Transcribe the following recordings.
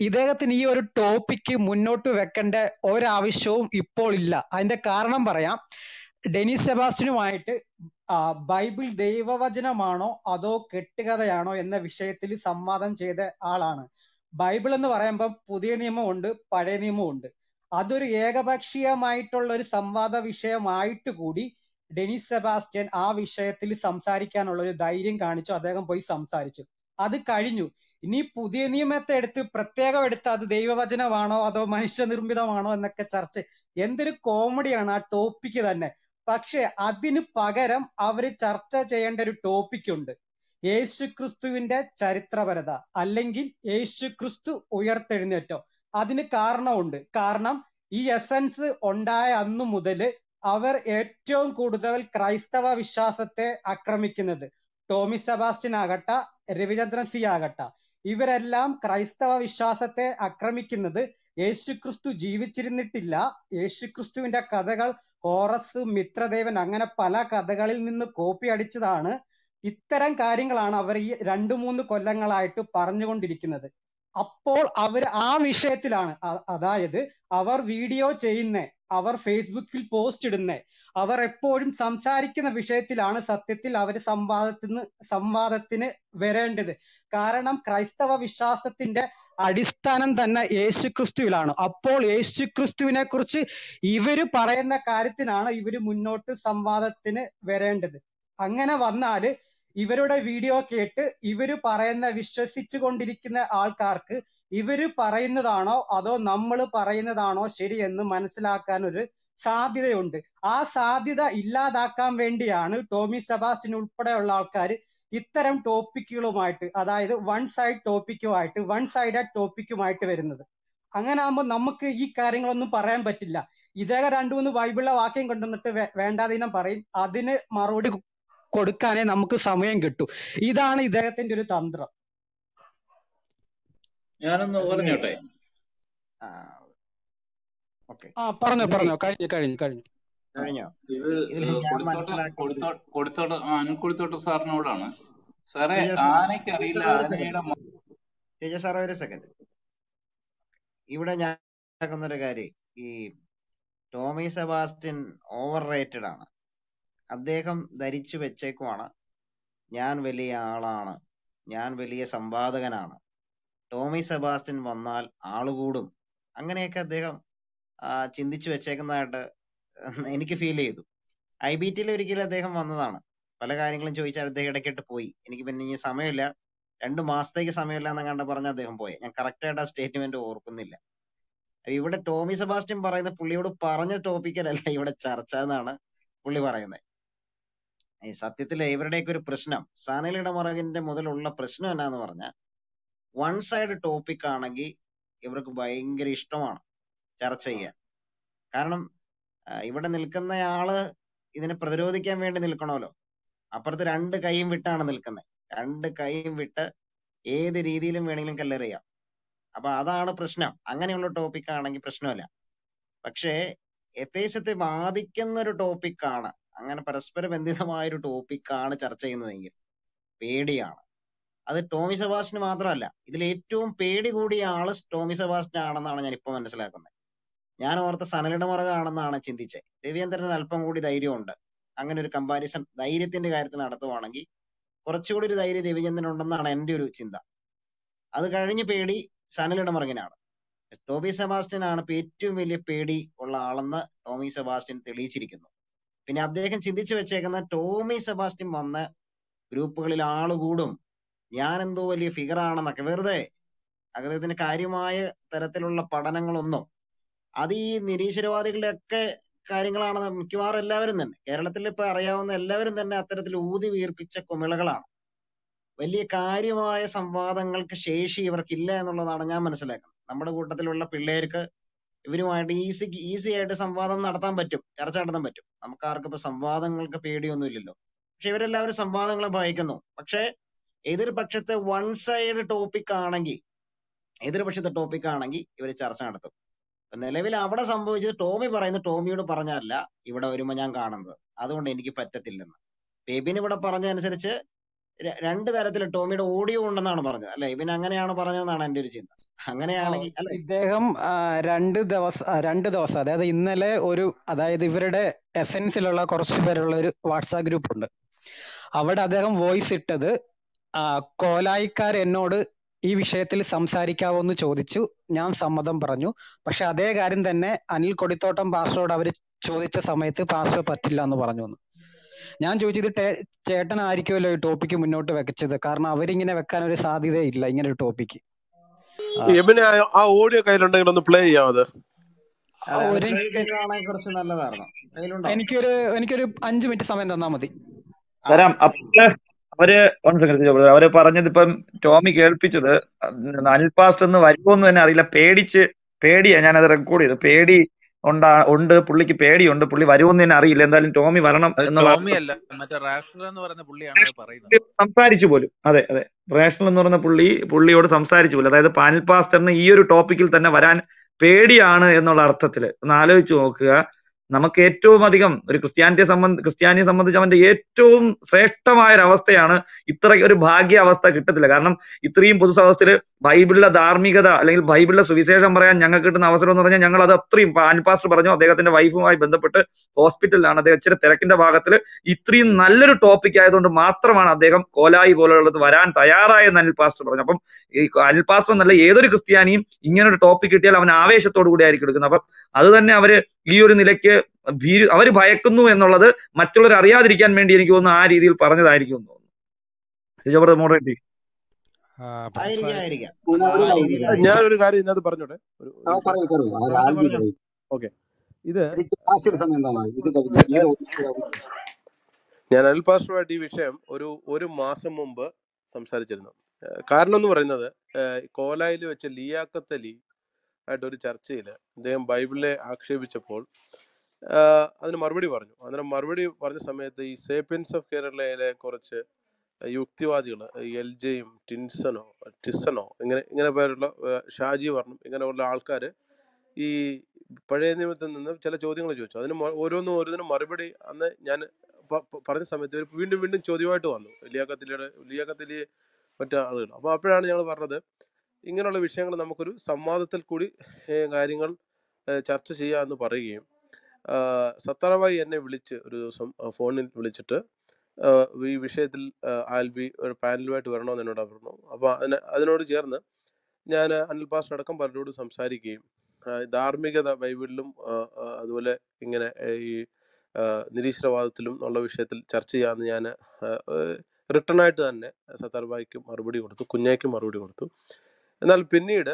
ഇദ്ദേഹത്തിന് ഈ ഒരു ടോപ്പിക്ക് മുന്നോട്ട് വെക്കേണ്ട ഒരാവശ്യവും ഇപ്പോൾ ഇല്ല. അതിന്റെ കാരണം പറയാം. ഡെനിസ് സെബാസ്റ്റ്യനുമായിട്ട് ആ, ബൈബിൾ ദൈവവചനമാണോ അതോ കെട്ടുകഥയാണോ എന്ന വിഷയത്തിൽ സംവാദം ചെയ്ത ആളാണ്. ബൈബിൾ എന്ന് പറയുമ്പോൾ പുതിയ നിയമമുണ്ട് പഴയ നിയമമുണ്ട്. അതൊരു ഏകപക്ഷീയമായിട്ടുള്ള ഒരു സംവാദ വിഷയമായിട്ട് കൂടി ഡെനിസ് സെബാസ്റ്റ്യൻ ആ വിഷയത്തിൽ സംസാരിക്കാനുള്ള ഒരു ധൈര്യം കാണിച്ചു അദ്ദേഹം പോയി സംസാരിച്ചു. അത് കഴിഞ്ഞു. ഇനി പുതിയ നിയമത്തെ എടുത്ത് പ്രത്യേകം എടുത്ത് അത് ദൈവവചനമാണോ അതോ മനുഷ്യനിർമ്മിതമാണോ എന്നൊക്കെ ചർച്ച. എന്തൊരു കോമഡിയാണ് ആ ടോപ്പിക്ക് തന്നെ. പക്ഷെ അതിന് പകരം അവർ ചർച്ച ചെയ്യേണ്ട ഒരു ടോപ്പിക് ഉണ്ട്. യേശുക്രിസ്തുവിന്റെ ചരിത്രപരത അല്ലെങ്കിൽ യേശുക്രിസ്തു ഉയർത്തെഴുന്നേറ്റോ. അതിന് കാരണമുണ്ട്. കാരണം ഈ എസൻസ് ഉണ്ടായ അന്നു മുതൽ അവർ ഏറ്റവും കൂടുതൽ ക്രൈസ്തവ വിശ്വാസത്തെ ആക്രമിക്കുന്നത്. ടോമി സെബാസ്റ്റ്യൻ ആകട്ടെ രവിചന്ദ്രൻ സി ആകട്ടെ. ഇവരെല്ലാം ക്രൈസ്തവ വിശ്വാസത്തെ ആക്രമിക്കുന്നത് യേശുക്രിസ്തു ജീവിച്ചിരുന്നിട്ടില്ല. യേശുക്രിസ്തുവിന്റെ കഥകൾ കോറസ് മിത്രദേവൻ അങ്ങനെ പല കഥകളിൽ നിന്ന് കോപ്പി അടിച്ചതാണ്. ഇത്തരം കാര്യങ്ങളാണ് അവർ ഈ രണ്ടു മൂന്ന് കൊല്ലങ്ങളായിട്ട് പറഞ്ഞുകൊണ്ടിരിക്കുന്നത്. അപ്പോൾ അവർ ആ വിഷയത്തിലാണ്. അതായത് അവർ വീഡിയോ ചെയ്യുന്ന അവർ ഫേസ്ബുക്കിൽ പോസ്റ്റ് ഇടുന്ന അവർ എപ്പോഴും സംസാരിക്കുന്ന വിഷയത്തിലാണ് സത്യത്തിൽ അവർ സംവാദത്തിന് സംവാദത്തിന് വരേണ്ടത്. കാരണം ക്രൈസ്തവ വിശ്വാസത്തിന്റെ അടിസ്ഥാനം തന്നെ യേശുക്രിസ്തുവിലാണ്. അപ്പോൾ യേശുക്രിസ്തുവിനെ കുറിച്ച് ഇവർ പറയുന്ന കാര്യത്തിനാണ് ഇവർ മുന്നോട്ട് സംവാദത്തിന് വരേണ്ടത്. അങ്ങനെ വന്നാൽ ഇവരുടെ വീഡിയോ കേട്ട് ഇവർ പറയുന്ന വിശ്വസിച്ചു കൊണ്ടിരിക്കുന്ന ആൾക്കാർക്ക് ഇവർ പറയുന്നതാണോ അതോ നമ്മൾ പറയുന്നതാണോ ശരിയെന്ന് മനസ്സിലാക്കാൻ ഒരു സാധ്യതയുണ്ട്. ആ സാധ്യത ഇല്ലാതാക്കാൻ വേണ്ടിയാണ് ടോമി സെബാസ്റ്റ്യൻ ഉൾപ്പെടെയുള്ള ആൾക്കാർ ഇത്തരം ടോപ്പിക്കുകളുമായിട്ട് അതായത് വൺ സൈഡ് ടോപ്പിക്കുമായിട്ട് വൺ സൈഡഡ് ടോപ്പിക്കുമായിട്ട് വരുന്നത്. അങ്ങനെ ആകുമ്പോൾ നമുക്ക് ഈ കാര്യങ്ങളൊന്നും പറയാൻ പറ്റില്ല. ഇദ്ദേഹം രണ്ടു മൂന്ന് ബൈബിളിലെ വാക്യം കൊണ്ടുവന്നിട്ട് വേണ്ടാതീനം പറയും. അതിന് മറുപടി കൊടുക്കാനേ നമുക്ക് സമയം കിട്ടൂ. ഇതാണ് ഇദ്ദേഹത്തിന്റെ ഒരു തന്ത്രം. ഞാനൊന്ന് പറഞ്ഞോട്ടെ? ആ ഓക്കെ. ആ പറഞ്ഞോ പറഞ്ഞോ. കഴിഞ്ഞു കഴിഞ്ഞു കഴിഞ്ഞു. കൊടുത്തോട്ട കൊടുത്തോട്ട സാറിനോടാണ്. സാറേ ആനയ്ക്ക് അറിയില്ല. ആനയുടെ ഒരു സെക്കൻഡ് ഇവിടെ ഞാൻ ഒരു കാര്യം. ഈ ടോമി സെബാസ്റ്റിൻ ഓവർ റേറ്റഡ് ആണ്. അദ്ദേഹം ധരിച്ചു വെച്ചേക്കുവാണ്. ഞാൻ വലിയ ആളാണ്. ഞാൻ വലിയ സമ്പാദകനാണ് ടോമി സെബാസ്റ്റ്യൻ വന്നാൽ ആൾ കൂടും അങ്ങനെയൊക്കെ അദ്ദേഹം ചിന്തിച്ചു വെച്ചേക്കുന്നതായിട്ട് എനിക്ക് ഫീൽ ചെയ്തു. ഐ ബി ടിയിൽ ഒരിക്കലും അദ്ദേഹം വന്നതാണ്. പല കാര്യങ്ങളും ചോദിച്ചാൽ അദ്ദേഹം ഇടയ്ക്കിട്ട് പോയി. എനിക്ക് പിന്നെ ഇനി സമയമില്ല. രണ്ടു മാസത്തേക്ക് സമയമില്ല എന്ന് കണ്ട പറഞ്ഞ അദ്ദേഹം പോയി. ഞാൻ കറക്റ്റ് ആയിട്ട് ആ സ്റ്റേറ്റ്മെന്റ് ഓർക്കുന്നില്ല. ഇവിടെ ടോമി സെബാസ്റ്റ്യൻ പറയുന്ന പുള്ളിയോട് പറഞ്ഞ ടോപ്പിക്കലല്ല ഇവിടെ ചർച്ച എന്നാണ് പുള്ളി പറയുന്നത്. ഈ സത്യത്തിൽ ഇവരുടെയൊക്കെ ഒരു പ്രശ്നം സനലിയുടെ മറകിന്റെ മുതലുള്ള പ്രശ്നം എന്നാന്ന് പറഞ്ഞാൽ വൺ സൈഡ് ടോപ്പിക് ആണെങ്കിൽ ഇവർക്ക് ഭയങ്കര ഇഷ്ടമാണ് ചർച്ച ചെയ്യാൻ. കാരണം ഇവിടെ നിൽക്കുന്ന ആൾ ഇതിനെ പ്രതിരോധിക്കാൻ വേണ്ടി നിൽക്കണമല്ലോ. അപ്പുറത്ത് രണ്ട് കൈയും വിട്ടാണ് നിൽക്കുന്നത് രണ്ട് കൈയും വിട്ട് ഏത് രീതിയിലും വേണമെങ്കിലും കല്ലെറിയാം അപ്പൊ അതാണ് പ്രശ്നം. അങ്ങനെയുള്ള ടോപ്പിക് ആണെങ്കിൽ പ്രശ്നമല്ല. പക്ഷേ എത്തേസത്തെ ബാധിക്കുന്ന ഒരു ടോപ്പിക് ആണ് അങ്ങനെ പരസ്പര ബന്ധിതമായ ഒരു ടോപ്പിക്കാണ് ചർച്ച ചെയ്യുന്നതെങ്കിൽ പേടിയാണ്. അത് ടോമി സെബാസ്റ്റിന് മാത്രമല്ല ഇതിൽ ഏറ്റവും പേടി കൂടിയ ആൾ ടോമി സെബാസ്റ്റിൻ ആണെന്നാണ് ഞാൻ ഇപ്പോൾ മനസ്സിലാക്കുന്നത്. ഞാൻ ഓർത്ത സനലിയുടെ മുറകാണെന്നാണ് ചിന്തിച്ചത് രവീന്ദ്രന് അല്പം കൂടി ധൈര്യമുണ്ട്. അങ്ങനെ ഒരു കമ്പാരിസൺ ധൈര്യത്തിന്റെ കാര്യത്തിൽ നടത്തുവാണെങ്കിൽ കുറച്ചുകൂടി ഒരു ധൈര്യം രവിചന്ദ്രൻ ഉണ്ടെന്നാണ് എന്റെ ഒരു ചിന്ത. അത് കഴിഞ്ഞ് പേടി സനലിയുടെ മുറകിനാണ്. ടോമി സെബാസ്റ്റ്യൻ ആണ് ഏറ്റവും വലിയ പേടി ഉള്ള ആളെന്ന് ടോമി സെബാസ്റ്റ്യൻ തെളിയിച്ചിരിക്കുന്നു. പിന്നെ അദ്ദേഹം ചിന്തിച്ചു വെച്ചേക്കുന്ന ടോമി സെബാസ്റ്റ്യൻ വന്ന ഗ്രൂപ്പുകളിൽ ആൾ കൂടും. ഞാൻ എന്തോ വലിയ ഫിഗർ ആണെന്നൊക്കെ. വെറുതെ അദ്ദേഹത്തിന് കാര്യമായ തരത്തിലുള്ള പഠനങ്ങളൊന്നും. അത് ഈ നിരീശ്വരവാദികളുടെ ഒക്കെ കാര്യങ്ങളാണ് മിക്കവാറും എല്ലാവരും തന്നെ. കേരളത്തിൽ ഇപ്പൊ അറിയാവുന്ന എല്ലാവരും തന്നെ അത്തരത്തിൽ ഊതി വീർപ്പിച്ച കുമിളകളാണ്. വലിയ കാര്യമായ സംവാദങ്ങൾക്ക് ശേഷി ഇവർക്കില്ല എന്നുള്ളതാണ് ഞാൻ മനസ്സിലാക്കുന്നത്. നമ്മുടെ കൂട്ടത്തിലുള്ള പിള്ളേർക്ക് ഇവരുമായിട്ട് ഈസി ഈസി ആയിട്ട് സംവാദം നടത്താൻ പറ്റും ചർച്ച നടത്താൻ പറ്റും. നമുക്ക് ആർക്കും ഇപ്പൊ സംവാദങ്ങൾക്ക് പേടിയൊന്നുമില്ലല്ലോ പക്ഷെ ഇവരെല്ലാവരും സംവാദങ്ങളെ ഭയക്കുന്നു. പക്ഷെ എതിർപക്ഷത്തെ വൺ സൈഡ് ടോപ്പിക് ആണെങ്കിൽ എതിർപക്ഷത്തെ ടോപ്പിക് ആണെങ്കിൽ ഇവർ ചർച്ച നടത്തും. നിലവിൽ അവിടെ സംഭവിച്ചത് ടോമി പറയുന്നത് ടോമിയോട് പറഞ്ഞല്ല ഇവിടെ വരുമ്പോ ഞാൻ കാണുന്നത്. അതുകൊണ്ട് എനിക്ക് പറ്റത്തില്ലെന്ന്. ബേബിൻ ഇവിടെ പറഞ്ഞതനുസരിച്ച് രണ്ട് തരത്തിൽ ടോമിയുടെ ഓഡിയോ ഉണ്ടെന്നാണ് പറഞ്ഞത്. അല്ലെ? ഇവൻ അങ്ങനെയാണ് പറഞ്ഞതെന്നാണ് എന്റെ ഒരു ചിന്ത. അങ്ങനെയാണെങ്കിൽ അല്ല ഇദ്ദേഹം രണ്ട് ദിവസം രണ്ട് ദിവസം അതായത് ഇന്നലെ ഒരു അതായത് ഇവരുടെ എസെൻസിലുള്ള കുറച്ച് പേരുള്ള ഒരു വാട്സാപ്പ് ഗ്രൂപ്പ് ഉണ്ട് അവിടെ അദ്ദേഹം വോയിസ് ഇട്ടത് കോലായിക്കാർ എന്നോട് ഈ വിഷയത്തിൽ സംസാരിക്കാവോ എന്ന് ചോദിച്ചു ഞാൻ സമ്മതം പറഞ്ഞു. പക്ഷെ അതേ കാര്യം തന്നെ അനിൽ കൊടിത്തോട്ടം പാസ്റ്ററോട് അവർ ചോദിച്ച സമയത്ത് പാസ്റ്റർ പറ്റില്ല എന്ന് പറഞ്ഞു എന്ന്. ഞാൻ ചോദിച്ചത് ചേട്ടനായിരിക്കുമല്ലോ ഈ ടോപ്പിക്ക് മുന്നോട്ട് വെച്ചത്? കാരണം അവരിങ്ങനെ വെക്കാൻ ഒരു സാധ്യതയില്ല ഇങ്ങനെ ഒരു ടോപ്പിക്ക് എബിന് ആ ഓഡിയോ കയ്യിലുണ്ടെങ്കിൽ ഒന്ന് പ്ലേ ചെയ്യാം അത്? എനിക്കൊരു എനിക്കൊരു അഞ്ച് മിനിറ്റ് സമയം തന്നാ മതി. തരാം. അപ്പൊ അവർ. അവർ പറഞ്ഞത് ഇപ്പം ടോമി കേൾപ്പിച്ചത് അനിൽ പാസ്റ്റ് എന്ന് വരുമോന്ന് തന്നെ അറിയില്ല. പേടിച്ച് പേടിയാ. ഞാനത് റെക്കോർഡ് ചെയ്തു. പേടി ഉണ്ടാ ഉണ്ട് പുള്ളിക്ക് പേടിയുണ്ട് പുള്ളി വരുമെന്ന് തന്നെ അറിയില്ല. എന്തായാലും ടോമി വരണം എന്ന് സംസാരിച്ചു പോലും. അതെ അതെ. റേഷണൽ എന്ന് പറയുന്ന പുള്ളി പുള്ളിയോട് സംസാരിച്ചു പോലും. അതായത് പാനൽ പാസ്റ്ററിന് ഈ ഒരു ടോപ്പിക്കിൽ തന്നെ വരാൻ പേടിയാണ് എന്നുള്ള അർത്ഥത്തിൽ ഒന്ന് ആലോചിച്ച് നോക്കുക. നമുക്ക് ഏറ്റവും അധികം ഒരു ക്രിസ്ത്യാനിറ്റിയെ സംബന്ധ ക്രിസ്ത്യാനിയെ സംബന്ധിച്ച് അവന്റെ ഏറ്റവും ശ്രേഷ്ഠമായ ഒരു അവസ്ഥയാണ് ഇത്ര ഒരു ഭാഗ്യ അവസ്ഥ കിട്ടത്തില്ല. കാരണം ഇത്രയും പൊതുസമൂഹത്തിൽ ബൈബിളിലെ ധാർമ്മികത അല്ലെങ്കിൽ ബൈബിളിലെ സുവിശേഷം പറയാൻ ഞങ്ങൾക്ക് കിട്ടുന്ന അവസരം എന്ന് പറഞ്ഞാൽ ഞങ്ങൾ അത് അത്രയും പാൻ പാസ്റ്റർ പറഞ്ഞു അദ്ദേഹത്തിന്റെ വൈഫുമായി ബന്ധപ്പെട്ട് ഹോസ്പിറ്റലിലാണ്. അദ്ദേഹം ഇച്ചിരി തിരക്കിന്റെ ഭാഗത്തിൽ ഇത്രയും നല്ലൊരു ടോപ്പിക് ആയതുകൊണ്ട് മാത്രമാണ് അദ്ദേഹം കോലായി പോലുള്ളത് വരാൻ തയ്യാറായെന്ന് അനിൽ പാസ്റ്റർ പറഞ്ഞു. അപ്പം ഈ അനിൽ പാസ്റ്റർ എന്നല്ല ഏതൊരു ക്രിസ്ത്യാനിയും ഇങ്ങനെ ഒരു ടോപ്പിക് കിട്ടിയാൽ അവൻ ആവേശത്തോടു കൂടി ആയിരിക്കും എടുക്കുന്നത്. അപ്പം അത് തന്നെ അവർ ഈ ഒരു നിലയ്ക്ക് ഭീരു അവർ ഭയക്കുന്നു എന്നുള്ളത് മറ്റുള്ളവർ അറിയാതിരിക്കാൻ വേണ്ടി എനിക്ക് തോന്നുന്നു ആ രീതിയിൽ പറഞ്ഞതായിരിക്കും എന്ന് തോന്നുന്നു. മോഡറേറ്റ് ആ ഒരു കാര്യം ഇതിനകത്ത് പറഞ്ഞോട്ടെ? ഓക്കെ. ഇത് ഞാൻ ഒരു അനിൽ പാസ്റ്ററുമായിട്ട് ഈ വിഷയം ഒരു ഒരു മാസം മുമ്പ് സംസാരിച്ചിരുന്നു. കാരണം എന്ന് പറയുന്നത് കോലായിൽ വെച്ച് ലിയാക്കത്തലി ആയിട്ട് ഒരു ചർച്ചയിൽ അദ്ദേഹം ബൈബിളിനെ ആക്ഷേപിച്ചപ്പോൾ അതിന് മറുപടി പറഞ്ഞു. അന്നേരം മറുപടി പറഞ്ഞ സമയത്ത് ഈ സേപ്പിയൻസ് ഓഫ് കേരളയിലെ കുറച്ച് യുക്തിവാദികൾ എൽ ജെയും ടിൻസനോ ടിസണോ ഇങ്ങനെ ഇങ്ങനെ പേരുള്ള ഷാജി വർണം ഇങ്ങനെയുള്ള ആൾക്കാർ ഈ പഴയ നിയമത്തിൽ നിന്ന് ചില ചോദ്യങ്ങൾ ചോദിച്ചു. അതിന് ഓരോന്നും ഓരോന്നും ഓരോന്നിനും മറുപടി അന്ന് ഞാൻ പറഞ്ഞ സമയത്ത് വീണ്ടും വീണ്ടും ചോദ്യമായിട്ട് വന്നു. ലിയാക്കത്തിലിയുടെ ലിയാക്കത്തിലി മറ്റു ആളുകൾ അപ്പോൾ അപ്പോഴാണ് ഞങ്ങൾ പറഞ്ഞത് ഇങ്ങനെയുള്ള വിഷയങ്ങൾ നമുക്കൊരു സംവാദത്തിൽ കൂടി കാര്യങ്ങൾ ചർച്ച ചെയ്യുക എന്ന് പറയുകയും സത്താറാവായി എന്നെ വിളിച്ച് ഒരു ദിവസം ഫോണിൽ വിളിച്ചിട്ട് ഈ വിഷയത്തിൽ ആൽബി ഒരു പാനലുമായിട്ട് വരണമെന്ന് എന്നോട് പറഞ്ഞു. അപ്പോൾ അതിന് അതിനോട് ചേർന്ന് ഞാൻ അനിൽ പാസ്റ്റർ അടക്കം പലരോട് സംസാരിക്കുകയും ധാർമ്മികത ബൈബിളിലും അതുപോലെ ഇങ്ങനെ ഈ നിരീശ്വരവാദത്തിലും ഉള്ള വിഷയത്തിൽ ചർച്ച ചെയ്യാമെന്ന് ഞാൻ റിട്ടേൺ ആയിട്ട് തന്നെ സത്താർബായിക്ക് മറുപടി കൊടുത്തു കുഞ്ഞയ്ക്ക് മറുപടി കൊടുത്തു. എന്നാൽ പിന്നീട്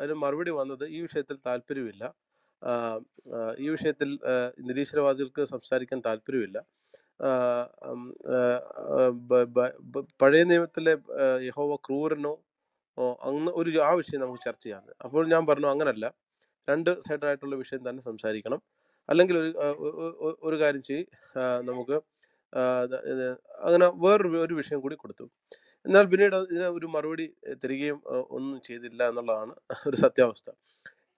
അതിന് മറുപടി വന്നത് ഈ വിഷയത്തിൽ താല്പര്യമില്ല. ഈ വിഷയത്തിൽ നിരീശ്വരവാദികൾക്ക് സംസാരിക്കാൻ താല്പര്യമില്ല. പഴയ നിയമത്തിലെ യഹോവ ക്രൂരനോ അങ്ങ് ഒരു ആ വിഷയം നമുക്ക് ചർച്ച ചെയ്യാന്ന്. അപ്പോൾ ഞാൻ പറഞ്ഞു അങ്ങനല്ല. രണ്ട് സൈഡായിട്ടുള്ള വിഷയം തന്നെ സംസാരിക്കണം. അല്ലെങ്കിൽ ഒരു ഒരു കാര്യം ചെയ്യ്. നമുക്ക് അങ്ങനെ വേറൊരു ഒരു വിഷയം കൂടി കൊടുത്തു. എന്നാൽ പിന്നീട് ഇതിന് ഒരു മറുപടി തരികയും ഒന്നും ചെയ്തില്ല എന്നുള്ളതാണ് ഒരു സത്യാവസ്ഥ.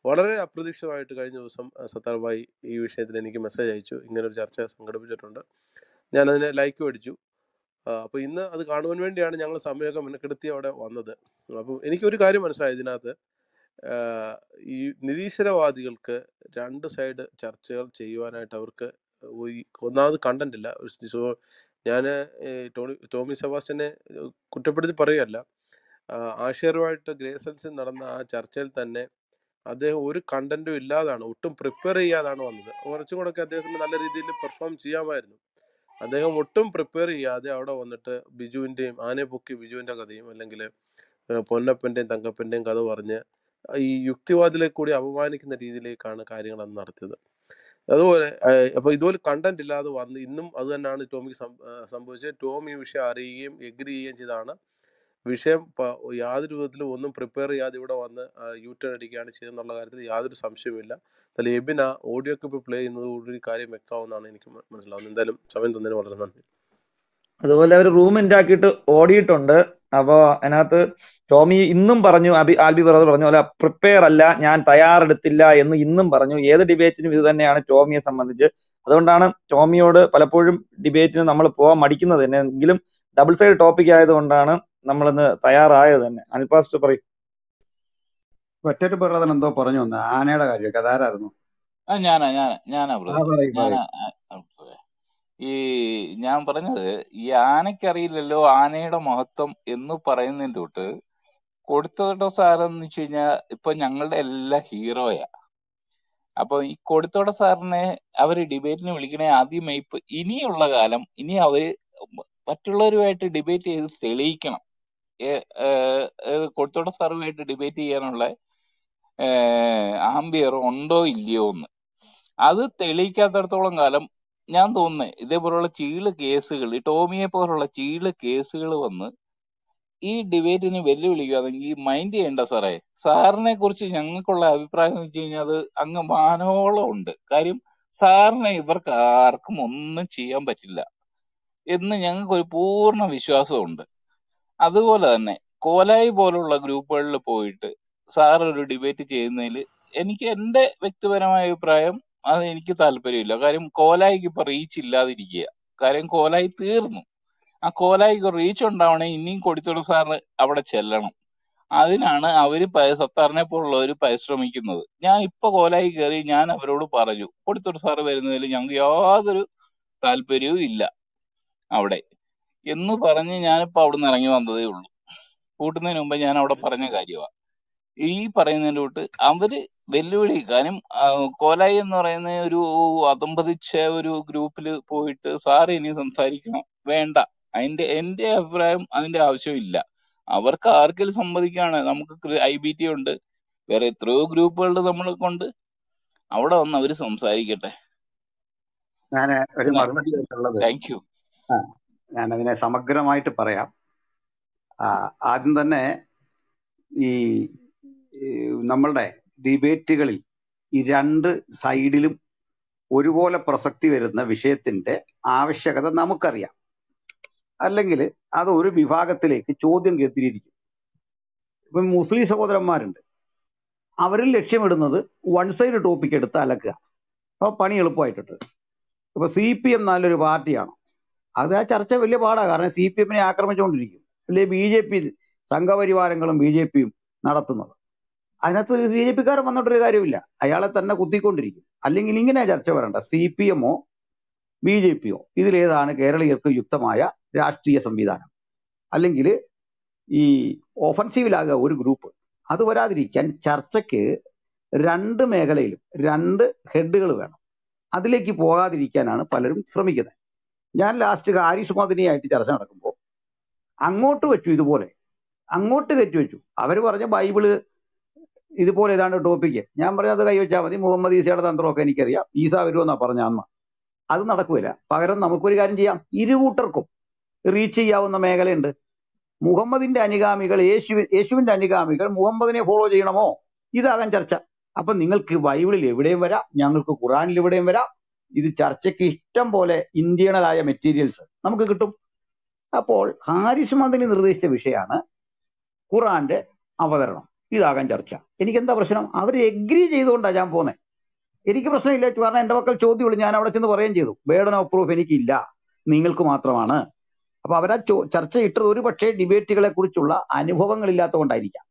വളരെ അപ്രതീക്ഷിതമായിട്ട് കഴിഞ്ഞ ദിവസം സത്താർ സത്താർബായി ഈ വിഷയത്തിൽ എനിക്ക് മെസ്സേജ് അയച്ചു. ഇങ്ങനെ ഒരു ചർച്ച സംഘടിപ്പിച്ചിട്ടുണ്ട്. ഞാൻ അതിനെ ലൈക്ക് അടിച്ചു അപ്പോൾ ഇന്ന് അത് കാണുവാൻ വേണ്ടിയാണ് ഞങ്ങൾ സമയമൊക്കെ മെനക്കെടുത്തി അവിടെ വന്നത്. അപ്പം എനിക്കൊരു കാര്യം മനസ്സിലായി ഇതിനകത്ത്. ഈ നിരീശ്വരവാദികൾക്ക് രണ്ട് സൈഡ് ചർച്ചകൾ ചെയ്യുവാനായിട്ട് അവർക്ക് ഒന്നാമത് കണ്ടന്റ് ഇല്ല. ഞാൻ ടോണി ടോമി സെബാസ്റ്റ്യനെ കുറ്റപ്പെടുത്തി പറയുകയല്ല. ആഹ് ഗ്രേസൽസ് നടന്ന ആ ചർച്ചയിൽ തന്നെ അദ്ദേഹം ഒരു കണ്ടന്റും ഇല്ലാതാണ് ഒട്ടും പ്രിപ്പയർ ചെയ്യാതാണ് വന്നത്. കുറച്ചും കൂടെ ഒക്കെ അദ്ദേഹത്തിന് നല്ല രീതിയിൽ പെർഫോം ചെയ്യാമായിരുന്നു. അദ്ദേഹം ഒട്ടും പ്രിപ്പയർ ചെയ്യാതെ അവിടെ വന്നിട്ട് ബിജുവിന്റെയും ആനെ പൊക്കി ബിജുവിന്റെ കഥയും അല്ലെങ്കിൽ പൊന്നപ്പന്റെയും തങ്കപ്പന്റെയും കഥ പറഞ്ഞ് ഈ യുക്തിവാദികളെ കൂടി അപമാനിക്കുന്ന രീതിയിലേക്കാണ് കാര്യങ്ങൾ അന്ന് നടത്തിയത്. അതുപോലെ അപ്പോൾ അപ്പൊ ഇതുപോലെ കണ്ടന്റ് ഇല്ലാതെ വന്ന് ഇന്നും അത് തന്നെയാണ് ടോമിക്ക് സംഭവിച്ചത്. ടോം ഈ വിഷയം അറിയുകയും എഗ്രി ചെയ്യുകയും ചെയ്താണ് വിഷയം യാതൊരു വിധത്തിലും ഒന്നും പ്രിപ്പയർ ചെയ്യാതെ ഇവിടെ വന്ന് യൂ ടേൺ അടിക്കുകയാണ് ചെയ്തെന്നുള്ള കാര്യത്തിൽ യാതൊരു സംശയവുമില്ല. എന്തായാലും എബിൻ ആ ഓഡിയോ ക്ലിപ്പ് പ്ലേ ചെയ്യുന്നത് കൂടി കാര്യം വ്യക്തമാവുന്നതാണ് എനിക്ക് മനസ്സിലാവുന്നത്. എന്തായാലും സമയം തന്നതിന് വളരെ നന്ദി. അതുപോലെ അവർ റൂം ഉണ്ടാക്കിയിട്ട് ഓടിയിട്ടുണ്ട്. അപ്പോ അതിനകത്ത് ടോമി ഇന്നും പറഞ്ഞു അബി ആൽബി ബ്രദർ പറഞ്ഞ പോലെ പ്രിപ്പയർ അല്ല ഞാൻ തയ്യാറെടുത്തില്ല എന്ന് ഇന്നും പറഞ്ഞു. ഏത് ഡിബേറ്റിനും ഇത് തന്നെയാണ് ടോമിയെ സംബന്ധിച്ച്. അതുകൊണ്ടാണ് ടോമിയോട് പലപ്പോഴും ഡിബേറ്റിന് നമ്മൾ പോകാൻ മടിക്കുന്നത് തന്നെ. എങ്കിലും ഡബിൾ സൈഡ് ടോപ്പിക് ആയതുകൊണ്ടാണ് നമ്മളിന്ന് തയ്യാറായത് തന്നെ. അൽപാസ്റ്റ് പറയും. മറ്റൊരു ബ്രദർ എന്തോ പറഞ്ഞു ആനയുടെ കാര്യം കഥാരായിരുന്നു ആ ഞാനാ ഞാനാ ഞാനാ ഈ ഞാൻ പറഞ്ഞത് ഈ ആനയ്ക്കറിയില്ലല്ലോ ആനയുടെ മഹത്വം എന്ന് പറയുന്നതിന്റെ തൊട്ട് കൊടുത്തോട്ട സാറെന്ന് വെച്ച് കഴിഞ്ഞാൽ ഇപ്പൊ ഞങ്ങളുടെ എല്ലാ ഹീറോയാ. അപ്പൊ ഈ കൊടുത്തോട്ട സാറിനെ അവർ ഡിബേറ്റിന് വിളിക്കണേ ആദ്യമേ ഇപ്പൊ ഇനിയുള്ള കാലം ഇനി അവർ മറ്റുള്ളവരുമായിട്ട് ഡിബേറ്റ് ചെയ്ത് തെളിയിക്കണം. കൊടുത്തോട്ട സാറുമായിട്ട് ഡിബേറ്റ് ചെയ്യാനുള്ള ആംബിയർ ഉണ്ടോ ഇല്ലയോ എന്ന്. അത് തെളിയിക്കാത്തടത്തോളം കാലം ഞാൻ തോന്നുന്നേ ഇതേപോലുള്ള ചീൾ കേസുകൾ ഈ ടോമിയെ പോലുള്ള ചീൾ കേസുകൾ വന്ന് ഈ ഡിബേറ്റിന് വെല്ലുവിളിക്കുകയാണെങ്കിൽ മൈൻഡ് ചെയ്യണ്ട സാറേ. സാറിനെ കുറിച്ച് ഞങ്ങൾക്കുള്ള അഭിപ്രായം എന്ന് വെച്ച് കഴിഞ്ഞാൽ അത് അങ്ങ് മാനോളം ഉണ്ട്. കാര്യം സാറിനെ ഇവർക്ക് ആർക്കും ഒന്നും ചെയ്യാൻ പറ്റില്ല എന്ന് ഞങ്ങൾക്ക് ഒരു പൂർണ വിശ്വാസമുണ്ട് അതുപോലെ തന്നെ കോലായി പോലുള്ള ഗ്രൂപ്പുകളിൽ പോയിട്ട് സാർ ഒരു ഡിബേറ്റ് ചെയ്യുന്നതിൽ എനിക്ക് എന്റെ വ്യക്തിപരമായ അഭിപ്രായം അത് എനിക്ക് താല്പര്യമില്ല. കാര്യം കോലായിക്ക് ഇപ്പൊ റീച്ച് ഇല്ലാതിരിക്കുക കാര്യം കോലായി തീർന്നു. ആ കോലായിക്ക് റീച്ച് ഉണ്ടാവണേ ഇനിയും കൊടിത്തോട് സാറ് അവിടെ ചെല്ലണം. അതിനാണ് അവർ സത്താറിനെ പോലുള്ളവർ പരിശ്രമിക്കുന്നത്. ഞാൻ ഇപ്പൊ കോലായി കയറി ഞാൻ അവരോട് പറഞ്ഞു കൊടിത്തോട് സാറ് വരുന്നതിൽ ഞങ്ങൾക്ക് യാതൊരു താല്പര്യവും ഇല്ല അവിടെ. എന്ന് പറഞ്ഞ് ഞാനിപ്പോ അവിടുന്ന് ഇറങ്ങി വന്നതേ ഉള്ളൂ. കൂട്ടുന്നതിന് മുമ്പ് ഞാൻ അവിടെ പറഞ്ഞ കാര്യമാണ് ഈ പറയുന്നതിലോട്ട് തൊട്ട് അവർ വെല്ലുവിളി കാര്യം കോലായി എന്ന് പറയുന്ന ഒരു അതമ്പതിച്ച ഒരു ഗ്രൂപ്പിൽ പോയിട്ട് സാർ ഇനി സംസാരിക്കണം. വേണ്ട. അതിന്റെ എന്റെ അഭിപ്രായം അതിന്റെ ആവശ്യമില്ല. അവർക്ക് ആർക്കെങ്കിലും സമ്മതിക്കാണ് നമുക്ക് ഐ ബി ടി ഉണ്ട്. വേറെ എത്രയോ ഗ്രൂപ്പുകളുടെ നമ്മളെ കൊണ്ട് അവിടെ വന്ന് അവർ സംസാരിക്കട്ടെ. ഞാൻ ഒരു മറുപടി താങ്ക് യു ഞാൻ അതിനെ സമഗ്രമായിട്ട് പറയാം. ആദ്യം തന്നെ ഈ നമ്മളുടെ ഡിബേറ്റുകളിൽ ഈ രണ്ട് സൈഡിലും ഒരുപോലെ പ്രസക്തി വരുന്ന വിഷയത്തിന്റെ ആവശ്യകത നമുക്കറിയാം. അല്ലെങ്കിൽ അത് ഒരു വിഭാഗത്തിലേക്ക് ചോദ്യം കേത്തിരിക്കും. ഇപ്പം മുസ്ലിം സഹോദരന്മാരുണ്ട്. അവരിൽ ലക്ഷ്യമിടുന്നത് വൺ സൈഡ് ടോപ്പിക് എടുത്ത് അലക്കുക. അപ്പോൾ പണി എളുപ്പമായിട്ടുണ്ട്. ഇപ്പൊ സി പി എം നല്ലൊരു പാർട്ടിയാണ്. അത് ആ ചർച്ച വലിയ പാടാണ് കാരണം സി പി എമ്മിനെ ആക്രമിച്ചുകൊണ്ടിരിക്കും. അല്ലെ? ബി ജെ പി സംഘപരിവാരങ്ങളും ബി ജെ പിയും നടത്തുന്നത്. അതിനകത്ത് ബി ജെ പിക്കാരൻ വന്നിട്ടൊരു കാര്യമില്ല. അയാളെ തന്നെ കുത്തിക്കൊണ്ടിരിക്കും. അല്ലെങ്കിൽ ഇങ്ങനെ ചർച്ച വരണ്ട. സി പി എമ്മോ ബി ജെ പിയോ ഇതിലേതാണ് കേരളീയർക്ക് യുക്തമായ രാഷ്ട്രീയ സംവിധാനം. അല്ലെങ്കിൽ ഈ ഒഫൻസീവിലാകുക ഒരു ഗ്രൂപ്പ്. അത് വരാതിരിക്കാൻ ചർച്ചയ്ക്ക് രണ്ട് മേഖലയിലും രണ്ട് ഹെഡുകൾ വേണം. അതിലേക്ക് പോകാതിരിക്കാനാണ് പലരും ശ്രമിക്കുന്നത്. ഞാൻ ലാസ്റ്റ് ഹാരിസ് മദനിയായിട്ട് ചർച്ച നടക്കുമ്പോൾ അങ്ങോട്ട് വെച്ചു ഇതുപോലെ. അങ്ങോട്ട് കയറ്റി വെച്ചു അവർ പറഞ്ഞ ബൈബിൾ ഇതുപോലെ ഏതാണ്ട് ടോപ്പിക്ക്. ഞാൻ പറഞ്ഞത് കൈവച്ചാൽ മതി. മുഹമ്മദ് ഈസയുടെ തന്ത്രമൊക്കെ എനിക്കറിയാം. ഈസ വരുമെന്നാ പറഞ്ഞ അന്ന് അത് നടക്കൂല. പകരം നമുക്കൊരു കാര്യം ചെയ്യാം. ഇരുകൂട്ടർക്കും റീച്ച് ചെയ്യാവുന്ന മേഖലയുണ്ട്. മുഹമ്മദിന്റെ അനുഗാമികൾ യേശു യേശുവിന്റെ അനുഗാമികൾ മുഹമ്മദിനെ ഫോളോ ചെയ്യണമോ? ഇതാകാൻ ചർച്ച. അപ്പൊ നിങ്ങൾക്ക് ബൈബിളിൽ എവിടെയും വരാം. ഞങ്ങൾക്ക് ഖുറാനിൽ എവിടെയും വരാം. ഇത് ചർച്ചയ്ക്ക് ഇഷ്ടം പോലെ ഇന്ത്യണലായ മെറ്റീരിയൽസ് നമുക്ക് കിട്ടും. അപ്പോൾ ഹാരിസ് മദനി നിർദ്ദേശിച്ച വിഷയമാണ് ഖുറാന്റെ അവതരണം. ഇതാകാൻ ചർച്ച. എനിക്ക് എന്താ പ്രശ്നം? അവർ എഗ്രി ചെയ്തുകൊണ്ടാണ് ഞാൻ പോന്നെ. എനിക്ക് പ്രശ്നമില്ല. കാരണം എന്റെ മക്കൾ ചോദ്യമുള്ളൂ ഞാൻ അവിടെ ചെന്ന് പറയുകയും ചെയ്തു. ബേഡൻ ഓഫ് പ്രൂഫ് എനിക്കില്ല. നിങ്ങൾക്ക് മാത്രമാണ്. അപ്പൊ അവരാ ചർച്ച ഇട്ടത് ഒരു പക്ഷേ ഡിബേറ്റുകളെ കുറിച്ചുള്ള അനുഭവങ്ങളില്ലാത്തതുകൊണ്ടായിരിക്കാം.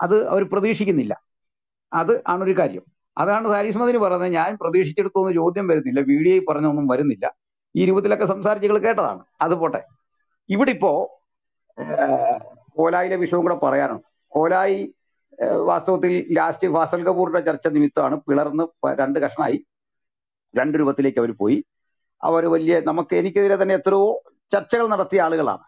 അത് അവർ പ്രതീക്ഷിക്കുന്നില്ല. അത് ആണൊരു കാര്യം. അതാണ് ഹാരിസ് മദിനി പറയുന്നത്. ഞാൻ പ്രതീക്ഷിച്ചെടുത്തൊന്നും ചോദ്യം വരുന്നില്ല. വീഡിയോയിൽ പറഞ്ഞൊന്നും വരുന്നില്ല. ഈ രൂപത്തിലൊക്കെ സംസാരിച്ചുകൾ കേട്ടതാണ്. അത് പോട്ടെ. ഇവിടെ ഇപ്പോ ഏഹ്, കോലായിലെ വിഷയവും കൂടെ പറയാനുണ്ട്. കോലായി വാസ്തവത്തിൽ ലാസ്റ്റ് ഫാസൽ കപൂറിന്റെ ചർച്ച നിമിത്തമാണ് പിളർന്ന് രണ്ട് കഷ്ണമായി രണ്ട് രൂപത്തിലേക്ക് അവർ പോയി. അവർ വലിയ നമുക്ക് എനിക്കെതിരെ തന്നെ എത്രയോ ചർച്ചകൾ നടത്തിയ ആളുകളാണ്.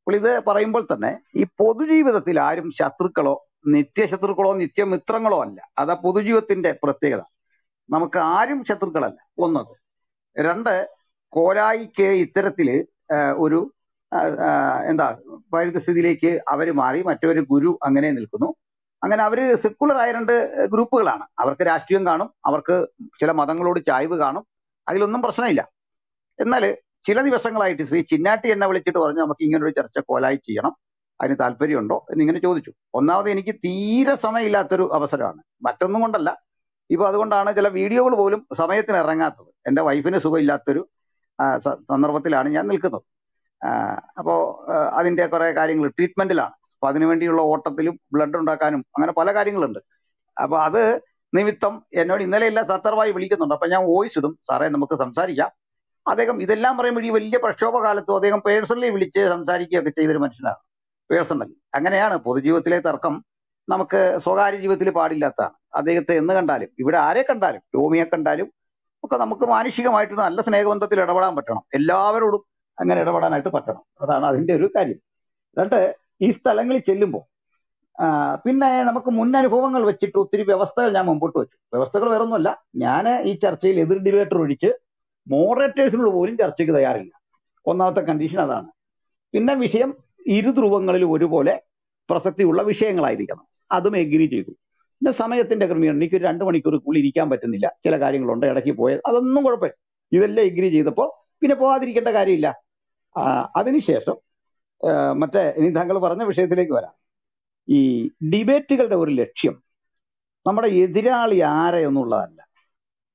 അപ്പോൾ ഇത് പറയുമ്പോൾ തന്നെ ഈ പൊതുജീവിതത്തിൽ ആരും ശത്രുക്കളോ നിത്യശത്രുക്കളോ നിത്യമിത്രങ്ങളോ അല്ല. അതാ പൊതുജീവിതത്തിന്റെ പ്രത്യേകത. നമുക്ക് ആരും ശത്രുക്കളല്ല. ഒന്നത്. രണ്ട് കോലായിക്ക് ഇത്തരത്തിൽ ഒരു എന്താ പരിതസ്ഥിതിയിലേക്ക് അവർ മാറി. മറ്റൊരു ഗുരു അങ്ങനെ നിൽക്കുന്നു. അങ്ങനെ അവർ സെക്കുലർ ആയ രണ്ട് ഗ്രൂപ്പുകളാണ്. അവർക്ക് രാഷ്ട്രീയം കാണും അവർക്ക് ചില മതങ്ങളോട് ചായ്വ് കാണും. അതിലൊന്നും പ്രശ്നമില്ല. എന്നാൽ ചില ദിവസങ്ങളായിട്ട് ശ്രീ ചിന്നാട്ടി എന്നെ വിളിച്ചിട്ട് പറഞ്ഞു നമുക്ക് ഇങ്ങനൊരു ചർച്ച കോലായി ചെയ്യണം. അതിന് താല്പര്യമുണ്ടോ? എന്നിങ്ങനെ ചോദിച്ചു. ഒന്നാമത് എനിക്ക് തീരെ സമയമില്ലാത്തൊരു അവസരമാണ്. മറ്റൊന്നും കൊണ്ടല്ല. ഇപ്പൊ അതുകൊണ്ടാണ് ചില വീഡിയോകൾ പോലും സമയത്തിന് ഇറങ്ങാത്തത്. എന്റെ വൈഫിന് സുഖമില്ലാത്തൊരു സന്ദർഭത്തിലാണ് ഞാൻ നിൽക്കുന്നത്. അപ്പോൾ അതിന്റെ കുറേ കാര്യങ്ങൾ ട്രീറ്റ്മെന്റിലാണ്. അപ്പൊ അതിനുവേണ്ടിയുള്ള ഓട്ടത്തിലും ബ്ലഡ് ഉണ്ടാക്കാനും അങ്ങനെ പല കാര്യങ്ങളുണ്ട്. അപ്പൊ അത് നിമിത്തം എന്നോട് ഇന്നലെ എല്ലാം സത്തർവായി വിളിക്കുന്നുണ്ട്. അപ്പൊ ഞാൻ വോയിസ് സാറേ നമുക്ക് സംസാരിക്കാം. അദ്ദേഹം ഇതെല്ലാം പറയുമ്പോൾ ഈ വലിയ പ്രക്ഷോഭകാലത്തും അദ്ദേഹം പേഴ്സണലി വിളിച്ച് സംസാരിക്കുകയൊക്കെ ചെയ്തൊരു മനുഷ്യനാണ്. പേഴ്സണലി അങ്ങനെയാണ് പൊതുജീവിതത്തിലെ തർക്കം. നമുക്ക് സ്വകാര്യ ജീവിതത്തിൽ പാടില്ലാത്തതാണ്. അദ്ദേഹത്തെ എന്ന് കണ്ടാലും ഇവിടെ ആരെ കണ്ടാലും ടോമിയെ കണ്ടാലും ഒക്കെ നമുക്ക് മാനുഷികമായിട്ട് നല്ല സ്നേഹബന്ധത്തിൽ ഇടപെടാൻ പറ്റണം. എല്ലാവരോടും അങ്ങനെ ഇടപെടാനായിട്ട് പറ്റണം. അതാണ് അതിന്റെ ഒരു കാര്യം. രണ്ട് ഈ സ്ഥലങ്ങളിൽ ചെല്ലുമ്പോൾ പിന്നെ നമുക്ക് മുൻ അനുഭവങ്ങൾ വെച്ചിട്ട് ഒത്തിരി വ്യവസ്ഥകൾ ഞാൻ മുമ്പോട്ട് വെച്ചു. വ്യവസ്ഥകൾ വേറൊന്നുമല്ല. ഞാൻ ഈ ചർച്ചയിൽ എതിർ ഡിബേറ്റർ ഒഴിച്ച് മോഡറേറ്റേഴ്സിനോട് പോലും ചർച്ചയ്ക്ക് തയ്യാറില്ല. ഒന്നാമത്തെ കണ്ടീഷൻ അതാണ്. പിന്നെ വിഷയം ഇരു ധ്രുവങ്ങളിൽ ഒരുപോലെ പ്രസക്തിയുള്ള വിഷയങ്ങളായിരിക്കണം. അതും എഗ്രി ചെയ്തു. പിന്നെ സമയത്തിന്റെ ക്രമീകരണം. എനിക്ക് ഒരു രണ്ട് മണിക്കൂർ ഇരിക്കാൻ പറ്റുന്നില്ല. ചില കാര്യങ്ങളുണ്ട്. ഇടയ്ക്ക് പോയത് അതൊന്നും കുഴപ്പമില്ല. ഇതെല്ലാം എഗ്രി ചെയ്തപ്പോൾ പിന്നെ പോകാതിരിക്കേണ്ട കാര്യമില്ല. അതിനുശേഷം മറ്റേ ഇനി താങ്കൾ പറഞ്ഞ വിഷയത്തിലേക്ക് വരാം. ഈ ഡിബേറ്റുകളുടെ ഒരു ലക്ഷ്യം നമ്മുടെ എതിരാളി ആരെ എന്നുള്ളതല്ല.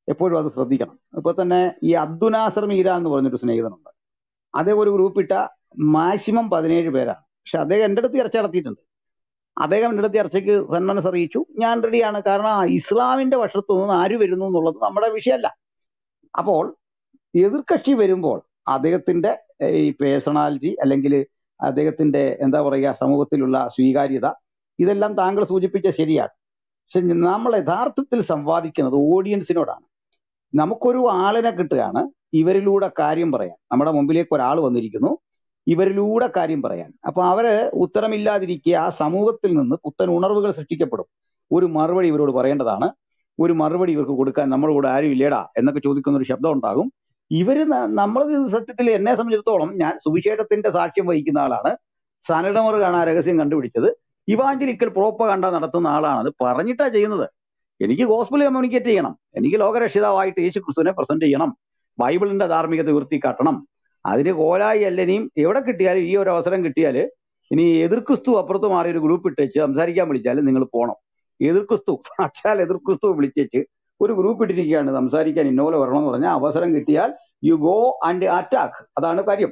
എപ്പോഴും അത് ശ്രദ്ധിക്കണം. ഇപ്പൊ തന്നെ ഈ അബ്ദുനാസർ മീര എന്ന് പറഞ്ഞൊരു സ്നേഹിതനുണ്ട്. അതേ ഒരു ഗ്രൂപ്പ് ഇട്ട മാക്സിമം പതിനേഴ് പേരാണ്. പക്ഷെ അദ്ദേഹം എന്റെ അടുത്ത് ചർച്ച നടത്തിയിട്ടുണ്ട്. അദ്ദേഹം എന്റെ അടുത്ത് ചർച്ചയ്ക്ക് സന്മനസ് അറിയിച്ചു. ഞാൻ റെഡിയാണ് കാരണം ഇസ്ലാമിന്റെ വശത്തു നിന്ന് ആര് വരുന്നു എന്നുള്ളത് നമ്മുടെ വിഷയമല്ല. അപ്പോൾ എതിർകക്ഷി വരുമ്പോൾ അദ്ദേഹത്തിന്റെ ഈ പേഴ്സണാലിറ്റി അല്ലെങ്കിൽ അദ്ദേഹത്തിന്റെ എന്താ പറയുക സമൂഹത്തിലുള്ള സ്വീകാര്യത ഇതെല്ലാം താങ്കൾ സൂചിപ്പിച്ച ശരിയാണ്. പക്ഷെ നമ്മൾ യഥാർത്ഥത്തിൽ സംവാദിക്കുന്നത് ഓഡിയൻസിനോടാണ് നമുക്കൊരു ആളിനെ കിട്ടുകയാണ് ഇവരിലൂടെ കാര്യം പറയാൻ. നമ്മുടെ മുമ്പിലേക്ക് ഒരാൾ വന്നിരിക്കുന്നു ഇവരിലൂടെ കാര്യം പറയാൻ. അപ്പൊ അവർ ഉത്തരമില്ലാതിരിക്കുക ആ സമൂഹത്തിൽ നിന്ന് പുത്തൻ ഉണർവുകൾ സൃഷ്ടിക്കപ്പെടും. ഒരു മറുപടി ഇവരോട് പറയേണ്ടതാണ്. ഒരു മറുപടി ഇവർക്ക് കൊടുക്കാൻ നമ്മളോട് ആരും ഇല്ലേടാ എന്നൊക്കെ ചോദിക്കുന്ന ഒരു ശബ്ദം ഉണ്ടാകും. ഇവർ നമ്മൾ സത്യത്തിൽ എന്നെ സംബന്ധിച്ചിടത്തോളം ഞാൻ സുവിശേഷത്തിന്റെ സാക്ഷ്യം വഹിക്കുന്ന ആളാണ്. സനഡമർ കാണാൻ രഹസ്യം കണ്ടുപിടിച്ചത്. ഇവാഞ്ചലിക്കൽ പ്രോപ്പകണ്ട നടത്തുന്ന ആളാണ്. അത് പറഞ്ഞിട്ടാ ചെയ്യുന്നത്. എനിക്ക് ഗോസ്പിൾ കമ്മ്യൂണിക്കേറ്റ് ചെയ്യണം. എനിക്ക് ലോകരക്ഷിതാവായിട്ട് യേശു ക്രിസ്തുവിനെ പ്രസന്റ് ചെയ്യണം. ബൈബിളിന്റെ ധാർമ്മികത ഉയർത്തി കാട്ടണം അതിന് കോലായി അല്ലനെയും എവിടെ കിട്ടിയാലും ഈ ഒരു അവസരം കിട്ടിയാൽ ഇനി എതിർ ക്രിസ്തു അപ്പുറത്ത് മാറി ഒരു ഗ്രൂപ്പ് ഇട്ടേച്ച് സംസാരിക്കാൻ വിളിച്ചാൽ നിങ്ങൾ പോകണം എതിർക്രിസ്തു സാക്ഷാൽ എതിർക്രിസ്തു വിളിച്ചേച്ച് ഒരു ഗ്രൂപ്പ് ഇട്ടിരിക്കുകയാണ്. സംസാരിക്കാൻ ഇന്നോലെ വരണം എന്ന് പറഞ്ഞാൽ അവസരം കിട്ടിയാൽ യു ഗോ ആൻഡ് അറ്റാക്ക് അതാണ് കാര്യം.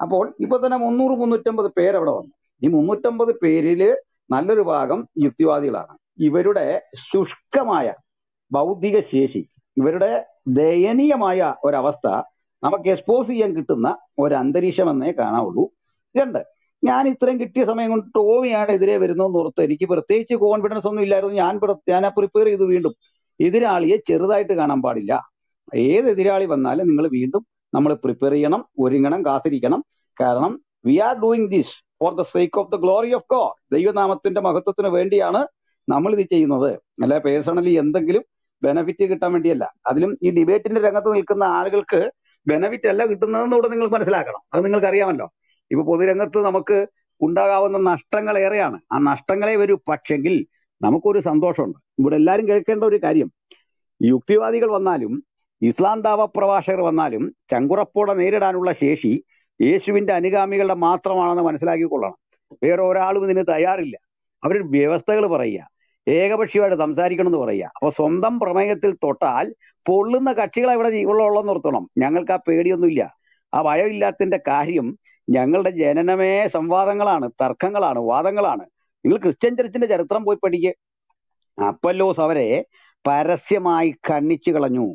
അപ്പോൾ ഇപ്പൊ തന്നെ മുന്നൂറ് മുന്നൂറ്റമ്പത് പേര് അവിടെ വന്നു. ഈ മുന്നൂറ്റമ്പത് പേരിൽ നല്ലൊരു ഭാഗം യുക്തിവാദികളാണ്. ഇവരുടെ ശുഷ്കമായ ബൗദ്ധിക ശേഷി ഇവരുടെ ദയനീയമായ ഒരവസ്ഥ നമുക്ക് എക്സ്പോസ് ചെയ്യാൻ കിട്ടുന്ന ഒരു അന്തരീക്ഷം എന്നേ കാണാവുള്ളൂ. രണ്ട് ഞാൻ ഇത്രയും കിട്ടിയ സമയം കൊണ്ട് ടോമിയാണ് എതിരെ വരുന്നതെന്ന് ഓർത്ത് എനിക്ക് പ്രത്യേകിച്ച് കോൺഫിഡൻസ് ഒന്നും ഇല്ലായിരുന്നു. ഞാൻ ഞാൻ പ്രിപ്പയർ ചെയ്ത് വീണ്ടും എതിരാളിയെ ചെറുതായിട്ട് കാണാൻ പാടില്ല. ഏത് എതിരാളി വന്നാലും നിങ്ങൾ വീണ്ടും നമ്മൾ പ്രിപ്പയർ ചെയ്യണം ഒരുങ്ങണം കാത്തിരിക്കണം. കാരണം we are doing this for the sake of the glory of God ദൈവനാമത്തിന്റെ മഹത്വത്തിന് വേണ്ടിയാണ് നമ്മൾ ഇത് ചെയ്യുന്നത്. അല്ല പേഴ്സണലി എന്തെങ്കിലും ബെനഫിറ്റ് കിട്ടാൻ വേണ്ടിയല്ല. അതിലും ഈ ഡിബേറ്റിന്റെ രംഗത്ത് നിൽക്കുന്ന ആളുകൾക്ക് ബെനഫിറ്റ് അല്ല കിട്ടുന്നതെന്ന് കൂടെ നിങ്ങൾ മനസ്സിലാക്കണം. അത് നിങ്ങൾക്ക് അറിയാമല്ലോ ഇപ്പൊ പൊതുരംഗത്ത് നമുക്ക് ഉണ്ടാകാവുന്ന നഷ്ടങ്ങൾ ഏറെയാണ്. ആ നഷ്ടങ്ങളെ വരൂ. പക്ഷെങ്കിൽ നമുക്കൊരു സന്തോഷമുണ്ട്. ഇവിടെ എല്ലാവരും കേൾക്കേണ്ട ഒരു കാര്യം. യുക്തിവാദികൾ വന്നാലും ഇസ്ലാം ദാവ പ്രഭാഷകർ വന്നാലും ചങ്കുറപ്പോടെ നേരിടാനുള്ള ശേഷി യേശുവിന്റെ അനുഗാമികളുടെ മാത്രമാണെന്ന് മനസ്സിലാക്കിക്കൊള്ളണം. വേറെ ഒരാളും ഇതിന് തയ്യാറില്ല. അവർ വ്യവസ്ഥകൾ പറയുക ഏകപക്ഷീയമായിട്ട് സംസാരിക്കണം എന്ന് പറയുക. അപ്പൊ സ്വന്തം പ്രമേയത്തിൽ തൊട്ടാൽ പൊള്ളുന്ന കക്ഷികളെ ഇവിടെ ഉള്ളതെന്ന് നിർത്തണം. ഞങ്ങൾക്ക് ആ പേടിയൊന്നുമില്ല. ആ ഭയമില്ലാത്തതിന്റെ കാര്യം ഞങ്ങളുടെ ജനനമേ സംവാദങ്ങളാണ് തർക്കങ്ങളാണ് വാദങ്ങളാണ്. നിങ്ങൾ ക്രിസ്ത്യൻ ചർച്ചിന്റെ ചരിത്രം പോയി പഠിക്കുക അപ്പല്ലോസ് അവരെ പരസ്യമായി കണ്ണിച്ചു കളഞ്ഞു.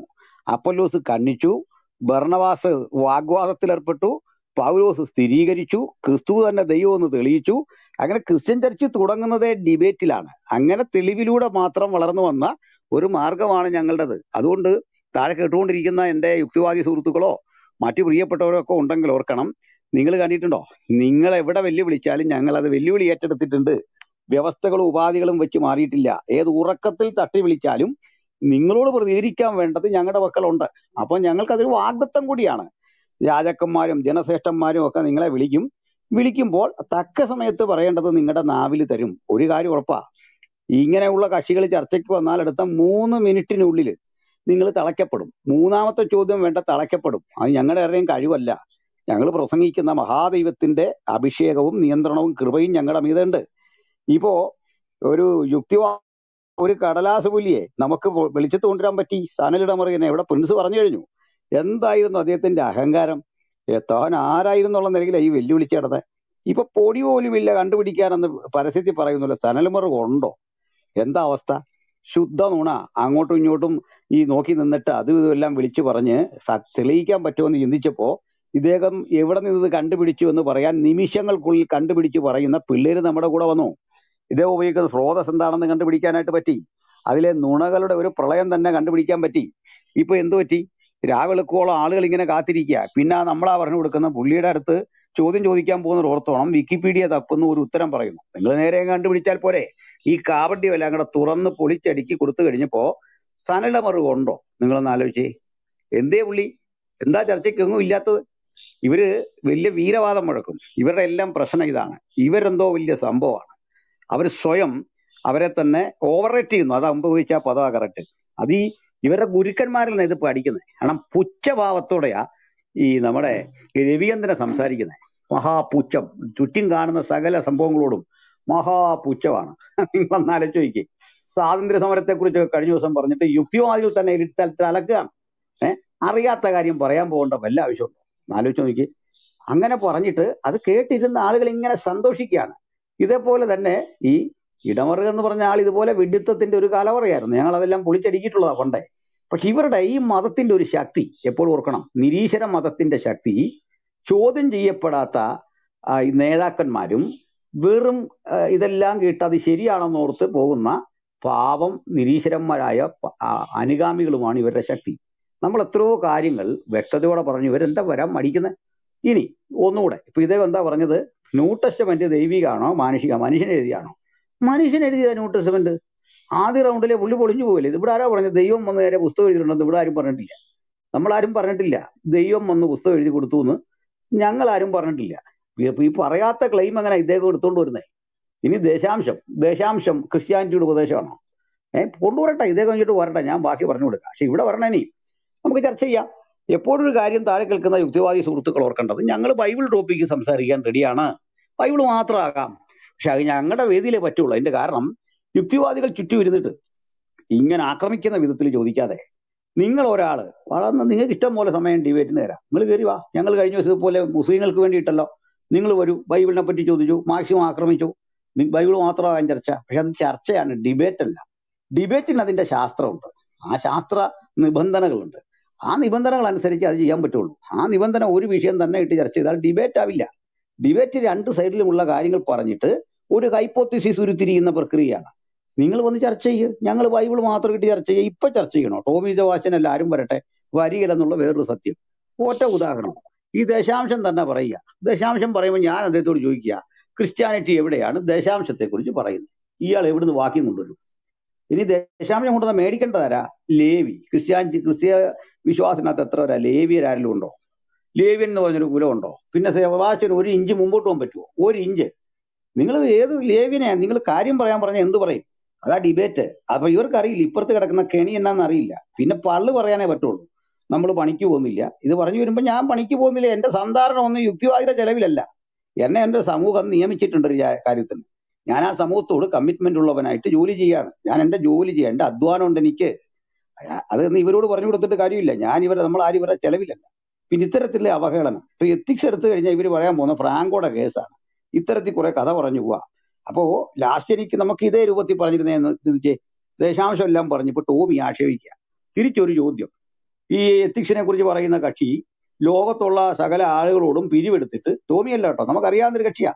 അപ്പല്ലോസ് കണ്ണിച്ചു ഭർണവാസ് വാഗ്വാദത്തിലേർപ്പെട്ടു പൗലോസ് സ്ഥിരീകരിച്ചു ക്രിസ്തു തന്നെ ദൈവമെന്ന് തെളിയിച്ചു. അങ്ങനെ ക്രിസ്ത്യൻ ചർച്ച് തുടങ്ങുന്നതേ ഡിബേറ്റിലാണ്. അങ്ങനെ തെളിവിലൂടെ മാത്രം വളർന്നു വന്ന ഒരു മാർഗമാണ് ഞങ്ങളുടേത്. അതുകൊണ്ട് താഴെ കേട്ടുകൊണ്ടിരിക്കുന്ന എന്റെ യുക്തിവാദി സുഹൃത്തുക്കളോ മറ്റു പ്രിയപ്പെട്ടവരോ ഒക്കെ ഉണ്ടെങ്കിൽ ഓർക്കണം നിങ്ങൾ കണ്ടിട്ടുണ്ടോ? നിങ്ങൾ എവിടെ വെല്ലുവിളിച്ചാലും ഞങ്ങൾ അത് വെല്ലുവിളി ഏറ്റെടുത്തിട്ടുണ്ട്. വ്യവസ്ഥകളും ഉപാധികളും വെച്ച് മാറിയിട്ടില്ല. ഏത് ഉറക്കത്തിൽ തട്ടി വിളിച്ചാലും നിങ്ങളോട് പ്രതികരിക്കാൻ വേണ്ടത് ഞങ്ങളുടെ വക്കളുണ്ട് അപ്പൊ ഞങ്ങൾക്ക് അതൊരു വാഗ്ദത്തം കൂടിയാണ്. രാജാക്കന്മാരും ജനശ്രേഷ്ഠന്മാരും ഒക്കെ നിങ്ങളെ വിളിക്കും. വിളിക്കുമ്പോൾ തക്ക സമയത്ത് പറയേണ്ടത് നിങ്ങളുടെ നാവിൽ തരും. ഒരു കാര്യം ഉറപ്പാ. ഇങ്ങനെയുള്ള കക്ഷികൾ ചർച്ചയ്ക്ക് വന്നാൽ അടുത്ത മൂന്ന് മിനിറ്റിനുള്ളിൽ നിങ്ങൾ തളയ്ക്കപ്പെടും. മൂന്നാമത്തെ ചോദ്യം വേണ്ട തളയ്ക്കപ്പെടും. അത് ഞങ്ങളുടെ ആരുടെയും കഴിവല്ല. ഞങ്ങൾ പ്രസംഗിക്കുന്ന മഹാദൈവത്തിന്റെ അഭിഷേകവും നിയന്ത്രണവും കൃപയും ഞങ്ങളുടെ മീതുണ്ട്. ഇപ്പോ ഒരു യുക്തിവാ ഒരു കടലാസ് പുലിയെ നമുക്ക് വെളിച്ചത്ത് കൊണ്ടുവരാൻ പറ്റി. സനലിടമറിയനെ ഇവിടെ പ്രിൻസ് പറഞ്ഞു കഴിഞ്ഞു. എന്തായിരുന്നു അദ്ദേഹത്തിന്റെ അഹങ്കാരം? താൻ ആരായിരുന്നുള്ള നിലയിലാണ് ഈ വെല്ലുവിളിച്ച് ഇപ്പൊ പൊടി പോലും ഇല്ല കണ്ടുപിടിക്കാനെന്ന് പരസ്യത്തിൽ പറയുന്നില്ല സനൽമറുക ഉണ്ടോ? എന്താ അവസ്ഥ? ശുദ്ധ നുണ. അങ്ങോട്ടും ഇങ്ങോട്ടും ഈ നോക്കി നിന്നിട്ട് അതും ഇതും എല്ലാം വിളിച്ചു പറഞ്ഞ് തെളിയിക്കാൻ പറ്റുമെന്ന് ചിന്തിച്ചപ്പോ ഇദ്ദേഹം എവിടെ നിന്ന് കണ്ടുപിടിച്ചു എന്ന് പറയാൻ നിമിഷങ്ങൾക്കുള്ളിൽ കണ്ടുപിടിച്ച് പറയുന്ന പിള്ളേര് നമ്മുടെ കൂടെ വന്നു. ഇദ്ദേഹം ഉപയോഗിക്കുന്ന സ്രോതസ് എന്താണെന്ന് കണ്ടുപിടിക്കാനായിട്ട് പറ്റി. അതിലെ നുണകളുടെ ഒരു പ്രളയം തന്നെ കണ്ടുപിടിക്കാൻ പറ്റി. ഇപ്പൊ എന്തു പറ്റി? രാവിലെക്കോളം ആളുകൾ ഇങ്ങനെ കാത്തിരിക്കുക. പിന്നെ നമ്മളാ പറഞ്ഞു കൊടുക്കുന്ന പുള്ളിയുടെ അടുത്ത് ചോദ്യം ചോദിക്കാൻ പോകുന്ന ഓർത്തോണം വിക്കിപീഡിയ തക്കുന്ന ഒരു ഉത്തരം പറയുന്നു. നിങ്ങൾ നേരെ കണ്ടുപിടിച്ചാൽ പോരെ. ഈ കാവഡ്യം എല്ലാം കൂടെ തുറന്ന് പൊളിച്ചടുക്കി കൊടുത്തു കഴിഞ്ഞപ്പോ സനലമറിവുണ്ടോ നിങ്ങളൊന്ന് ആലോചിച്ചേ. എന്തേ പുള്ളി? എന്താ ചർച്ചയ്ക്കൊന്നും ഇല്ലാത്തത്? ഇവർ വലിയ വീരവാദം മുഴക്കും. ഇവരുടെ എല്ലാം പ്രശ്നം ഇതാണ്. ഇവരെന്തോ വലിയ സംഭവമാണ്. അവർ സ്വയം അവരെ തന്നെ ഓവറേറ്റ് ചെയ്യുന്നു. അത് ഉപയോഗിച്ച പദമാണ് കറക്റ്റ്. അത് ഈ ഇവരുടെ ഗുരുക്കന്മാരിൽ നിന്ന് ഇത് പഠിക്കുന്നത്. കാരണം പുച്ഛഭാവത്തോടെയാ ഈ നമ്മുടെ രവിചന്ദ്രൻ സംസാരിക്കുന്നത്. മഹാപുച്ഛം. ചുറ്റും കാണുന്ന സകല സംഭവങ്ങളോടും മഹാപുച്ഛമാണ്. നിങ്ങളൊന്ന് ആലോചിച്ച് നോക്കിയേ സ്വാതന്ത്ര്യ സമരത്തെ കുറിച്ച് കഴിഞ്ഞ ദിവസം പറഞ്ഞിട്ട് യുക്തിവാദികൾ തന്നെ ഇരുത്തൽ അലക്കുകയാണ് ഏഹ് അറിയാത്ത കാര്യം പറയാൻ പോകേണ്ട വല്ല ആവശ്യമുണ്ടോ? ആലോചിച്ച് നോക്കി. അങ്ങനെ പറഞ്ഞിട്ട് അത് കേട്ടിരുന്ന ആളുകൾ ഇങ്ങനെ സന്തോഷിക്കുകയാണ്. ഇതേപോലെ തന്നെ ഈ ഇടമറുക എന്ന് പറഞ്ഞ ആൾ ഇതുപോലെ വിഡിത്തത്തിന്റെ ഒരു കലവറയായിരുന്നു. ഞങ്ങൾ അതെല്ലാം പൊളിച്ചടിക്കിയിട്ടുള്ളതാ പണ്ടേ. പക്ഷെ ഇവരുടെ ഈ മതത്തിന്റെ ഒരു ശക്തി എപ്പോഴും ഓർക്കണം? നിരീശ്വര മതത്തിന്റെ ശക്തി ചോദ്യം ചെയ്യപ്പെടാത്ത നേതാക്കന്മാരും വെറും ഇതെല്ലാം കേട്ട് അത് ശരിയാണെന്ന് ഓർത്ത് പോകുന്ന പാവം നിരീശ്വരന്മാരായ അനുഗാമികളുമാണ് ഇവരുടെ ശക്തി. നമ്മൾ എത്രയോ കാര്യങ്ങൾ വ്യക്തതയോടെ പറഞ്ഞു. ഇവരെന്താ വരാൻ മടിക്കുന്നത് ഇനി ഒന്നുകൂടെ ഇപ്പൊ ഇദ്ദേഹം എന്താ പറഞ്ഞത്? ന്യൂ ടെസ്റ്റമെന്റ് ദൈവികാണോ? മാനുഷിക മനുഷ്യൻ എഴുതിയാണോ? മനുഷ്യൻ എഴുതിയ ന്യൂ ടെസ്റ്റമെന്റ് ആദ്യ റൗണ്ടിലെ പുള്ളി പൊളിഞ്ഞു പോകില്ലേ ഇവിടെ ആരാ പറഞ്ഞത്? ദൈവം വന്ന് നേരെ പുസ്തകം എഴുതിയിട്ടുണ്ടെന്ന് ഇവിടെ ആരും പറഞ്ഞിട്ടില്ല. നമ്മളാരും പറഞ്ഞിട്ടില്ല. ദൈവം വന്ന് പുസ്തകം എഴുതി കൊടുത്തു എന്ന് ഞങ്ങൾ ആരും പറഞ്ഞിട്ടില്ല. ഇപ്പൊ ഈ പറയാത്ത ക്ലെയിം അങ്ങനെ ഇദ്ദേഹം എടുത്തുകൊണ്ട് വരുന്നത് ഇനി ദേശാംശം ദേശാംശം ക്രിസ്ത്യാനിറ്റിയുടെ ഉപദേശമാണോ? ഏഹ് കൊണ്ടുവരട്ടെ ഇദ്ദേഹം കഴിഞ്ഞിട്ട് വരട്ടെ. ഞാൻ ബാക്കി പറഞ്ഞു കൊടുക്കാം. പക്ഷെ ഇവിടെ വരണേ നമുക്ക് ചർച്ച ചെയ്യാം. എപ്പോഴും ഒരു കാര്യം താഴെ കേൾക്കുന്ന യുക്തിവാദി സുഹൃത്തുക്കൾ ഓർക്കേണ്ടത് ഞങ്ങൾ ബൈബിൾ ടോപ്പിക്ക് സംസാരിക്കാൻ റെഡിയാണ്. ബൈബിൾ മാത്രമാകാം. പക്ഷെ അത് ഞങ്ങളുടെ വേദിയിലേ പറ്റുള്ളൂ. അതിന്റെ കാരണം യുക്തിവാദികൾ ചുറ്റും ഇരുന്നിട്ട് ഇങ്ങനെ ആക്രമിക്കുന്ന വിധത്തിൽ ചോദിക്കാതെ നിങ്ങൾ ഒരാൾ വളർന്ന് നിങ്ങൾക്ക് ഇഷ്ടം പോലെ സമയം ഡിബേറ്റിന് തരാം. നിങ്ങൾ കയറി വാ. ഞങ്ങൾ കഴിഞ്ഞ ദിവസം ഇതുപോലെ മുസ്ലിങ്ങൾക്ക് വേണ്ടിയിട്ടല്ലോ നിങ്ങൾ വരൂ. ബൈബിളിനെ പറ്റി ചോദിച്ചു. മാക്സിമം ആക്രമിച്ചു. ബൈബിൾ മാത്രമാകാൻ ചർച്ച. പക്ഷെ അത് ചർച്ചയാണ്. ഡിബേറ്റ് അല്ല. ഡിബേറ്റിന് അതിന്റെ ശാസ്ത്രമുണ്ട്. ആ ശാസ്ത്ര നിബന്ധനകളുണ്ട്. ആ നിബന്ധനകൾ അനുസരിച്ച് അത് ചെയ്യാൻ പറ്റുള്ളൂ. ആ നിബന്ധന ഒരു വിഷയം തന്നെ ഇട്ട് ചർച്ച ചെയ്താൽ ഡിബേറ്റ് ആവില്ല. ഡിബേറ്റ് രണ്ട് സൈഡിലുമുള്ള കാര്യങ്ങൾ പറഞ്ഞിട്ട് ഒരു ഹൈപ്പോത്തിസിസ് ഉരുത്തിരിയുന്ന പ്രക്രിയയാണ്. നിങ്ങൾ വന്ന് ചർച്ച ചെയ്യുക ഞങ്ങൾ ബൈബിൾ മാത്രം ഇട്ട് ചർച്ച ചെയ്യുക ഇപ്പൊ ചർച്ച ചെയ്യണോ? ടോമി ജവാശൻ എല്ലാവരും വരട്ടെ. വരികയില്ലെന്നുള്ള വേറൊരു സത്യം. ഒറ്റ ഉദാഹരണം. ഈ ദശാംശം തന്നെ പറയുക. ദശാംശം പറയുമ്പോൾ ഞാൻ അദ്ദേഹത്തോട് ചോദിക്കുക ക്രിസ്ത്യാനിറ്റി എവിടെയാണ്? ദശാംശത്തെക്കുറിച്ച് പറയുന്നത് ഇയാൾ എവിടുന്ന് വാക്യം കൊണ്ടുവരും? ഇനി ദശാംശം കൊണ്ടുവന്ന മേടിക്കേണ്ടതാരാ? ലേവി. ക്രിസ്ത്യാനിറ്റി ക്രിസ്ത്യ വിശ്വാസത്തിനകത്ത് എത്ര വരാ ലേവിയരാരെങ്കിലും ഉണ്ടോ? ലേവ്യൻ എന്ന് പറഞ്ഞൊരു കുലമുണ്ടോ പിന്നെ സെബാസ്റ്റ്യൻ ഒരു ഇഞ്ച് മുമ്പോട്ട് പോകാൻ പറ്റുമോ? ഒരു ഇഞ്ച്. നിങ്ങൾ ഏത് ലേവ്യനെ നിങ്ങൾ കാര്യം പറയാൻ പറഞ്ഞാൽ എന്ത് പറയും? അതാ ഡിബേറ്റ്. അപ്പൊ ഇവർക്ക് അറിയില്ല ഇപ്പുറത്ത് കിടക്കുന്ന കെണി എന്നാന്ന് അറിയില്ല. പിന്നെ പള്ളു പറയാനേ പറ്റുള്ളൂ. നമ്മൾ പണിക്ക് പോകുന്നില്ല. ഇത് പറഞ്ഞു വരുമ്പോൾ ഞാൻ പണിക്ക് പോകുന്നില്ല. എന്റെ സന്ധാരണ ഒന്നും യുക്തിവാദിയുടെ ചെലവിലല്ല. എന്നെ എന്റെ സമൂഹം നിയമിച്ചിട്ടുണ്ട് ഒരു കാര്യത്തിന്. ഞാൻ ആ സമൂഹത്തോട് കമ്മിറ്റ്മെന്റ് ഉള്ളവനായിട്ട് ജോലി ചെയ്യാണ്. ഞാൻ എന്റെ ജോലി ചെയ്യാം. എന്റെ അധ്വാനം ഉണ്ട് എനിക്ക്. അതൊന്നും ഇവരോട് പറഞ്ഞു കൊടുത്തിട്ട് കാര്യമില്ല. ഞാൻ ഇവരെ നമ്മൾ ആരും ഇവരെ ചെലവില്ലല്ല പിന്നെ ഇത്തരത്തിലെ അവഹേളനം. ഇപ്പൊ എത്തിക്സ് എടുത്തു കഴിഞ്ഞാൽ ഇവർ പറയാൻ പോകുന്ന ഫ്രാങ്കോടെ കേസാണ്. ഇത്തരത്തിൽ കുറെ കഥ പറഞ്ഞു പോവാ. അപ്പോ ലാസ്റ്റ് എനിക്ക് നമുക്ക് ഇതേ രൂപത്തിൽ പറഞ്ഞിരുന്നേന്ന് ചിന്തിച്ചേ ദശാംശം എല്ലാം ഇപ്പൊ ടോമി ആക്ഷേപിക്കുക തിരിച്ചൊരു ചോദ്യം. ഈ എത്തിക്സിനെ കുറിച്ച് പറയുന്ന കക്ഷി ലോകത്തുള്ള സകല ആളുകളോടും പിരിവെടുത്തിട്ട് ടോമി അല്ല കേട്ടോ നമുക്കറിയാവുന്ന ഒരു കക്ഷിയാ.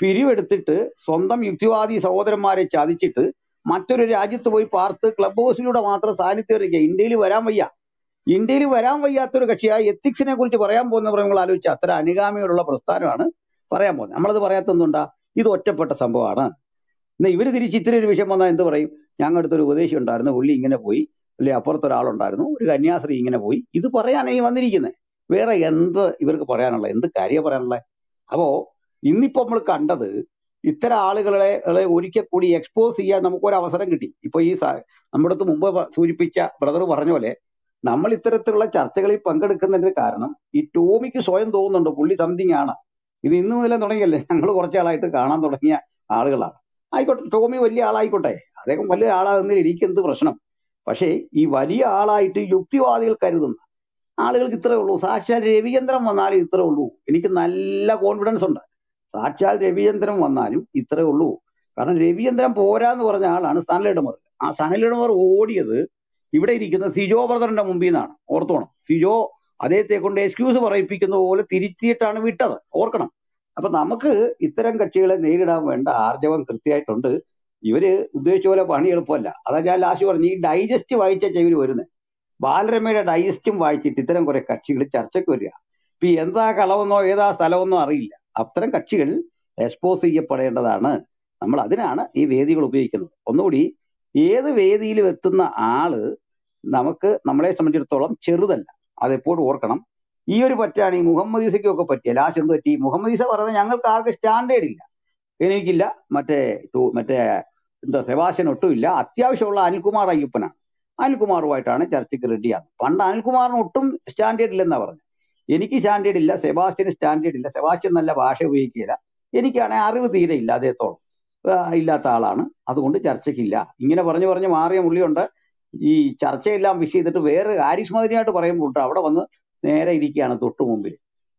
പിരിവെടുത്തിട്ട് സ്വന്തം യുക്തിവാദി സഹോദരന്മാരെ ചതിച്ചിട്ട് മറ്റൊരു രാജ്യത്ത് പോയി പാർത്ത് ക്ലബ് ഹൗസിലൂടെ മാത്രം സാന്നിധ്യം അറിയിക്കുക. ഇന്ത്യയിൽ വരാൻ വയ്യ. ഇന്ത്യയിൽ വരാൻ വയ്യാത്തൊരു കക്ഷിയാ എത്തിക്സിനെ കുറിച്ച് പറയാൻ പോകുന്ന നിങ്ങൾ ആലോചിച്ച അത്ര അനുഗാമികളുള്ള പ്രസ്ഥാനമാണ് പറയാൻ പോകുന്നത്. നമ്മളത് പറയാത്തൊന്നുണ്ടാ? ഇത് ഒറ്റപ്പെട്ട സംഭവമാണ്. എന്നാൽ ഇവർ തിരിച്ച് ഇത്തിരി ഒരു വിഷയം വന്നാൽ എന്ത് പറയും? ഞങ്ങളുടെ അടുത്തൊരു ഉപദേശി ഉണ്ടായിരുന്നു. ഉള്ളി ഇങ്ങനെ പോയി. അല്ലെ അപ്പുറത്തൊരാളുണ്ടായിരുന്നു. ഒരു കന്യാസ്ത്രീ ഇങ്ങനെ പോയി. ഇത് പറയാനാണ് ഈ വന്നിരിക്കുന്നത് വേറെ എന്ത് ഇവർക്ക് പറയാനുള്ള എന്ത് കാര്യം പറയാനുള്ള അപ്പോ ഇന്നിപ്പോ നമ്മൾ കണ്ടത് ഇത്തരം ആളുകളെ കളെ ഒരിക്കൽ കൂടി എക്സ്പോസ് ചെയ്യാൻ നമുക്കൊരു അവസരം കിട്ടി. ഇപ്പൊ ഈ നമ്മുടെ അടുത്ത് മുമ്പ് സൂചിപ്പിച്ച ബ്രദർ പറഞ്ഞ പോലെ നമ്മൾ ഇത്തരത്തിലുള്ള ചർച്ചകളിൽ പങ്കെടുക്കുന്നതിന് കാരണം ഈ ടോമിക്ക് സ്വയം തോന്നുന്നുണ്ട് പുള്ളി സംതിങ് ആണ്. ഇത് ഇന്ന് മുതലേ തുടങ്ങിയല്ലേ? ഞങ്ങൾ കുറച്ചാളായിട്ട് കാണാൻ തുടങ്ങിയ ആളുകളാണ്. ആയിക്കോട്ടെ ടോമി വലിയ ആളായിക്കോട്ടെ. അദ്ദേഹം വലിയ ആളാകുന്നതിൽ എനിക്ക് എന്ത് പ്രശ്നം? പക്ഷേ ഈ വലിയ ആളായിട്ട് യുക്തിവാദികൾ കരുതുന്ന ആളുകൾക്ക് ഇത്രേ ഉള്ളൂ. സാക്ഷാൽ രവിചന്ദ്രൻ വന്നാലും ഇത്രേ ഉള്ളൂ. എനിക്ക് നല്ല കോൺഫിഡൻസ് ഉണ്ട്. സാക്ഷാൽ രവിചന്ദ്രൻ വന്നാലും ഇത്രേ ഉള്ളൂ. കാരണം രവിചന്ദ്രൻ പോരാന്ന് പറഞ്ഞ ആളാണ് സനലിടമർ. ആ സനലിടമർ ഓടിയത് ഇവിടെ ഇരിക്കുന്ന സിജോ ബ്രദറിന്റെ മുമ്പിൽ നിന്നാണ്. ഓർത്തോണം. സിജോ അദ്ദേഹത്തെ കൊണ്ട് എക്സ്ക്യൂസ് പറയിപ്പിക്കുന്ന പോലെ തിരിച്ചിട്ടാണ് വിട്ടത്. ഓർക്കണം. അപ്പൊ നമുക്ക് ഇത്തരം കക്ഷികളെ നേരിടാൻ വേണ്ട ആർജവം കൃത്യമായിട്ടുണ്ട്. ഇവർ ഉദ്ദേശിച്ച പോലെ പണി എളുപ്പമല്ല. അതാ ഞാൻ ലാസ്റ്റ് പറഞ്ഞു ഈ ഡൈജസ്റ്റ് വായിച്ച ഇവർ വരുന്നത് ബാലരമയുടെ ഡൈജസ്റ്റും വായിച്ചിട്ട് ഇത്തരം കുറെ കക്ഷികൾ ചർച്ചയ്ക്ക് വരിക. ഇപ്പൊ എന്താ കളവെന്നോ ഏതാ സ്ഥലമെന്നോ അറിയില്ല. അത്തരം കക്ഷികൾ എക്സ്പോസ് ചെയ്യപ്പെടേണ്ടതാണ്. നമ്മൾ അതിനാണ് ഈ വേദികൾ ഉപയോഗിക്കുന്നത്. ഒന്നുകൂടി ഏത് വേദിയിലും എത്തുന്ന ആൾ നമുക്ക് നമ്മളെ സംബന്ധിച്ചിടത്തോളം ചെറുതല്ല. അതെപ്പോഴും ഓർക്കണം. ഈ ഒരു പറ്റാണ് ഈ മുഹമ്മദ് ഈസയ്ക്കൊക്കെ പറ്റിയ ലാസ്റ്റ് എന്ത് പറ്റി? മുഹമ്മദ് ഈസ പറയുന്നത് ഞങ്ങൾക്ക് ആർക്കും സ്റ്റാൻഡേർഡ് ഇല്ല. എനിക്കില്ല. മറ്റേ മറ്റേ എന്താ സെബാസ്റ്റ്യൻ ഒട്ടുമില്ല അത്യാവശ്യമുള്ള അനിൽകുമാർ അയ്യപ്പനാണ്. അനിൽകുമാറുമായിട്ടാണ് ചർച്ചയ്ക്ക് റെഡിയാണ് പണ്ട് അനിൽകുമാറിന് ഒട്ടും സ്റ്റാൻഡേർഡ് ഇല്ലെന്നാ പറഞ്ഞത്. എനിക്ക് സ്റ്റാൻഡേർഡ് ഇല്ല സെബാസ്റ്റ്യന് സ്റ്റാൻഡേർഡ് ഇല്ല. സെബാസ്റ്റ്യൻ നല്ല ഭാഷ ഉപയോഗിക്കില്ല എനിക്കാണെങ്കിൽ അറിവ് തീരെ ഇല്ല അദ്ദേഹത്തോളം ഇല്ലാത്ത ആളാണ്. അതുകൊണ്ട് ചർച്ചയ്ക്കില്ല. ഇങ്ങനെ പറഞ്ഞു പറഞ്ഞ് മാറിയ മുള്ളിയുണ്ട് ഈ ചർച്ചയെല്ലാം വിഷ് ചെയ്തിട്ട് വേറെ ആരിസ് മതിനായിട്ട് പറയുമ്പോൾ അവിടെ വന്ന് നേരെ ഇരിക്കുകയാണ് തൊട്ടു മുമ്പിൽ.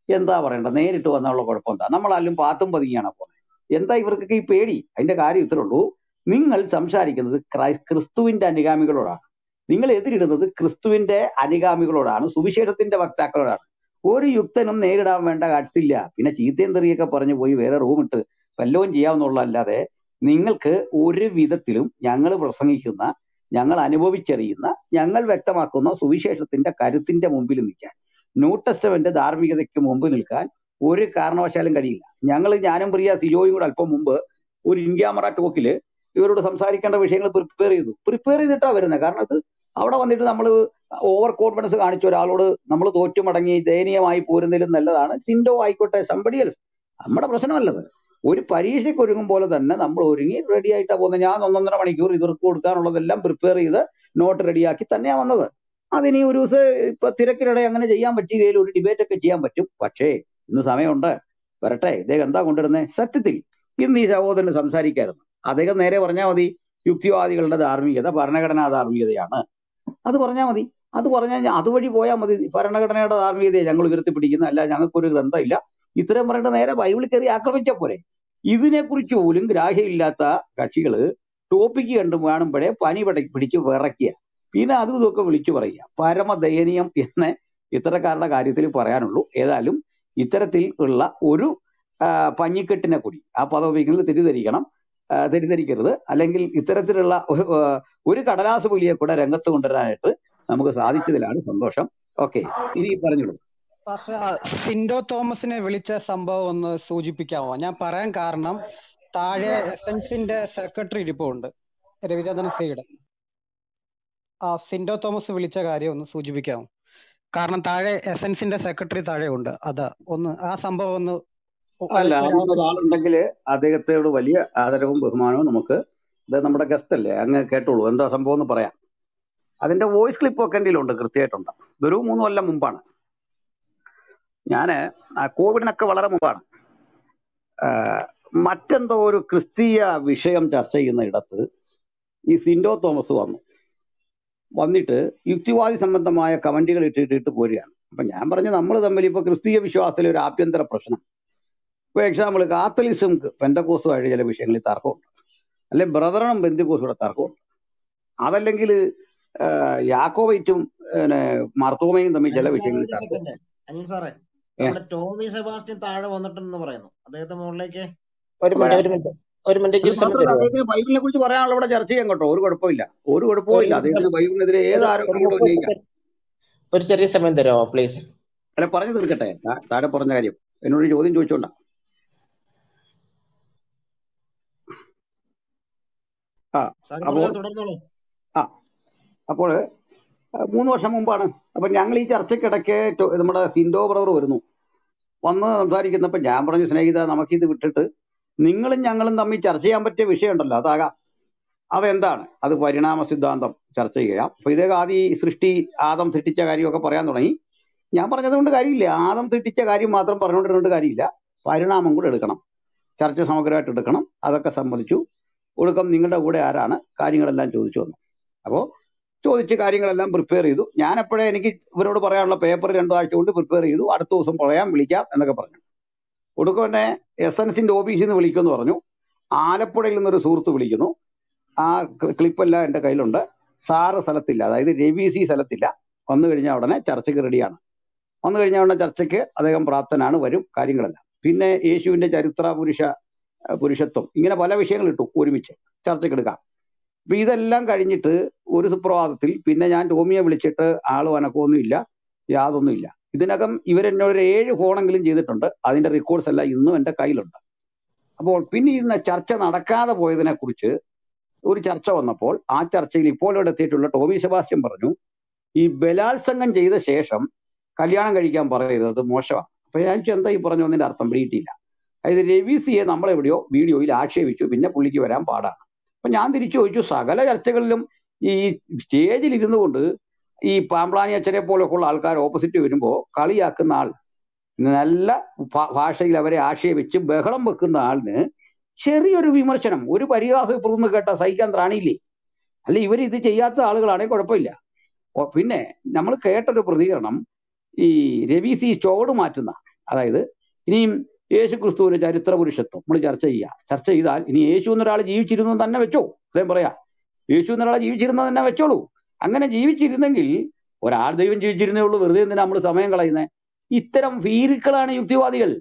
എന്താ പറയണ്ട നേരിട്ട് വന്നുള്ള കുഴപ്പം എന്താ? നമ്മളാലും പാത്തും പതുങ്ങിയാണ് പോകുന്നത് എന്താ ഇവർക്കൊക്കെ ഈ പേടി? അതിന്റെ കാര്യം ഇത്രേ ഉള്ളൂ. നിങ്ങൾ സംസാരിക്കുന്നത് ക്രൈ- ക്രിസ്തുവിന്റെ അനുഗാമികളോടാണ്. നിങ്ങൾ എതിരിടുന്നത് ക്രിസ്തുവിന്റെ അനുഗാമികളോടാണ്. സുവിശേഷത്തിന്റെ വക്താക്കളോടാണ്. ഒരു യുക്തനും നേരിടാൻ വേണ്ട കട്ടില്ല. പിന്നെ ചീത്തയും തെറിയൊക്കെ പറഞ്ഞു പോയി വേറെ റൂമിട്ട് വല്ലവും ചെയ്യാവുന്നുള്ളതല്ലാതെ നിങ്ങൾക്ക് ഒരു വിധത്തിലും ഞങ്ങൾ പ്രസംഗിക്കുന്ന ഞങ്ങൾ അനുഭവിച്ചറിയുന്ന ഞങ്ങൾ വ്യക്തമാക്കുന്ന സുവിശേഷത്തിന്റെ കരുത്തിന്റെ മുമ്പിൽ നിൽക്കാൻ ന്യൂ ധാർമ്മികതയ്ക്ക് മുമ്പ് നിൽക്കാൻ ഒരു കാരണവശാലും കഴിയില്ല. ഞങ്ങൾ ഞാനും പ്രിയ സിജോയും കൂടെ അല്പം മുമ്പ് ഒരു ഇന്ത്യാമറ ടോക്കിൽ ഇവരോട് സംസാരിക്കേണ്ട വിഷയങ്ങൾ പ്രിപ്പയർ ചെയ്തു. പ്രിപ്പയർ ചെയ്തിട്ടാണ് വരുന്നത് കാരണം അത് അവിടെ വന്നിട്ട് നമ്മൾ ഓവർ കോൺഫിഡൻസ് കാണിച്ച ഒരാളോട് നമ്മൾ തോറ്റു മടങ്ങി ദയനീയമായി പോരുന്നതിലും നല്ലതാണ്. ചിന്തോ ആയിക്കോട്ടെ സമ്പടി നമ്മുടെ പ്രശ്നമല്ലത്. ഒരു പരീക്ഷയ്ക്ക് ഒരുങ്ങും പോലെ തന്നെ നമ്മൾ ഒരുങ്ങി റെഡി ആയിട്ടാ പോകുന്നത്. ഞാൻ ഒന്നൊന്നര മണിക്കൂർ ഇവർക്ക് കൊടുക്കാനുള്ളതെല്ലാം പ്രിപ്പയർ ചെയ്ത് നോട്ട് റെഡിയാക്കി തന്നെയാ വന്നത്. അതിനി ഒരു ദിവസം ഇപ്പൊ തിരക്കിനിടെ അങ്ങനെ ചെയ്യാൻ പറ്റിയില്ലെങ്കിൽ ഒരു ഡിബേറ്റ് ഒക്കെ ചെയ്യാൻ പറ്റും. പക്ഷേ ഇന്ന് സമയമുണ്ട്. വരട്ടെ ഇദ്ദേഹം എന്താ കൊണ്ടുവരുന്നത് സത്യത്തിൽ ഇന്ന് ഈ സഹോദരന് സംസാരിക്കായിരുന്നു. അദ്ദേഹം നേരെ പറഞ്ഞാൽ മതി യുക്തിവാദികളുടെ ധാർമ്മികത ഭരണഘടനാ ധാർമ്മികതയാണ്. അത് പറഞ്ഞാൽ മതി. അത് പറഞ്ഞാൽ അതുവഴി പോയാൽ മതി. ഭരണഘടനയുടെ ധാർമ്മികതയെ ഞങ്ങൾ ഉയർത്തിപ്പിടിക്കുന്ന അല്ല ഞങ്ങൾക്കൊരു ഗ്രന്ഥമില്ല. ഇത്രയും പറഞ്ഞിട്ട് നേരെ ബൈബിളിൽ കയറി ആക്രമിച്ചാൽ പോരെ. ഇതിനെക്കുറിച്ച് പോലും ഗ്രാഹ്യമില്ലാത്ത കക്ഷികൾ ടോപ്പിക്ക് കണ്ടു കാണുമ്പോഴേ പനി പട പിടിച്ച് വിറയ്ക്കുക. പിന്നെ അതും ഇതൊക്കെ വിളിച്ചു പറയുക. പരമദയനീയം എന്ന് ഇത്തരക്കാരുടെ കാര്യത്തിൽ പറയാനുള്ളൂ. ഏതായാലും ഇത്തരത്തിൽ ഉള്ള ഒരു പഞ്ഞിക്കെട്ടിനെ കൂടി ആ പദം ഉപയോഗിക്കുന്നത് തെറ്റിദ്ധരിക്കണം. തെറ്റിദ്ധരിക്കരുത്. അല്ലെങ്കിൽ ഇത്തരത്തിലുള്ള ഒരു കടലാസ് പുലിയെ കൂടെ രംഗത്ത് കൊണ്ടുവരാനായിട്ട് നമുക്ക് സാധിച്ചതിലാണ് സന്തോഷം. ഓക്കെ ഇനി പറഞ്ഞോളൂ. സിൻഡോ തോമസിനെ വിളിച്ച സംഭവം ഒന്ന് സൂചിപ്പിക്കാമോ? ഞാൻ പറയാൻ കാരണം താഴെ എസൻസിന്റെ സെക്രട്ടറി ഇരിപ്പുണ്ട് രവിചന്ദ്രൻ സിയുടെ ആ സിൻഡോ തോമസ് വിളിച്ച കാര്യം ഒന്ന് സൂചിപ്പിക്കാമോ? കാരണം താഴെ എസൻസിന്റെ സെക്രട്ടറി താഴെ ഉണ്ട് അതാ ഒന്ന് ആ സംഭവം ഒന്ന് അല്ല അങ്ങനെ ഒരാളുണ്ടെങ്കിൽ അദ്ദേഹത്തോട് വലിയ ആദരവും ബഹുമാനവും നമുക്ക് ഇത് നമ്മുടെ ഗസ്റ്റ് അല്ലേ? അങ്ങ് കേട്ടോളൂ. എന്താ സംഭവം എന്ന് പറയാം. അതിന്റെ വോയിസ് ക്ലിപ്പ് ഒക്കെ ഉണ്ട് കൃത്യമായിട്ടുണ്ട്. ഒരു മൂന്ന് കൊല്ലം മുമ്പാണ്. ഞാൻ ആ കോവിഡിനൊക്കെ വളരെ മുമ്പാണ്. മറ്റെന്തോ ഒരു ക്രിസ്തീയ വിഷയം ചർച്ച ചെയ്യുന്ന ഇടത്ത് ഈ സിൻഡോ തോമസ് വന്നു. വന്നിട്ട് യുക്തിവാദി സംബന്ധമായ കമന്റുകൾ ഇട്ടിട്ടിട്ട് പോരുകയാണ്. അപ്പൊ ഞാൻ പറഞ്ഞു നമ്മൾ തമ്മിൽ ഇപ്പൊ ക്രിസ്തീയ വിശ്വാസത്തിലെ ഒരു ആഭ്യന്തര പ്രശ്നം. ഇപ്പൊ എക്സാമ്പിൾ കാത്തലിസം പെന്തക്കോസുമായിട്ട് ചില വിഷയങ്ങളിൽ തർക്കമുണ്ട്. അല്ലെ ബ്രദറണം ബന്ധുക്കോസുകൂടെ തർക്കമുണ്ട്. അതല്ലെങ്കിൽ യാക്കോവൈറ്റും പിന്നെ മർത്തോമയും തമ്മിൽ ചില വിഷയങ്ങളിൽ സാറേ നമ്മുടെ ടോമി സെബാസ്റ്റ്യൻ താഴെ വന്നിട്ടുണ്ടെന്ന് പറയുന്നു. അദ്ദേഹത്തെ മുകളിലേക്ക് ഒരു മിനിറ്റ് ഒരു മിനിറ്റ്. ഒരു മിനിറ്റ് ബൈബിളിനെ കുറിച്ച് പറയാനുള്ള ഇവിടെ ചർച്ച ചെയ്യാൻ കേട്ടോ. ഒരു കുഴപ്പമില്ല. ഒരു കുഴപ്പവും ഒരു ഇല്ല. മിനിറ്റ് അദ്ദേഹത്തിന് ബൈബിളിനെതിരെ ഏത് ഉന്നയിക്കാം. ഒരു ചെറിയ സമയം തരുമോ പ്ലീസ്? അല്ല പറഞ്ഞു തീർക്കട്ടെ. താഴെ പറഞ്ഞ കാര്യം. എന്നോട് ചോദ്യം ചോദിച്ചോണ്ടാ. ആ അപ്പോൾ പറഞ്ഞോ ആ അപ്പോൾ മൂന്ന് വർഷം മുമ്പാണ്. അപ്പൊ ഞങ്ങൾ ഈ ചർച്ചയ്ക്കിടയ്ക്ക് ടോ- നമ്മുടെ സിൻഡോ ബ്രദർ വരുന്നു. വന്ന് സംസാരിക്കുന്നപ്പോ ഞാൻ പറഞ്ഞു സ്നേഹിത നമുക്കിത് വിട്ടിട്ട് നിങ്ങളും ഞങ്ങളും തമ്മിൽ ചർച്ച ചെയ്യാൻ പറ്റിയ വിഷയമുണ്ടല്ലോ. അതാകാം അതെന്താണ്? അത് പരിണാമ സിദ്ധാന്തം ചർച്ച ചെയ്യാം. അപ്പൊ ഇതേ ആദ്യം ഈ സൃഷ്ടി ആദം സൃഷ്ടിച്ച കാര്യമൊക്കെ പറയാൻ തുടങ്ങി. ഞാൻ പറഞ്ഞത് കൊണ്ട് കാര്യമില്ല. ആദം സൃഷ്ടിച്ച കാര്യം മാത്രം പറഞ്ഞുകൊണ്ടിരുന്നിട്ട് കാര്യമില്ല. പരിണാമം കൂടെ എടുക്കണം. ചർച്ച സമഗ്രമായിട്ട് എടുക്കണം. അതൊക്കെ സംബന്ധിച്ചു. ഒടുക്കം നിങ്ങളുടെ കൂടെ ആരാണ്? കാര്യങ്ങളെല്ലാം ചോദിച്ചു വന്നു. അപ്പോൾ ചോദിച്ച് കാര്യങ്ങളെല്ലാം പ്രിപ്പയർ ചെയ്തു. ഞാൻ എപ്പോഴേ എനിക്ക് ഇവരോട് പറയാനുള്ള പേപ്പർ രണ്ടാഴ്ച കൊണ്ട് പ്രിപ്പയർ ചെയ്തു. അടുത്ത ദിവസം പറയാം വിളിക്കാം എന്നൊക്കെ പറഞ്ഞു. ഉടുക്കം എന്നെ എസ് എൻ എസിന്റെ ഓഫീസിൽ നിന്ന് വിളിക്കുമെന്ന് പറഞ്ഞു. ആലപ്പുഴയിൽ നിന്നൊരു സുഹൃത്ത് വിളിക്കുന്നു. ആ ക്ലിപ്പെല്ലാം എന്റെ കയ്യിലുണ്ട്. സാറ് സ്ഥലത്തില്ല. അതായത് രവി സി സ്ഥലത്തില്ല. വന്നു കഴിഞ്ഞാൽ ഉടനെ ചർച്ചയ്ക്ക് റെഡിയാണ് വന്നു കഴിഞ്ഞാൽ ഉടനെ ചർച്ചയ്ക്ക് അദ്ദേഹം പ്രാപ്തനാണ്. വരും. കാര്യങ്ങളെല്ലാം. പിന്നെ യേശുവിന്റെ ചരിത്ര പുരുഷ പുരുഷത്വം. ഇങ്ങനെ പല വിഷയങ്ങൾ ഇട്ടു ഒരുമിച്ച് ചർച്ചയ്ക്ക് എടുക്കാം അപ്പൊ ഇതെല്ലാം കഴിഞ്ഞിട്ട് ഒരു സുപ്രഭാതത്തിൽ പിന്നെ ഞാൻ ടോമിയെ വിളിച്ചിട്ട് ആൾ അനക്കമൊന്നും ഇല്ല യാതൊന്നും ഇല്ല. ഇതിനകം ഇവരെന്നോട് ഒരു ഏഴ് ഫോണെങ്കിലും ചെയ്തിട്ടുണ്ട്. അതിന്റെ റെക്കോർഡ്സ് എല്ലാം ഇന്നും എന്റെ കയ്യിലുണ്ട്. അപ്പോൾ പിന്നെ ഇന്ന് ചർച്ച നടക്കാതെ പോയതിനെ കുറിച്ച് ഒരു ചർച്ച വന്നപ്പോൾ ആ ചർച്ചയിൽ ഇപ്പോൾ ഇവിടെ എത്തിയിട്ടുള്ള ടോമി സെബാസ്റ്റ്യൻ പറഞ്ഞു ഈ ബലാത്സംഗം ചെയ്ത ശേഷം കല്യാണം കഴിക്കാൻ പറയരുത്. മോശമാണ്. അപ്പൊ ഞാൻ എന്താ ഈ പറഞ്ഞു അതിന്റെ അർത്ഥം പിടിയിട്ടില്ല അതായത് രവിസിയെ നമ്മളെവിടെയോ വീഡിയോയിൽ ആക്ഷേപിച്ചു. പിന്നെ പുള്ളിക്ക് വരാൻ പാടാണ്. അപ്പൊ ഞാൻ തിരിച്ചു ചോദിച്ചു സകല ചർച്ചകളിലും ഈ സ്റ്റേജിൽ ഇരുന്നു കൊണ്ട് ഈ പാമ്പ്ലാനി അച്ഛനെ പോലൊക്കെ ഉള്ള ആൾക്കാർ ഓപ്പോസിറ്റ് വരുമ്പോൾ കളിയാക്കുന്ന ആൾ നല്ല ഭാഷയിൽ അവരെ ആക്ഷേപിച്ച് ബഹളം വെക്കുന്ന ആളിന് ചെറിയൊരു വിമർശനം ഒരു പരിഹാസം ഇപ്പുറത്തുനിന്ന് കേട്ട സഹിക്കാൻ ത്രാണിയില്ലേ? അല്ല ഇവർ ഇത് ചെയ്യാത്ത ആളുകളാണെങ്കിൽ കുഴപ്പമില്ല. പിന്നെ നമ്മൾ കേട്ടൊരു പ്രതികരണം ഈ രവി സി ചോട് മാറ്റുന്ന അതായത് ഇനിയും യേശു ക്രിസ്തുവിന്റെ ചരിത്ര പുരുഷത്വം നമ്മൾ ചർച്ച ചെയ്യുക ചർച്ച ചെയ്താൽ ഇനി യേശു എന്നൊരാൾ ജീവിച്ചിരുന്നു തന്നെ വെച്ചോ. അദ്ദേഹം പറയാ യേശു എന്നൊരാൾ ജീവിച്ചിരുന്നത് തന്നെ വെച്ചോളൂ. അങ്ങനെ ജീവിച്ചിരുന്നെങ്കിൽ ഒരാൾ ദൈവം ജീവിച്ചിരുന്നേ ഉള്ളൂ. വെറുതെ എന്തിനാ നമ്മൾ സമയം കളയുന്നത് ഇത്തരം ഭീരുക്കളാണ് യുക്തിവാദികൾ.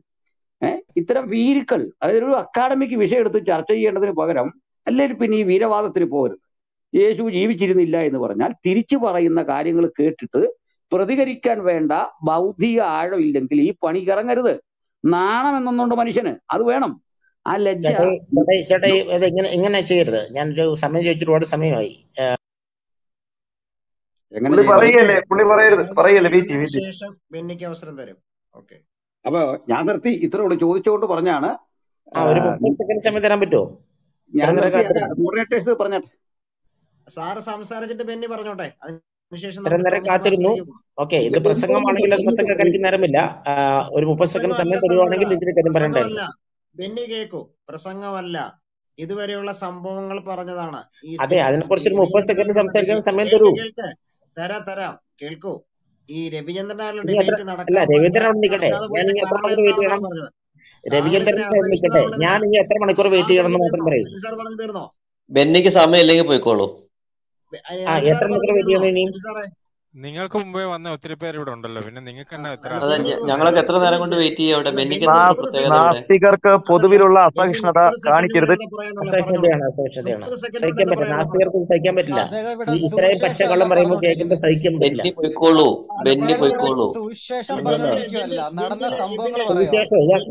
ഏഹ് ഇത്തരം ഭീരുക്കൾ. അതായത് ഒരു അക്കാഡമിക് വിഷയം എടുത്ത് ചർച്ച ചെയ്യേണ്ടതിന് പകരം അല്ലെങ്കിൽ പിന്നെ ഈ വീരവാദത്തിന് പോകരുത്. യേശു ജീവിച്ചിരുന്നില്ല എന്ന് പറഞ്ഞാൽ തിരിച്ചു പറയുന്ന കാര്യങ്ങൾ കേട്ടിട്ട് പ്രതികരിക്കാൻ വേണ്ട ബൗദ്ധിക ആഴമില്ലെങ്കിൽ ഈ പണി ഇറങ്ങരുത്. നാണം എന്നൊന്നുണ്ട് മനുഷ്യന് അത് വേണം. ആ ലജ്ജ. ചേട്ടായി ഇത് ഇങ്ങനെ ഇങ്ങനെ ചെയ്യരുത്. ഞാനൊരു സമയം ചോദിച്ചിട്ട് ഒരുപാട് സമയമായി. അവസരം തരും. ഓക്കെ. അപ്പൊ ഞാൻ നിർത്തി. ഇത്രയോട് ചോദിച്ചുകൊണ്ട് പറഞ്ഞാണ്. ഒരു മുപ്പത് സെക്കൻഡ് സമയം തരാൻ പറ്റുമോ? ഞാൻ പറഞ്ഞാട്ടെ. സാറ് സംസാരിച്ചിട്ട് ബെന്നി പറഞ്ഞോട്ടെ. അതിനുശേഷം ഇത്ര നേരം കാത്തിരുന്നു. ഓക്കെ ഇത് പ്രസംഗമാണെങ്കിൽ പ്രസംഗം നേരമില്ല. ഒരു മുപ്പത് സെക്കൻഡ് സമയം തരുവാണെങ്കിൽ ഇതിന് കാര്യം പറയണ്ടായിരുന്നു ബെന്നി കേക്കൂ പ്രസംഗമല്ല. ഇതുവരെയുള്ള സംഭവങ്ങൾ പറഞ്ഞതാണ്. അതെ അതിനെ കുറിച്ച് ഒരു മുപ്പത് സെക്കൻഡ് സംസാരിക്കാൻ സമയം തരൂ. തരാ തരാം. കേൾക്കൂ. ഈ എത്ര ഡിബേറ്റ് രവീന്ദ്രൻ നിൽക്കട്ടെ. ഞാൻ എത്ര മണിക്കൂർ വെയിറ്റ് ചെയ്യണം? രവിചന്ദ്രൻ നിൽക്കട്ടെ. ഞാൻ ഇനി എത്ര മണിക്കൂർ വെയിറ്റ് ചെയ്യണം എന്ന് മാത്രം പറയും. ബെന്നിക്ക് സമയം ഇല്ലെങ്കിൽ പോയിക്കോളൂ. നിങ്ങൾക്ക് മുമ്പേ വന്ന ഒത്തിരി പേര് ഇവിടെ ഉണ്ടല്ലോ. പിന്നെ നിങ്ങൾക്ക് ഞങ്ങളൊക്കെ എത്ര നേരം കൊണ്ട് വെയിറ്റ് ചെയ്യാം അവിടെ? നാസ്തികർക്ക് പൊതുവിലുള്ള അസഹിഷ്ണുത കാണിക്കരുത്. സഹിക്കാൻ പറ്റില്ല. നാസ്തികർക്ക് സഹിക്കാൻ പറ്റില്ല. ഈ ഇത്രയും പച്ചക്കള്ളം പറയുമ്പോൾ കേൾക്കുമ്പോൾ സഹിക്കാൻ പറ്റില്ല. ബെന്നി പോയിക്കോളൂ ബെന്നി പോയിക്കോളൂ. സുവിശേഷം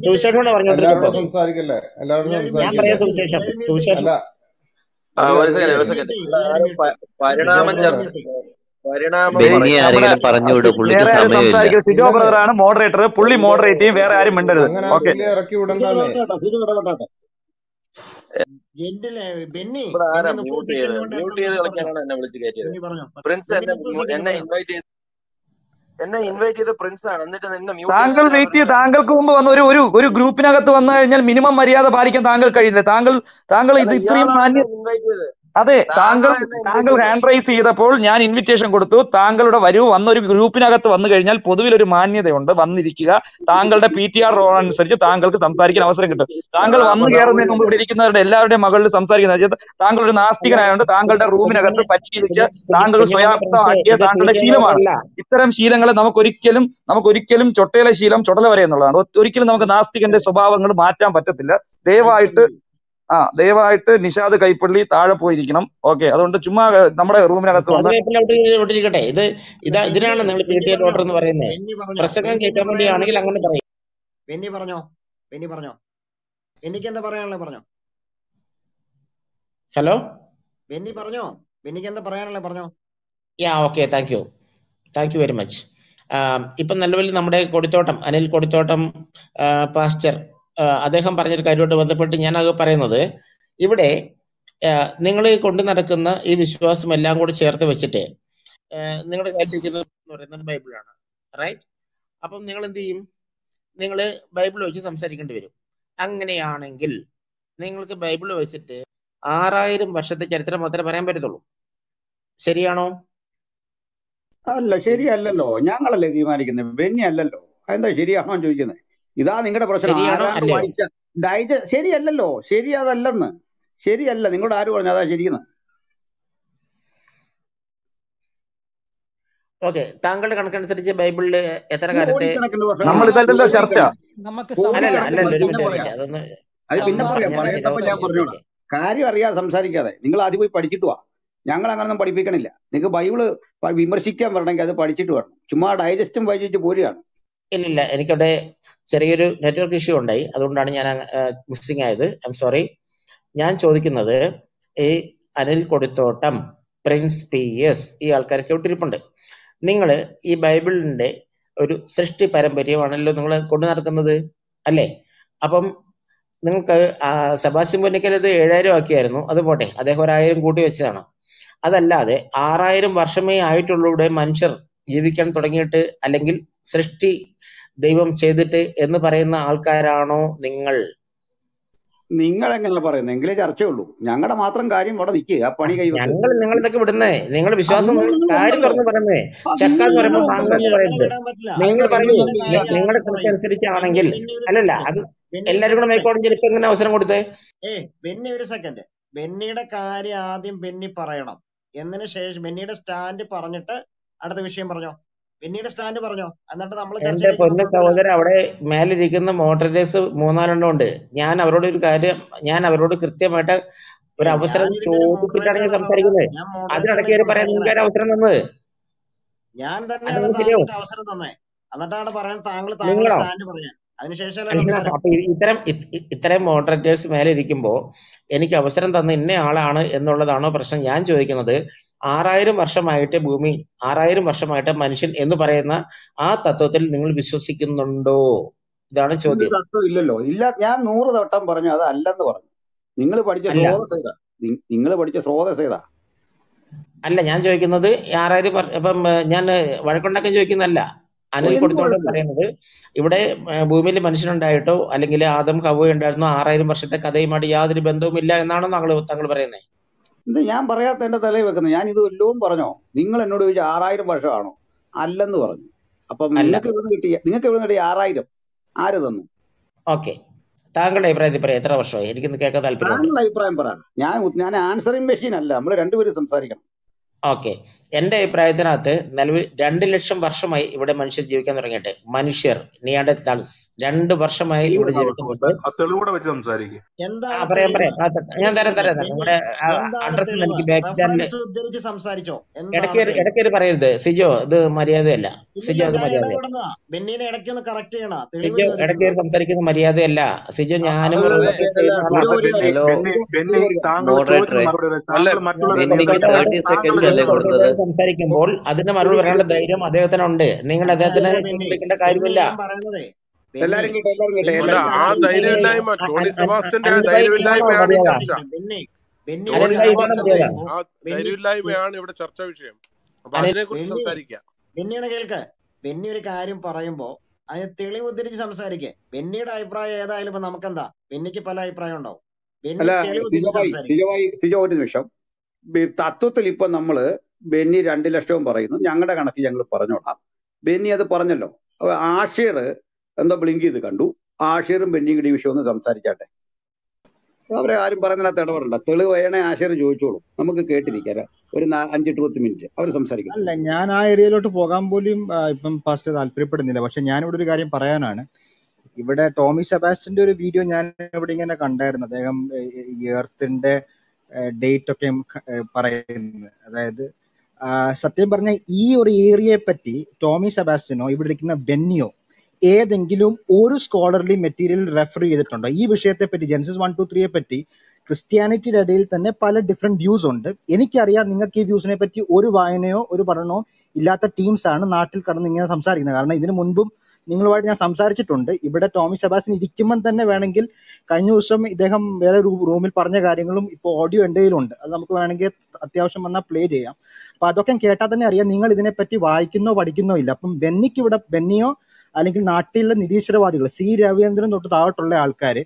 സുവിശേഷം പറഞ്ഞോണ്ടിരിക്കും ഞാൻ പറയാം സുവിശേഷം. സുവിശേഷം. പരിണാമം ചർച്ച നമ്മുടെ പുള്ളിക്ക് സമയമില്ല. സിജോ ബ്രദറാണ് മോഡറേറ്റർ പുള്ളി മോഡറേറ്റ് ചെയ്യും വേറെ ആരും മിണ്ടരുത്. ഓക്കെ. ഇറക്കി ജെന്റിലെ ബെന്നി മ്യൂട്ട് ചെയ്ത് കളിക്കാനാണ് എന്നെ വിളിച്ച് കയറ്റിയത്. പ്രിൻസ് എന്നെ ഇൻവൈറ്റ് ചെയ്ത് എന്നെ ഇൻവൈറ്റ് ചെയ്ത പ്രിൻസ് ആണ്. എന്നിട്ട് നിന്നെ മ്യൂട്ട് താങ്കൾ വെയിറ്റ് ചെയ്ത് താങ്കൾക്ക് മുമ്പ് വന്ന ഒരു ഒരു ഒരു ഗ്രൂപ്പിനകത്ത് വന്നു കഴിഞ്ഞാൽ മിനിമം മര്യാദ പാലിക്കാൻ താങ്കൾ കഴിയില്ല. താങ്കൾ താങ്കൾ ഇത് ഇത്രയും മാന്യ ഇൻവൈറ്റ് ചെയ്തത്. അതെ താങ്കൾ താങ്കൾ ഹാൻഡ് റൈസ് ചെയ്തപ്പോൾ ഞാൻ ഇൻവിറ്റേഷൻ കൊടുത്തു. താങ്കളുടെ വരവ് വന്നൊരു ഗ്രൂപ്പിനകത്ത് വന്നു കഴിഞ്ഞാൽ പൊതുവിൽ ഒരു മാന്യതയുണ്ട്. വന്നിരിക്കുക. താങ്കളുടെ പി ടി ആർ റോൾ അനുസരിച്ച് താങ്കൾക്ക് സംസാരിക്കാൻ അവസരം കിട്ടും. താങ്കൾ വന്നു കയറുന്നതിന് മുമ്പ് ഇവിടെ ഇരിക്കുന്നവരുടെ എല്ലാവരുടെയും മകളിൽ സംസാരിക്കുന്നത് താങ്കൾ ഒരു നാസ്തികനായതുകൊണ്ട് താങ്കളുടെ റൂമിനകത്ത് പരിശീലിച്ച് താങ്കൾ സ്വയാപ്തമാക്കിയ താങ്കളുടെ ശീലമാണ്. ഇത്തരം ശീലങ്ങളെ നമുക്കൊരിക്കലും നമുക്കൊരിക്കലും ചൊട്ടയിലെ ശീലം ചൊടല വരെ എന്നുള്ളതാണ് ഒരിക്കലും നമുക്ക് നാസ്തികന്റെ സ്വഭാവങ്ങൾ മാറ്റാൻ പറ്റത്തില്ല. ദയവായിട്ട് ആ ദയവായിട്ട് നിഷാദ് കൈപ്പള്ളി താഴെ പോയിരിക്കണം. ഓക്കെ അതുകൊണ്ട് ചുമ്മാ നമ്മുടെ റൂമിനകത്ത് അത് വന്ന് കൈപ്പിൽ അവിടെ അവിടെ ഇരിക്കട്ടെ. ഇത് ഇതാ ഇതിനാണ് നിങ്ങൾ പി ടി എ പറഞ്ഞോ ഡോക്ടർ എന്ന് പറയുന്നത്. പറഞ്ഞോ? പ്രസംഗം എന്താ കേൾക്കാൻ വേണ്ടിയാണെങ്കിൽ അങ്ങനെ പറഞ്ഞോ? പറയും പറഞ്ഞോ? ബെന്നിക്ക് എന്താ പറയാനുള്ളത് പറഞ്ഞോ? ഹലോ? ബെന്നി പറഞ്ഞോ? ബെന്നിക്ക് എന്താ പറയാനുള്ളത് പറഞ്ഞോ? Yeah okay thank you. Thank you very much. ഇപ്പം നിലവിൽ നമ്മുടെ കൊടിത്തോട്ടം അനിൽ കൊടിത്തോട്ടം പാസ്റ്റർ അദ്ദേഹം പറഞ്ഞൊരു കാര്യമായിട്ട് ബന്ധപ്പെട്ട് ഞാൻ അത് പറയുന്നത്. ഇവിടെ നിങ്ങൾ കൊണ്ടു നടക്കുന്ന ഈ വിശ്വാസം എല്ലാം കൂടി ചേർത്ത് വെച്ചിട്ട് നിങ്ങളുടെ കയ്യിലിരിക്കുന്നത് പറയുന്നത് ബൈബിളാണ്. റൈറ്റ് അപ്പം നിങ്ങൾ എന്ത് ചെയ്യും? നിങ്ങൾ ബൈബിൾ വെച്ച് സംസാരിക്കേണ്ടി വരും. അങ്ങനെയാണെങ്കിൽ നിങ്ങൾക്ക് ബൈബിൾ വെച്ചിട്ട് ആറായിരം വർഷത്തെ ചരിത്രം മാത്രമേ പറയാൻ പറ്റത്തുള്ളൂ. ശരിയാണോ? അല്ല ശരിയല്ലല്ലോ. ഞങ്ങളല്ലേ തീരുമാനിക്കുന്നത് ബെന്നി അല്ലല്ലോ. എന്താ ശരിയാണോ ചോദിക്കുന്നത് ഇതാ നിങ്ങളുടെ പ്രശ്നം. വായിച്ച? ശരിയല്ലല്ലോ. ശരി അതല്ലെന്ന് ശരിയല്ല. നിങ്ങളോട് ആര് പറഞ്ഞു അതാ ശരിയെന്ന് ഓക്കെ. താങ്കളുടെ കണക്കനുസരിച്ച് ബൈബിളിൽ എത്ര കാലത്തെ കാര്യം അറിയാതെ സംസാരിക്കാതെ. നിങ്ങൾ ആദ്യം പോയി പഠിച്ചിട്ട് വാ. ഞങ്ങൾ അങ്ങനൊന്നും പഠിപ്പിക്കണില്ല. നിങ്ങൾക്ക് ബൈബിൾ വിമർശിക്കാൻ വരണമെങ്കിൽ അത് പഠിച്ചിട്ട് വരണം. ചുമ്മാ ഡൈജസ്റ്റും വായിച്ചിട്ട് പോരുകയാണ്. ഇല്ലില്ല എനിക്കവിടെ ചെറിയൊരു നെറ്റ്വർക്ക് ഇഷ്യൂ ഉണ്ടായി. അതുകൊണ്ടാണ് ഞാൻ മിസ്സിംഗ് ആയത്. ഐ എം സോറി ഞാൻ ചോദിക്കുന്നത് ഈ Anil Koduthottam Prince P S ഈ ആൾക്കാരൊക്കെ ഇട്ടിരിപ്പുണ്ട് നിങ്ങൾ ഈ ബൈബിളിന്റെ ഒരു സൃഷ്ടി പാരമ്പര്യമാണല്ലോ നിങ്ങൾ കൊണ്ടു നടക്കുന്നത്? അല്ലേ? അപ്പം നിങ്ങൾക്ക് സെബാസ്റ്റ്യൻ പൊന്നിക്കൽ ഇത് ഏഴായിരം ആക്കിയായിരുന്നു. അത് പോട്ടെ അദ്ദേഹം ഒരായിരം കൂട്ടി വെച്ചതാണ്. അതല്ലാതെ ആറായിരം വർഷമേ ആയിട്ടുള്ളൂ മനുഷ്യർ ജീവിക്കാൻ തുടങ്ങിയിട്ട് അല്ലെങ്കിൽ സൃഷ്ടി ദൈവം ചെയ്തിട്ട് എന്ന് പറയുന്ന ആൾക്കാരാണോ നിങ്ങൾ? നിങ്ങൾ എങ്ങനെ പറയുന്നത് എങ്കിലേ ചർച്ചയുള്ളൂ. ഞങ്ങളുടെ മാത്രം കാര്യം ഇവിടെ നിൽക്കുക ആ പണി കൈ ഞങ്ങൾ നിങ്ങൾ ഇതൊക്കെ വിടുന്നേ? നിങ്ങൾ വിശ്വാസം കാര്യം തുറന്ന് പറയുന്നേ. ചക്ക എന്ന് പറയുമ്പോൾ ഉണ്ടല്ലോ. എന്ന് അങ്ങനെ നിങ്ങൾ പറ്റില്ല. പറയൂ ബെന്നി നി- ബെന്നി നിങ്ങളുടെ ബെന്നി കണക്കനുസരിച്ചാണെങ്കിൽ അല്ലല്ല അത് എല്ലാരും കൂടെ ഒരു ഇപ്പൊ എങ്ങനെ അവസരം കൊടുത്തേ? ഏ ബെന്നി ഒരു സെക്കൻഡ് ബെന്നിയുടെ കാര്യം ആദ്യം ബെന്നി പറയണം. എന്നതിന് ശേഷം ബെന്നിയുടെ സ്റ്റാൻഡ് പറഞ്ഞിട്ട് അടുത്ത വിഷയം പറഞ്ഞോ? ബെന്നിയുടെ സ്റ്റാൻഡ് പറഞ്ഞോ? എന്നിട്ട് നമ്മൾ എന്റെ പൊന്നു സഹോദരൻ അവിടെ മേലിരിക്കുന്ന മോട്ടറേഴ്സ് മൂന്നാലെണ്ണം ഉണ്ട്. ഞാൻ അവരോട് ഒരു കാര്യം ഞാൻ അവരോട് കൃത്യമായിട്ട് ഒരു അവസരം ചോദിച്ചിട്ടാണ് ഞാൻ സംസാരിക്കുന്നത്. അതിനിടയ്ക്ക് കയറി പറയാൻ നിങ്ങൾക്ക് ഒരു അവസരം തന്നത്. ഞാൻ തന്നെ അവസരം തന്നേ. എന്നിട്ടാണ് പറയാൻ താങ്കൾ താങ്കളുടെ സ്റ്റാൻഡ് പറയാൻ. അപ്പൊ ഇത്തരം ഇത്- ഇത്തരം മോഡറേറ്റേഴ്സ് മേലെ ഇരിക്കുമ്പോ എനിക്ക് അവസരം തന്ന ഇന്ന ആളാണ് എന്നുള്ളതാണോ പ്രശ്നം ഞാൻ ചോദിക്കുന്നത്. ആറായിരം വർഷമായിട്ട് ഭൂമി ആറായിരം വർഷമായിട്ട് മനുഷ്യൻ എന്ന് പറയുന്ന ആ തത്വത്തിൽ നിങ്ങൾ വിശ്വസിക്കുന്നുണ്ടോ? ഇതാണ് ചോദ്യം. തത്വം ഇല്ലല്ലോ. ഇല്ല ഞാൻ നൂറ് വട്ടം പറഞ്ഞു അത് അല്ലെന്ന് പറഞ്ഞു. നിങ്ങൾ പഠിച്ച സ്രോതസ് ഏതാ? നിങ്ങൾ പഠിച്ച സ്രോതസ് ഏതാ? അല്ല ഞാൻ ചോദിക്കുന്നത് ആറായിരം ഇപ്പം ഞാൻ വഴക്കുണ്ടാക്കാൻ ചോദിക്കുന്നതല്ല. അനിൽ എന്ത് കൊടുത്തോട്ടം പറയുന്നത് ഇവിടെ ഭൂമിയിൽ മനുഷ്യനുണ്ടായിട്ടോ അല്ലെങ്കിൽ ആദം ഹവ ഉണ്ടായിരുന്നോ ആറായിരം വർഷത്തെ കഥയുമായിട്ട് യാതൊരു ബന്ധവുമില്ല എന്നാണോ താങ്കൾ താങ്കൾ പറയുന്നത് ഇത് ഞാൻ പറയാത്ത എന്റെ തലയിൽ വെക്കുന്നത് ഞാൻ ഇത് വല്ലതും പറഞ്ഞോ. നിങ്ങൾ എന്നോട് ചോദിച്ചാൽ ആറായിരം വർഷമാണോ? അല്ലെന്ന് പറഞ്ഞു. അപ്പം നിങ്ങൾക്ക് എവിടെ കിട്ടിയ നിങ്ങൾക്ക് എവിടെ കിട്ടിയ ആറായിരം? ആര് തന്നു? ഓക്കെ. താങ്കളുടെ അഭിപ്രായത്തിൽ പറയാം. എത്ര വർഷമായി? എനിക്കൊന്ന് കേൾക്കാൻ താല്പര്യം താങ്കളുടെ അഭിപ്രായം പറ. ഞാൻ ഞാൻ ആൻസറിങ് മെഷീൻ അല്ല. നമ്മൾ രണ്ടുപേരും സംസാരിക്കണം. ഓക്കെ. എന്റെ അഭിപ്രായത്തിനകത്ത് നിലവിൽ രണ്ട് ലക്ഷം വർഷമായി ഇവിടെ മനുഷ്യർ ജീവിക്കാൻ തുടങ്ങിയിട്ട്. മനുഷ്യർ നിയാണ്ടൽസ് രണ്ട് വർഷമായി ഇവിടെ ജീവിക്കുന്നുണ്ട് ഞാൻ തരാം തരാം അഡ്രസ് എനിക്ക് ബാക്ക് സംസാരിച്ചോ. ഇടയ്ക്ക് ഇടയ്ക്ക് പറയരുത്. സിജോ ഇത് മര്യാദയല്ല. സിജോ അത് മര്യാദ മര്യാദയല്ല. ഇടപെടുന്നതാ ബെന്നീനെ ഇടയ്ക്ക് ഒന്ന് കറക്റ്റ് ചെയ്യണ? തെളിവ് സിജോ ഇടയ്ക്ക് സംസാരിക്കുന്ന മര്യാദയല്ല. സിജോ ഞാനും സംസാരിക്കുമ്പോൾ അതിന് മറുപടി പറയാനുള്ള ധൈര്യം ധൈര്യം അദ്ദേഹത്തിനുണ്ട്. നിങ്ങൾ അദ്ദേഹത്തിന് വിളിക്കേണ്ട കാര്യമില്ല. എല്ലാരും കേട്ടെ കേട്ടെ ആ ധൈര്യമില്ലായ്മ ടോണി സെബാസ്റ്റ്യന്റെ ആ ധൈര്യമില്ലായ്മയാണ് ചർച്ച. ടോണി സെബാസ്റ്റ്യന്റെ ധൈര്യമില്ലായ്മയാണ് ഇവിടെ ചർച്ചാ വിഷയം. അപ്പൊ അനിൽ അതിനെക്കുറിച്ച് സംസാരിക്കാം. ബെന്നിയുടെ കേൾക്ക്. ബെന്നി ഒരു കാര്യം പറയുമ്പോ അതിന് തെളിവ് ഉദ്ധരിച്ച് സംസാരിക്കേ. ബെന്നിയുടെ അഭിപ്രായം ഏതായാലും ഇപ്പൊ നമുക്കെന്താ? ബെന്നിക്ക് പല അഭിപ്രായം ഉണ്ടാവും. ബെന്നി തെളിവ് ഉദ്ധരിച്ച് സംസാരിക്കും. ഒരു നിമിഷം. തത്വത്തിൽ ഇപ്പൊ നമ്മൾ ബെന്നി രണ്ട് ലക്ഷവും പറയുന്നു. ഞങ്ങളുടെ കണക്ക് ഞങ്ങൾ പറഞ്ഞോളാം. ബെന്നി അത് പറഞ്ഞല്ലോ. ആഷീർ എന്തോ ബ്ലിങ്ക് ചെയ്ത് കണ്ടു. ആഷിറും ബെന്നിയും കൂടി വിഷയം ഒന്ന് സംസാരിച്ചാട്ടെ. അവരെ ആരും പറയുന്നതിനകത്ത് ഇടപെടണ്ട. തെളിവ് വേണേ ആഷീർ ചോദിച്ചോളൂ. നമുക്ക് കേട്ടിരിക്കാം. ഒരു നാ- അഞ്ചെട്ട് പത്ത് മിനിറ്റ് അവർ സംസാരിക്കും അല്ല ഞാൻ ആ ഏരിയയിലോട്ട് പോകാൻ പോലും ഇപ്പം ഫാസ്റ്റ് താല്പര്യപ്പെടുന്നില്ല. പക്ഷെ ഞാനിവിടെ ഒരു കാര്യം പറയാനാണ്. ഇവിടെ ടോമി സെബാസ്റ്റിന്റെ ഒരു വീഡിയോ ഞാൻ ഇവിടെ ഇങ്ങനെ കണ്ടായിരുന്നു. അദ്ദേഹം ഈ എർത്തിന്റെ ഡേറ്റ് ഒക്കെ പറയുന്നത്. അതായത് സത്യം പറഞ്ഞ ഈ ഒരു ഏരിയയെ പറ്റി ടോമി സെബാസ്റ്റിനോ ഇവിടെ ഇരിക്കുന്ന ബെന്നിയോ ഏതെങ്കിലും ഒരു സ്കോളർലി മെറ്റീരിയൽ റെഫർ ചെയ്തിട്ടുണ്ടോ? ഈ വിഷയത്തെ പറ്റി ജെൻസിസ് വൺ ടു ത്രീയെ പറ്റി ക്രിസ്ത്യാനിറ്റിയുടെ ഇടയിൽ തന്നെ പല ഡിഫറെന്റ് വ്യൂസ് ഉണ്ട്. എനിക്കറിയാം നിങ്ങൾക്ക് ഈ വ്യൂസിനെ പറ്റി ഒരു വായനയോ ഒരു പഠനമോ ഇല്ലാത്ത ടീംസ് ആണ് നാട്ടിൽ കടന്ന് ഇങ്ങനെ സംസാരിക്കുന്നത്. കാരണം ഇതിനു മുൻപും നിങ്ങളുമായിട്ട് ഞാൻ സംസാരിച്ചിട്ടുണ്ട്. ഇവിടെ ടോമി സെബാസ്റ്റ്യൻ ഇരിക്കുമ്പം തന്നെ വേണമെങ്കിൽ കഴിഞ്ഞ ദിവസം ഇദ്ദേഹം വേറെ റൂമിൽ പറഞ്ഞ കാര്യങ്ങളും ഇപ്പോൾ ഓഡിയോ എന്റെ ഉണ്ട് അത് നമുക്ക് വേണമെങ്കിൽ അത്യാവശ്യം വന്നാൽ പ്ലേ ചെയ്യാം. അപ്പൊ അതൊക്കെ കേട്ടാൽ തന്നെ അറിയാം നിങ്ങൾ ഇതിനെപ്പറ്റി വായിക്കുന്നോ പഠിക്കുന്നോ ഇല്ല. അപ്പം ബെന്നിക്ക് ഇവിടെ ബെന്നിയോ അല്ലെങ്കിൽ നാട്ടിലെ നിരീശ്വരവാദികൾ സി രവീന്ദ്രൻ തൊട്ട് താഴോട്ടുള്ള ആൾക്കാർ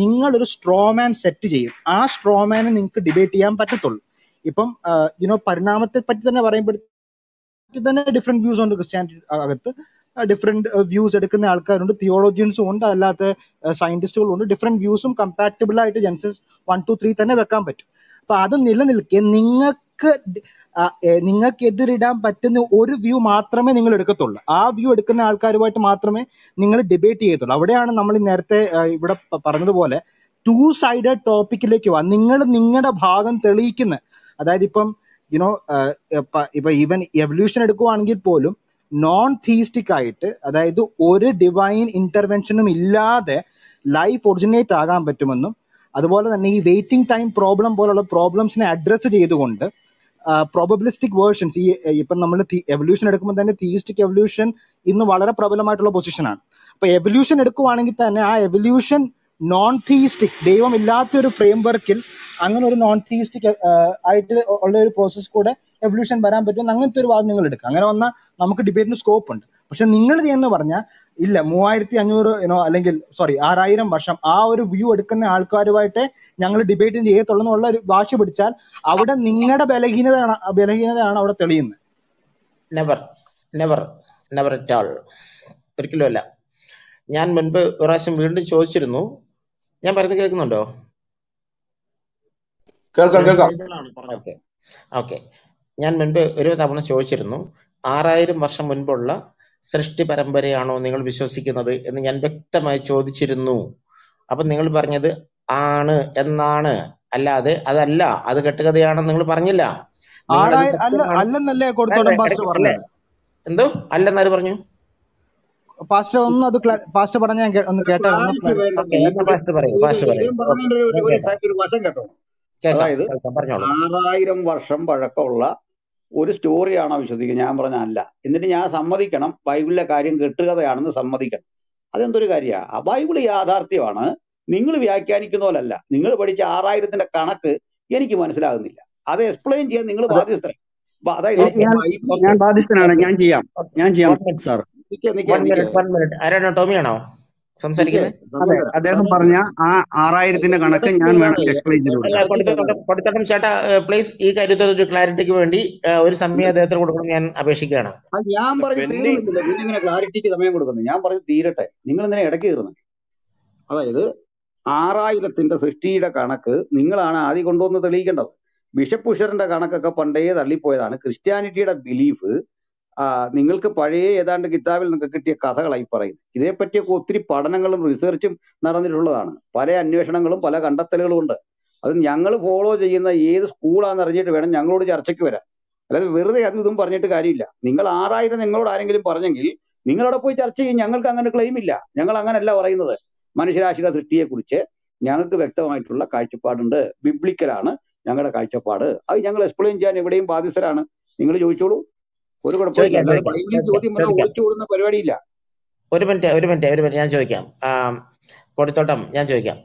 നിങ്ങളൊരു സ്ട്രോമാൻ സെറ്റ് ചെയ്യും. ആ സ്ട്രോമാനെ നിങ്ങൾക്ക് ഡിബേറ്റ് ചെയ്യാൻ പറ്റത്തുള്ളൂ. ഇപ്പം യുനോ പരിണാമത്തെ പറ്റി തന്നെ പറയുമ്പോഴത്തേക്ക് തന്നെ ഡിഫറെന്റ് വ്യൂസ് ഉണ്ട് ക്രിസ്ത്യാനിറ്റി അകത്ത്. ഡിഫറെന്റ് വ്യൂസ് എടുക്കുന്ന ആൾക്കാരുണ്ട്. തിയോളജിയൻസും ഉണ്ട് അല്ലാത്ത സയന്റിസ്റ്റുകളും ഉണ്ട് ഡിഫറെന്റ് വ്യൂസും കമ്പാറ്റബിൾ ആയിട്ട് ജെൻസസ് വൺ ടു ത്രീ തന്നെ വെക്കാൻ പറ്റും. അപ്പൊ അത് നിലനിൽക്കെ നിങ്ങൾക്ക് നിങ്ങൾക്ക് എതിരിടാൻ പറ്റുന്ന ഒരു വ്യൂ മാത്രമേ നിങ്ങൾ എടുക്കത്തുള്ളൂ. ആ വ്യൂ എടുക്കുന്ന ആൾക്കാരുമായിട്ട് മാത്രമേ നിങ്ങൾ ഡിബേറ്റ് ചെയ്യത്തുള്ളൂ. അവിടെയാണ് നമ്മൾ നേരത്തെ ഇവിടെ പറഞ്ഞതുപോലെ ടു സൈഡഡ് ടോപ്പിക്കിലേക്ക് പോവാം നിങ്ങൾ നിങ്ങളുടെ ഭാഗം തെളിയിക്കുന്ന അതായത് ഇപ്പം യുനോ ഇപ്പൊ ഈവൻ എവല്യൂഷൻ എടുക്കുവാണെങ്കിൽ പോലും നോൺ തീസ്റ്റിക് ആയിട്ട് അതായത് ഒരു ഡിവൈൻ ഇന്റർവെൻഷനും ഇല്ലാതെ ലൈഫ് ഒറിജിനേറ്റ് ആകാൻ പറ്റുമെന്നും അതുപോലെ തന്നെ ഈ വെയിറ്റിംഗ് ടൈം പ്രോബ്ലം പോലുള്ള പ്രോബ്ലംസിനെ അഡ്രസ്സ് ചെയ്തുകൊണ്ട് പ്രോബബിലിസ്റ്റിക് വേർഷൻസ് ഈ ഇപ്പം നമ്മൾ എവല്യൂഷൻ എടുക്കുമ്പോൾ തന്നെ തീയിസ്റ്റിക് എവല്യൂഷൻ ഇന്ന് വളരെ പ്രബലമായിട്ടുള്ള പൊസിഷനാണ് അപ്പൊ എവല്യൂഷൻ എടുക്കുവാണെങ്കിൽ തന്നെ ആ എവല്യൂഷൻ നോൺ തീയിസ്റ്റിക് ദൈവമില്ലാത്ത ഒരു ഫ്രെയിം വർക്കിൽ അങ്ങനെ ഒരു നോൺ തീയിസ്റ്റിക് ആയിട്ട് ഉള്ള ഒരു പ്രോസസ് കൂടെ എവല്യൂഷൻ വരാൻ പറ്റും അങ്ങനത്തെ ഒരു വാദം നിങ്ങൾ എടുക്കുക. അങ്ങനെ വന്നാൽ നമുക്ക് ഡിബേറ്റിന് സ്കോപ്പ് ഉണ്ട്. പക്ഷെ നിങ്ങൾ എന്ന് പറഞ്ഞാൽ ഇല്ല മൂവായിരത്തി അഞ്ഞൂറ് യുനോ അല്ലെങ്കിൽ സോറി ആറായിരം വർഷം ആ ഒരു വ്യൂ എടുക്കുന്ന ആൾക്കാരുമായിട്ട് ഞങ്ങൾ ഡിബേറ്റിന് ചെയ്യത്തുള്ളൂ എന്നുള്ള ഒരു വാശി പിടിച്ചാൽ അവിടെ നിങ്ങളുടെ ബലഹീനതയാണ് ബലഹീനതയാണ് അവിടെ തെളിയുന്നത്. Never never never at all ഒരിക്കലും അല്ല. ഞാൻ മുൻപ് ഒരു പ്രാവശ്യം വീണ്ടും ചോദിച്ചിരുന്നു. ഞാൻ പറയുന്നത് കേൾക്കുന്നുണ്ടോ? കേൾക്കാം കേൾക്കാം. ഓഡിബിൾ ആണ് പറഞ്ഞോ ഓക്കെ ഓക്കെ. ഞാൻ മുൻപ് ഒരു തവണ ചോദിച്ചിരുന്നു ആറായിരം വർഷം മുൻപുള്ള സൃഷ്ടി പരമ്പരയാണോ നിങ്ങൾ വിശ്വസിക്കുന്നത് എന്ന് ഞാൻ വ്യക്തമായി ചോദിച്ചിരുന്നു. അപ്പൊ നിങ്ങൾ പറഞ്ഞത് ആണ് എന്നാണ്. അല്ലാതെ അതല്ല അത് കെട്ടുകഥയാണെന്ന് നിങ്ങൾ പറഞ്ഞില്ല. അല്ലെന്നല്ലേ എന്തോ? അല്ലെന്നാര് പറഞ്ഞു? പാസ്റ്റർ ഒന്ന് അത് പാസ്റ്റർ പറഞ്ഞ ഞാൻ ഒന്ന് കേട്ടോ പാസ്റ്റർ പറയൂ പാസ്റ്റർ പാസ്റ്റ് പറയൂ അതായത് ആറായിരം വർഷം പഴക്കമുള്ള ഒരു സ്റ്റോറിയാണോ വിശ്വസിക്കുന്നത്? ഞാൻ പറഞ്ഞ അല്ല. എന്നിട്ട് ഞാൻ സമ്മതിക്കണം. ബൈബിളിലെ കാര്യം കെട്ടുകഥയാണെന്ന് സമ്മതിക്കണം. അതെന്തൊരു കാര്യമാണ് ആ ബൈബിൾ യാഥാർത്ഥ്യമാണ്. നിങ്ങൾ വ്യാഖ്യാനിക്കുന്ന പോലല്ല. നിങ്ങൾ പഠിച്ച ആറായിരത്തിന്റെ കണക്ക് എനിക്ക് മനസ്സിലാകുന്നില്ല. അത് എക്സ്പ്ലെയിൻ ചെയ്യാൻ നിങ്ങൾ ബാധ്യസ്ഥ അതായത് ഞാൻ ഞാൻ ചെയ്യാം. ഞാൻ ചെയ്യാം. സാർ ടോമിയാണോ? സംസാരിക്കുന്നത് അദ്ദേഹം പറഞ്ഞ ആ ആറായിരത്തിന്റെ കണക്ക് ഞാൻ കൊടുത്തോട്ടം ചേട്ടാ പ്ലീസ് ഈ കാര്യത്തിൽ ഒരു ക്ലാരിറ്റിക്ക് വേണ്ടി ഒരു സമയം അദ്ദേഹത്തിന് കൊടുക്കണം ഞാൻ അപേക്ഷിക്കുകയാണ്. ഞാൻ പറഞ്ഞു പിന്നെ ക്ലാരിറ്റിക്ക് സമയം കൊടുക്കുന്നത് ഞാൻ പറഞ്ഞു തീരട്ടെ. നിങ്ങൾ ഇങ്ങനെ ഇടയ്ക്ക് കയറുന്നത് അതായത് ആറായിരത്തിന്റെ സൃഷ്ടിയുടെ കണക്ക് നിങ്ങളാണ് ആദ്യം കൊണ്ടുവന്ന് തെളിയിക്കേണ്ടത്. ബിഷപ്പ് ഉഷറിന്റെ കണക്കൊക്കെ പണ്ടേ തള്ളിപ്പോയതാണ്. ക്രിസ്ത്യാനിറ്റിയുടെ ബിലീഫ് നിങ്ങൾക്ക് പഴയ ഏതാണ്ട് കിതാബിൽ നിങ്ങൾക്ക് കിട്ടിയ കഥകളായി പറയുന്നത്. ഇതേപ്പറ്റിയൊക്കെ ഒത്തിരി പഠനങ്ങളും റിസർച്ചും നടന്നിട്ടുള്ളതാണ്. പല അന്വേഷണങ്ങളും പല കണ്ടെത്തലുകളും ഉണ്ട്. അത് ഞങ്ങൾ ഫോളോ ചെയ്യുന്ന ഏത് സ്കൂളാണെന്ന് അറിഞ്ഞിട്ട് വേണം ഞങ്ങളോട് ചർച്ചയ്ക്ക് വരാൻ. അല്ലാതെ വെറുതെ അത് ഇതും പറഞ്ഞിട്ട് കാര്യമില്ല. നിങ്ങൾ ആറായിരം നിങ്ങളോട് ആരെങ്കിലും പറഞ്ഞെങ്കിൽ നിങ്ങളവിടെ പോയി ചർച്ച ചെയ്യും. ഞങ്ങൾക്ക് അങ്ങനെ ക്ലെയിം ഇല്ല. ഞങ്ങൾ അങ്ങനല്ല പറയുന്നത്. മനുഷ്യരാശിയുടെ സൃഷ്ടിയെക്കുറിച്ച് ഞങ്ങൾക്ക് വ്യക്തമായിട്ടുള്ള കാഴ്ചപ്പാടുണ്ട്. ബിബ്ലിക്കലാണ് ഞങ്ങളുടെ കാഴ്ചപ്പാട്. അത് ഞങ്ങൾ എക്സ്പ്ലെയിൻ ചെയ്യാൻ എവിടെയും ബാധ്യസ്ഥരാണ്. നിങ്ങൾ ചോദിച്ചോളൂ. ഒരു കുഴപ്പമില്ല. ബൈബിളിൽ ചോദ്യം വന്നാൽ പരിപാടിയില്ല. ഒരു മിനിറ്റ് ഒരു മിനിറ്റ് ഒരു മിനിറ്റ് ഞാൻ ചോദിക്കാം. കൊടിത്തോട്ടം ഞാൻ ചോദിക്കാം.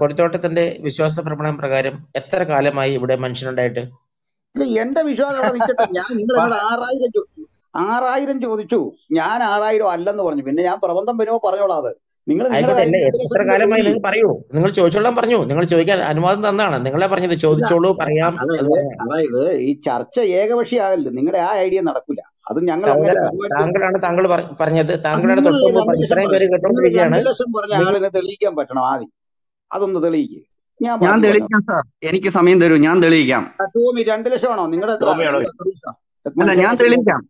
കൊടിത്തോട്ടത്തിന്റെ വിശ്വാസ പ്രമാണം പ്രകാരം എത്ര കാലമായി ഇവിടെ മനുഷ്യനുണ്ടായിട്ട്? ഇത് എന്റെ വിശ്വാസം നിൽക്കട്ടെ. ഞാൻ നിങ്ങൾ എന്നോട് ആറായിരം ചോദിച്ചു ആറായിരം ചോദിച്ചു. ഞാൻ ആറായിരം അല്ലെന്ന് പറഞ്ഞു. പിന്നെ ഞാൻ പ്രബന്ധം വരുമോ പറഞ്ഞോളാം അത്. നിങ്ങൾ എത്ര കാലമായി നിങ്ങൾ പറയൂ. നിങ്ങൾ ചോദിച്ചോളാം പറഞ്ഞു. നിങ്ങൾ ചോദിക്കാൻ അനുവാദം തന്നാണ് നിങ്ങളെ പറഞ്ഞത് ചോദിച്ചോളൂ പറയാം. അത് അതായത് ഈ ചർച്ച ഏകപക്ഷീയമാകല്ലോ നിങ്ങളുടെ ആ ഐഡിയ നടക്കില്ല അത് ഞങ്ങൾ താങ്കളാണ് താങ്കൾ പറഞ്ഞത്. താങ്കളാണ് തൊട്ട് ഇത്രയും പേര് കേട്ടോണ്ടിരിക്കുകയാണ് പറഞ്ഞ ആളിനെ തെളിയിക്കാൻ പറ്റണം ആദ്യം. അതൊന്ന് തെളിയിക്ക്. ഞാൻ ഞാൻ തെളിയിക്കാം സാർ. എനിക്ക് സമയം തരൂ. ഞാൻ തെളിയിക്കാം. ടോമി രണ്ട് ലക്ഷമാണോ നിങ്ങളുടെ നിങ്ങളുടെ ഞാൻ തെളിയിക്കാം.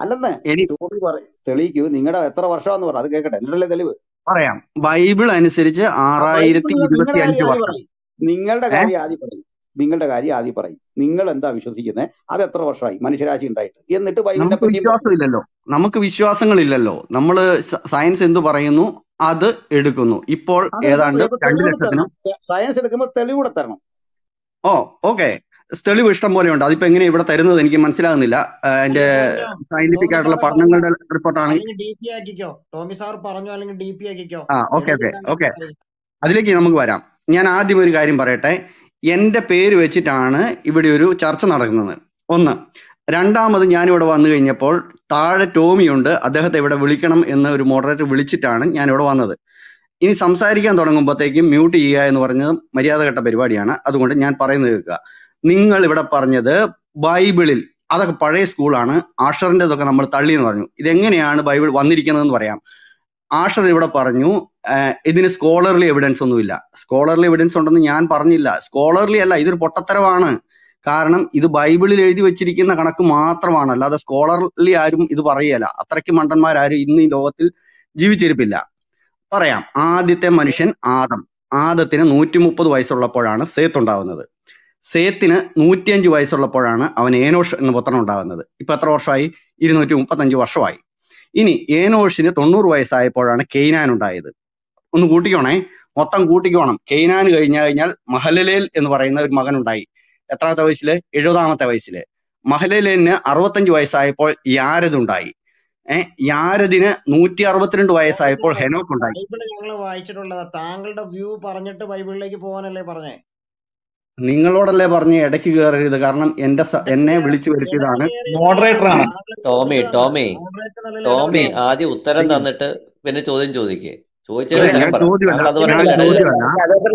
അല്ലെന്ന്. എനി ടോമി പറയും തെളിയിക്കൂ. നിങ്ങളുടെ എത്ര വർഷമാന്ന് പറ. അത് കേൾക്കട്ടെ എന്നിട്ടല്ലേ തെളിവ്? പറയാം. ബൈബിൾ അനുസരിച്ച് ആറായിരത്തി ഇരുപത്തി അഞ്ച് വർഷം. നിങ്ങളുടെ കാര്യം ആദ്യം പറയും. നിങ്ങളുടെ കാര്യം ആദ്യം പറയും. നിങ്ങൾ എന്താ വിശ്വസിക്കുന്നത് അത് എത്ര വർഷമായി? മനുഷ്യരാശി ഉണ്ടായിട്ട്. എന്നിട്ട് ബൈബിളിനെ നമുക്ക് വിശ്വാസങ്ങൾ ഇല്ലല്ലോ വിശ്വാസമില്ലല്ലോ. നമുക്ക് വിശ്വാസങ്ങളില്ലല്ലോ. നമ്മൾ സ- സയൻസ് എന്ത് പറയുന്നു? അത് എടുക്കുന്നു. ഇപ്പോൾ ഏതാണ്ട് രണ്ട് ലക്ഷത്തിനും സയൻസ് എടുക്കുമ്പോൾ തെളിവൂടെ തരണം. Oh okay. തെളിവ് ഇഷ്ടം പോലെ ഉണ്ട്. അതിപ്പോ എങ്ങനെ ഇവിടെ തരുന്നത് എനിക്ക് മനസ്സിലാകുന്നില്ല. പറഞ്ഞോ സയന്റിഫിക് ആയിട്ടുള്ള പഠനങ്ങളുടെ റിപ്പോർട്ടാണ്. ടോമി സാർ പറഞ്ഞു അല്ലെങ്കിൽ ഡി പി ആക്കിക്കോ. ആ ഓക്കെ ഓക്കെ തെളിവില്ലാണ്ട് ഓക്കെ. അതിലേക്ക് നമുക്ക് വരാം. ഞാൻ ആദ്യം ഒരു കാര്യം പറയട്ടെ. എന്റെ പേര് വെച്ചിട്ടാണ് ഇവിടെ ഒരു ചർച്ച നടക്കുന്നത്. ഒന്ന് രണ്ടാമത് ഞാനിവിടെ വന്നു കഴിഞ്ഞപ്പോൾ താഴെ ടോമിയുണ്ട് അദ്ദേഹത്തെ ഇവിടെ വിളിക്കണം എന്ന് ഒരു മോഡറേറ്റർ വിളിച്ചിട്ടാണ് ഞാൻ ഇവിടെ വന്നത്. ഇനി സംസാരിക്കാൻ തുടങ്ങുമ്പോഴത്തേക്കും മ്യൂട്ട് ചെയ്യുക എന്ന് പറഞ്ഞത് മര്യാദ കെട്ട പരിപാടിയാണ്. അതുകൊണ്ട് ഞാൻ പറയുന്നത് കേൾക്കുക. നിങ്ങൾ ഇവിടെ പറഞ്ഞത് ബൈബിളിൽ അതൊക്കെ പഴയ സ്കൂളാണ് ആഷറിന്റെതൊക്കെ നമ്മൾ തള്ളി എന്ന് പറഞ്ഞു. ഇതെങ്ങനെയാണ് ബൈബിൾ വന്നിരിക്കുന്നതെന്ന് പറയാം. ആഷർ ഇവിടെ പറഞ്ഞു ഇതിന് സ്കോളർലി എവിഡൻസ് ഒന്നുമില്ല. സ്കോളർലി എവിഡൻസ് ഉണ്ടെന്ന് ഞാൻ പറഞ്ഞില്ല. സ്കോളർലി അല്ല ഇതൊരു പൊട്ടത്തരമാണ്. കാരണം ഇത് ബൈബിളിൽ എഴുതി വെച്ചിരിക്കുന്ന കണക്ക് മാത്രമാണ്. അല്ലാതെ സ്കോളർലി ആരും ഇത് പറയല. അത്രയ്ക്ക് മണ്ടന്മാരാരും ഇന്ന് ഈ ലോകത്തിൽ ജീവിച്ചിരിപ്പില്ല. പറയാം ആദ്യത്തെ മനുഷ്യൻ ആദം. ആദത്തിന് നൂറ്റി മുപ്പത് വയസ്സുള്ളപ്പോഴാണ് സേത്ത് ഉണ്ടാവുന്നത് സേത്തിന് നൂറ്റിയഞ്ച് വയസ്സുള്ളപ്പോഴാണ് അവൻ ഏനോഷ് എന്ന പുത്രൻ ഉണ്ടാകുന്നത്. ഇപ്പൊ എത്ര വർഷമായി? ഇരുന്നൂറ്റി മുപ്പത്തഞ്ച് വർഷമായി. ഇനി ഏനോഷിന് തൊണ്ണൂറ് വയസ്സായപ്പോഴാണ് കെയ്നാൻ ഉണ്ടായത്. ഒന്ന് കൂട്ടിക്കോണേ. മൊത്തം കൂട്ടിക്കോണം. കെയ്നാൻ കഴിഞ്ഞു കഴിഞ്ഞാൽ മഹലലേൽ എന്ന് പറയുന്ന ഒരു മകൻ ഉണ്ടായി എത്രാമത്തെ വയസ്സിൽ? എഴുപതാമത്തെ വയസ്സിൽ. മഹലലേലിന് അറുപത്തഞ്ച് വയസ്സായപ്പോൾ യാരദ് ഉണ്ടായി ഏഹ് യാരദിന് നൂറ്റി അറുപത്തിരണ്ട് വയസ്സായപ്പോൾ ഹെനോക്ക് ഉണ്ടായി ബൈബിൾ ഞങ്ങൾ വായിച്ചിട്ടുള്ളതാ. താങ്കളുടെ വ്യൂ പറഞ്ഞിട്ട് ബൈബിളിലേക്ക് പോകാനല്ലേ പറഞ്ഞേ? നിങ്ങളോടല്ലേ പറഞ്ഞ് ഇടയ്ക്ക് കയറരുത് കാരണം എന്റെ എന്നെ വിളിച്ചു വരുത്തിയതാണ്. മോഡറേറ്റർ ആണ് ടോമി ടോമി ടോമി ആദ്യം ഉത്തരം തന്നിട്ട് പിന്നെ ചോദ്യം ചോദിക്കേ.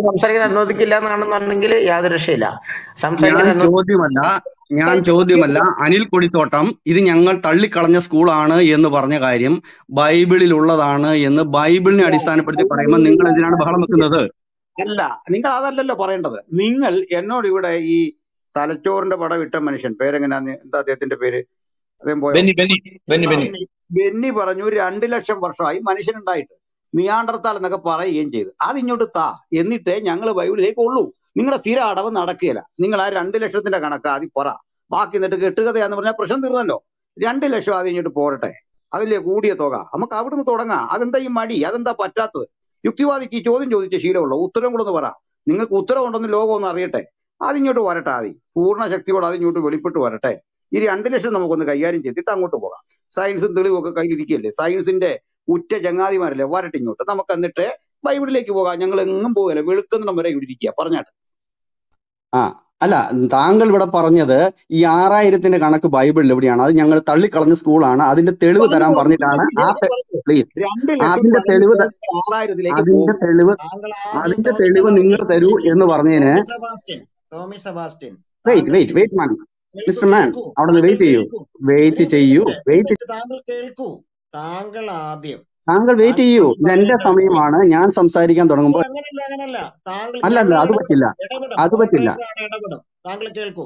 സംസാരിക്കാൻ അനുവദിക്കില്ല എന്നാണെന്നുണ്ടെങ്കിൽ യാതൊരു രക്ഷയില്ല. സംസാരിക്കാൻ ചോദ്യമല്ല. ഞാൻ ചോദ്യമല്ല. അനിൽ കൊടിത്തോട്ടം ഇത് ഞങ്ങൾ തള്ളിക്കളഞ്ഞ സ്കൂളാണ് എന്ന് പറഞ്ഞ കാര്യം ബൈബിളിൽ ഉള്ളതാണ് എന്ന് ബൈബിളിനെ അടിസ്ഥാനപ്പെടുത്തി പറയുമ്പോൾ നിങ്ങൾ എന്തിനാണ് ബഹളം വെക്കുന്നത്? അല്ല നിങ്ങൾ അതല്ലല്ലോ പറയേണ്ടത്. നിങ്ങൾ എന്നോട് ഇവിടെ ഈ തലച്ചോറിന്റെ പടം ഇട്ട മനുഷ്യൻ പേരെങ്ങനെയാന്ന് എന്താ അദ്ദേഹത്തിന്റെ പേര്? അദ്ദേഹം പോയോ? ബെന്നി ബെന്നി ബെന്നി ആ ബെന്നി ബെന്നി പറഞ്ഞു രണ്ട് ലക്ഷം വർഷമായി മനുഷ്യനുണ്ടായിട്ട്. നിയാണ്ടർത്താൽ എന്നൊക്കെ പറയുകയും ചെയ്തു. അത് ഇങ്ങോട്ട് താ. എന്നിട്ടേ ഞങ്ങൾ ബൈബിളിലേക്ക് ഉള്ളൂ. നിങ്ങളുടെ സ്ഥിര അടവ് നടക്കുകയില്ല. നിങ്ങൾ ആ രണ്ട് ലക്ഷത്തിന്റെ കണക്ക് ആദ്യം പറ. ബാക്കി എന്നിട്ട് കെട്ടുകഥയാന്ന് പറഞ്ഞാൽ പ്രശ്നം തീർന്നല്ലോ. രണ്ട് ലക്ഷം ആദ്യം ഇങ്ങോട്ട് പോരട്ടെ. അതിലെ കൂടിയ തുക. നമുക്ക് അവിടുന്ന് തുടങ്ങാം. അതെന്താ ഈ മടി? അതെന്താ പറ്റാത്തത്? യുക്തിവാദിക്ക് ചോദ്യം ചോദിച്ച ശീലമുള്ള ഉത്തരം കൂടെ ഒന്ന് പറ. നിങ്ങൾക്ക് ഉത്തരം ഉണ്ടെന്ന് ലോകം ഒന്ന് അറിയട്ടെ. അതിങ്ങോട്ട് വരട്ടെ ആദ്യം പൂർണ ശക്തിയോടെ അതിങ്ങോട്ട് വെളിപ്പെട്ട് വരട്ടെ. ഈ രണ്ട് ലക്ഷം നമുക്കൊന്ന് കൈകാര്യം ചെയ്തിട്ട് അങ്ങോട്ട് പോകാം. സയൻസും തെളിവും ഒക്കെ കയ്യിലിരിക്കുകയല്ലേ? സയൻസിന്റെ ഉറ്റ ചങ്ങാതിമാരല്ലേ? വരട്ടെ ഇങ്ങോട്ട്. നമുക്ക് എന്നിട്ട് ബൈബിളിലേക്ക് പോകാം. ഞങ്ങൾ എങ്ങും പോകല്ലേ വെളുക്കുന്നിടം വരെ ഇവിടെ ഇരിക്കുക. പറഞ്ഞാട്ടെ. ആ. അല്ല താങ്കൾ ഇവിടെ പറഞ്ഞത് ഈ ആറായിരത്തിന്റെ കണക്ക് ബൈബിളിൽ എവിടെയാണ് അത് ഞങ്ങൾ തള്ളിക്കളഞ്ഞ സ്കൂളാണ്. അതിന്റെ തെളിവ് തരാൻ പറഞ്ഞു പറഞ്ഞിട്ടാണ്. ആ പ്ലീസ്. അതിന്റെ തെളിവ് അതിന്റെ തെളിവ് അതിന്റെ തെളിവ് നിങ്ങൾ തരൂ എന്ന് പറഞ്ഞതിന് wait wait wait man mister man അവിടെ നിന്ന് വെയിറ്റ് ചെയ്യൂ. വെയിറ്റ് ചെയ്യൂ വെയിറ്റ് താങ്കൾ കേൾക്കൂ. താങ്കൾ ആദ്യം താങ്കൾ വെയിറ്റ് ചെയ്യൂ. എന്റെ സമയമാണ്. ഞാൻ സംസാരിക്കാൻ തുടങ്ങുമ്പോൾ അല്ല ഞങ്ങൾ അത് പറ്റില്ല. അത് പറ്റില്ല. മോഡറേറ്റർ താങ്കൾ കേൾക്കൂ.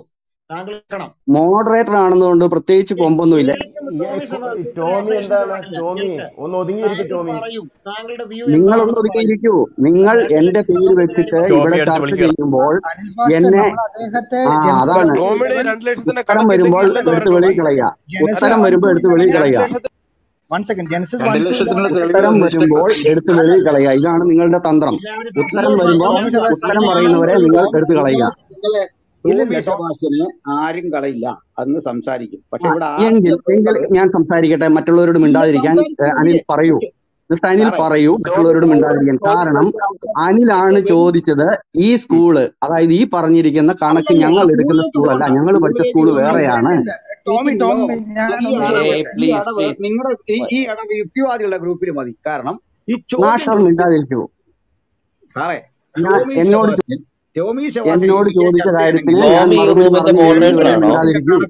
മോഡറേറ്റർ ആണെന്നുകൊണ്ട് പ്രത്യേകിച്ച് കൊമ്പൊന്നുമില്ല. ടോമി ഒന്ന് ഒതുങ്ങിയിരിക്കും ടോമി. പറയൂ. താങ്കളുടെ വ്യൂ നിങ്ങളൊന്ന് എന്താണെന്ന് ഒതുക്കിയിരിക്കൂ നിങ്ങൾ എന്റെ പേര് വെച്ചിട്ട് ഇവിടെ ചർച്ച ചെയ്യുമ്പോൾ എന്നെ അദ്ദേഹത്തെ ആ ജനറൽ അതാണ്. ഉത്തരം വരുമ്പോൾ എടുത്ത് വെളിയിൽ കളയുക. ഉത്തരം വരുമ്പോൾ എടുത്ത് വെളിയിൽ കളയുക. വൺ സെക്കൻഡ് ജനസിസ് ഉത്തരം വരുമ്പോൾ എടുത്തു വെളിയിൽ കളയുക ഇതാണ് നിങ്ങളുടെ തന്ത്രം. ഉത്തരം വരുമ്പോൾ ഉത്തരം പറയുന്നവരെ നിങ്ങൾ എടുത്തു കളയുക ആരും കളയില്ല. അന്ന് സംസാരിക്കും. പക്ഷെ ഇവിടെ എങ്കിൽ ഞാൻ സംസാരിക്കട്ടെ. മറ്റുള്ളവരോട് മിണ്ടാതിരിക്കാൻ അനിൽ പറയൂ. മിസ്റ്റർ അനിൽ പറയൂ മറ്റുള്ളവരോടും മിണ്ടാതിരിക്കാൻ. കാരണം അനിലാണ് ചോദിച്ചത് ഈ. സ്കൂൾ അതായത് ഈ പറഞ്ഞിരിക്കുന്ന കണക്ക് ഞങ്ങൾ എടുക്കുന്ന സ്കൂളല്ല ഞങ്ങൾ പഠിച്ച സ്കൂൾ സ്കൂൾ വേറെയാണ്. ടോമി ടോമി നിങ്ങളുടെ ഈ യുക്തിവാദികളുടെ ഗ്രൂപ്പിൽ മതി. കാരണം ഈ ചോദ്യം നാഷർ മിണ്ടാതിരിക്കൂ. സാറേ എന്നോട് എന്നോട് ചോദിച്ച കാര്യത്തിൽ കാര്യത്തിന് ഞാൻ ഈ മറുപടി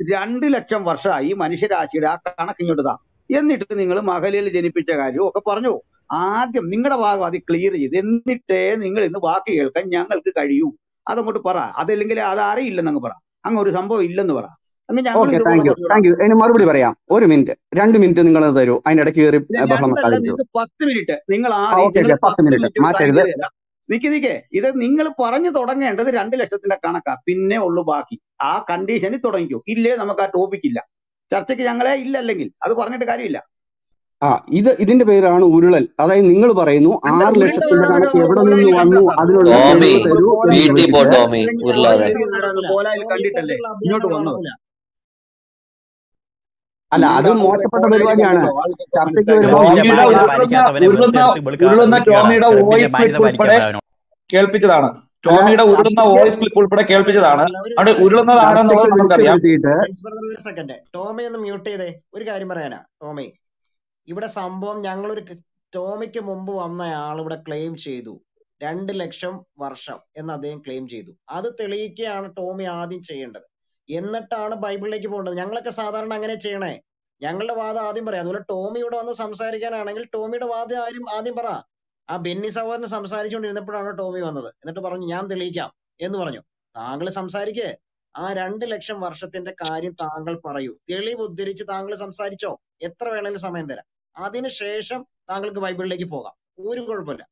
രണ്ട് ലക്ഷം വർഷമായി മനുഷ്യരാശിയുടെ ആ കണക്ക് ഇങ്ങോട്ട് താ. എന്നിട്ട് നിങ്ങൾ മഹലിൽ ജനിപ്പിച്ച കാര്യവും ഒക്കെ പറഞ്ഞു ആദ്യം നിങ്ങളുടെ ഭാഗം അത് ക്ലിയർ ചെയ്ത് എന്നിട്ടേ നിങ്ങൾ ഇന്ന് വാക്ക് കേൾക്കാൻ ഞങ്ങൾക്ക് കഴിയൂ. അതങ്ങോട്ട് പറ. അതല്ലെങ്കിൽ അത് അറിയില്ലെന്ന് അങ്ങ് പറ. അങ്ങ് ഒരു സംഭവം ഇല്ലെന്ന് പറ. അങ്ങ് ഞങ്ങൾ ഓക്കെ ഇതുപോലെ താങ്ക് യു താങ്ക് യു ഇനി മറുപടി പറയാം. ഒരു മിനിറ്റ് രണ്ട് മിനിറ്റ് നിങ്ങൾ തരൂ. അതിനിടയ്ക്ക് കയറി പത്ത് മിനിറ്റ് നിങ്ങൾ പത്ത് മിനിറ്റ് മാറ്റരുത്. നിക്ക് നിക്കേ. ഇത് നിങ്ങൾ പറഞ്ഞു തുടങ്ങേണ്ടത് രണ്ട് ലക്ഷത്തിന്റെ കണക്കാ. പിന്നെ ഉള്ളു ബാക്കി. ആ കണ്ടീഷനിൽ തുടങ്ങിക്കോ. ഇല്ലേ നമുക്ക് ആ ടോപ്പിക് ഇല്ല. ചർച്ചയ്ക്ക് ഞങ്ങളെ ഇല്ല അല്ലെങ്കിൽ അത് പറഞ്ഞിട്ട് കാര്യമില്ല. ആ ഇത് ഇതിന്റെ പേരാണ് ഉരുളൽ. അതായത് നിങ്ങൾ പറയുന്നു ആറ് ലക്ഷത്തിന്റെ കണക്ക് എവിടെ നിന്ന് വന്നു അതിനുള്ള കണ്ടിട്ടല്ലേ? ഇങ്ങോട്ട് വന്നത് അല്ല അത് മോശപ്പെട്ട പരിപാടിയാണ്. ചർച്ചയ്ക്ക് വരുമ്പോൾ കേൾപ്പിച്ചതാണ്. ടോമിയുടെ ഉരുളുന്ന വോയിസ് ക്ലിപ്പ് ഉൾപ്പെടെ കേൾപ്പിച്ചതാണ്. അവിടെ ഉരുളുന്നതാണെന്നുള്ളത് നമുക്കറിയാം. സെക്കൻഡ് ടോമി ഒന്ന് മ്യൂട്ട് ചെയ്തേ. ഒരു കാര്യം പറയാനാ ടോമി. ഇവിടെ സംഭവം ഞങ്ങളൊരു ടോമിക്ക് മുമ്പ് വന്നയാൾ ഇവിടെ ക്ലെയിം ചെയ്തു. രണ്ട് ലക്ഷം വർഷം എന്ന് അദ്ദേഹം ക്ലെയിം ചെയ്തു. അത് തെളിയിക്കുകയാണ് ടോമി ആദ്യം ചെയ്യേണ്ടത്. എന്നിട്ടാണ് ബൈബിളിലേക്ക് പോകേണ്ടത്. ഞങ്ങളൊക്കെ സാധാരണ അങ്ങനെ ചെയ്യണേ. ഞങ്ങളുടെ വാദം ആദ്യം പറയാം. അതുപോലെ ടോമി ഇവിടെ വന്ന് സംസാരിക്കാനാണെങ്കിൽ ടോമിയുടെ വാദം ആദ്യം ആദ്യം പറ. ആ ബെന്നി സഹോദരൻ സംസാരിച്ചുകൊണ്ടിരുന്നപ്പോഴാണ് ടോമി വന്നത്. എന്നിട്ട് പറഞ്ഞു ഞാൻ തെളിയിക്കാം. എന്ന് പറഞ്ഞു. താങ്കൾ സംസാരിക്കേ. ആ രണ്ട് ലക്ഷം വർഷത്തിന്റെ കാര്യം താങ്കൾ പറയൂ. തെളിവ് ഉദ്ധരിച്ച് താങ്കൾ സംസാരിച്ചോ? എത്ര വേണേലും സമയം തരാം. അതിനുശേഷം താങ്കൾക്ക് ബൈബിളിലേക്ക് പോകാം. ഒരു കുഴപ്പമില്ല.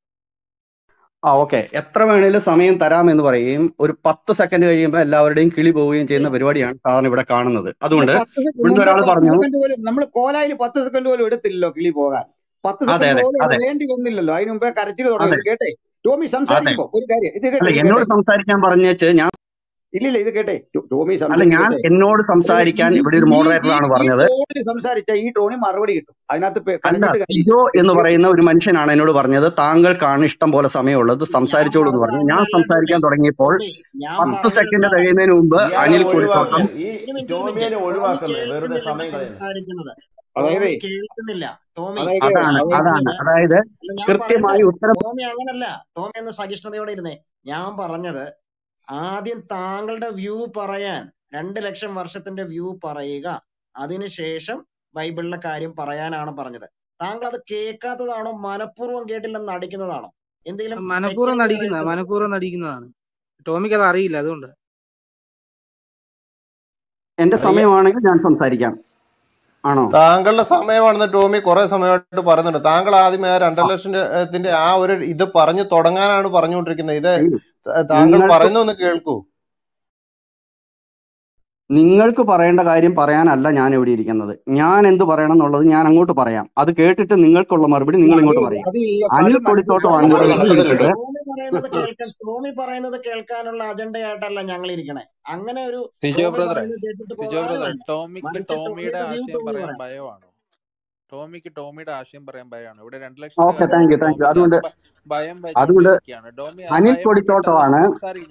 ആ ഓക്കെ. എത്ര വേണേലും സമയം തരാമെന്ന് പറയുകയും ഒരു പത്ത് സെക്കൻഡ് കഴിയുമ്പോൾ എല്ലാവരുടെയും കിളി പോവുകയും ചെയ്യുന്ന പരിപാടിയാണ് സാധാരണ ഇവിടെ കാണുന്നത്. അതുകൊണ്ട് ഒരാൾ പറഞ്ഞു നമ്മൾ കോലായിൽ പത്ത് സെക്കൻഡ് പോലും എടുത്തില്ലല്ലോ കിളി പോകാൻ. പത്ത് സെക്കൻഡ് പോലും വേണ്ടി വന്നില്ലല്ലോ. അതിന് മുമ്പേ കരച്ചിൽ തുടങ്ങി. കേട്ടെ? ടോമി സംസാരിക്കുമ്പോ ഒരു കാര്യം. ഇത് കേട്ടെ എന്നോട് സംസാരിക്കാൻ പറഞ്ഞേച്ച് ഞാൻ ഇല്ലില്ല ഇത് കേട്ടെ. ടോമി അല്ല ഞാൻ എന്നോട് സംസാരിക്കാൻ ഇവിടെ ഒരു മോഡറേറ്ററാണ് പറഞ്ഞത്. സംസാരിച്ച ഈ ടോണി മറുപടി കിട്ടും. അതിനകത്ത് കാര്യമില്ല എന്ന് പറയുന്ന ഒരു മനുഷ്യനാണ് എന്നോട് പറഞ്ഞത്. താങ്കൾക്കാണ് ഇഷ്ടം പോലെ സമയമുള്ളത്. സംസാരിച്ചോളൂ എന്ന് പറഞ്ഞു. ഞാൻ സംസാരിക്കാൻ തുടങ്ങിയപ്പോൾ പത്ത് സെക്കൻഡ് കഴിയുന്നതിന് മുമ്പ് അനിൽ കൊടിത്തോട്ടം കേൾക്കുന്നില്ല അതായത് ടോമി കേൾക്കുന്നില്ല. ടോമി അതാണ് അതാണ്. അതായത് കൃത്യമായി ഉത്തരം ടോമി അങ്ങനല്ല. ടോമി എന്ന് സഹിഷ്ണുതയോടെ ഇരുന്നേ. ഞാൻ പറഞ്ഞത് ആദ്യം താങ്കളുടെ വ്യൂ പറയാൻ രണ്ട് ലക്ഷം വർഷത്തിന്റെ വ്യൂ പറയുക. അതിനുശേഷം ബൈബിളിലെ കാര്യം പറയാനാണ് പറഞ്ഞത്. താങ്കൾ അത് കേൾക്കാത്തതാണോ? മനഃപൂർവം കേട്ടില്ലെന്ന് നടിക്കുന്നതാണോ? എന്തെങ്കിലും മനഃപൂർവം നടിക്കുന്ന മനഃപൂർവം നടിക്കുന്നതാണ്. ടോമിക്ക് അത് അറിയില്ല അതുകൊണ്ട്. എന്റെ സമയമാണെങ്കിൽ ഞാൻ സംസാരിക്കാം. ആണോ? താങ്കളുടെ സമയമാണെന്ന് ടോമി കുറെ സമയമായിട്ട് പറയുന്നുണ്ട്. താങ്കൾ ആദ്യമേ ആ രണ്ടര ലക്ഷത്തിന്റെ ആ ഒരു ഇത് പറഞ്ഞു തുടങ്ങാനാണ് പറഞ്ഞുകൊണ്ടിരിക്കുന്നത്. ഇത് താങ്കൾ പറയുന്നു ഒന്ന് കേൾക്കൂ. നിങ്ങൾക്ക് പറയേണ്ട കാര്യം പറയാനല്ല ഞാൻ എവിടെ ഇരിക്കുന്നത്. ഞാൻ എന്ത് പറയണം എന്നുള്ളത് ഞാൻ അങ്ങോട്ട് പറയാം. അത് കേട്ടിട്ട് നിങ്ങൾക്കുള്ള മറുപടി നിങ്ങൾ ഇങ്ങോട്ട് പറയാം. അനിൽ മനസ്സിലാക്കാൻ ടോമി പറയുന്നത് കേൾക്കാൻ ടോമി പറയുന്നത് കേൾക്കാനുള്ള അജണ്ടയായിട്ടല്ല ഞങ്ങൾ ഇരിക്കണേ. അങ്ങനെ ഒരു ടോമിക്ക് ടോമിയുടെ ആശയം പറയാൻ ഭയമാണ്? ടോമിക്ക് ടോമിയുടെ ആശയം പറയാൻ ഭയമാണ്? ഇവിടെ രണ്ടു ലക്ഷം okay thank you thank you അതുകൊണ്ട് ഭയം അതുകൊണ്ട് ടോമി അനിൽ പൊടിത്തോട്ടമാണ്.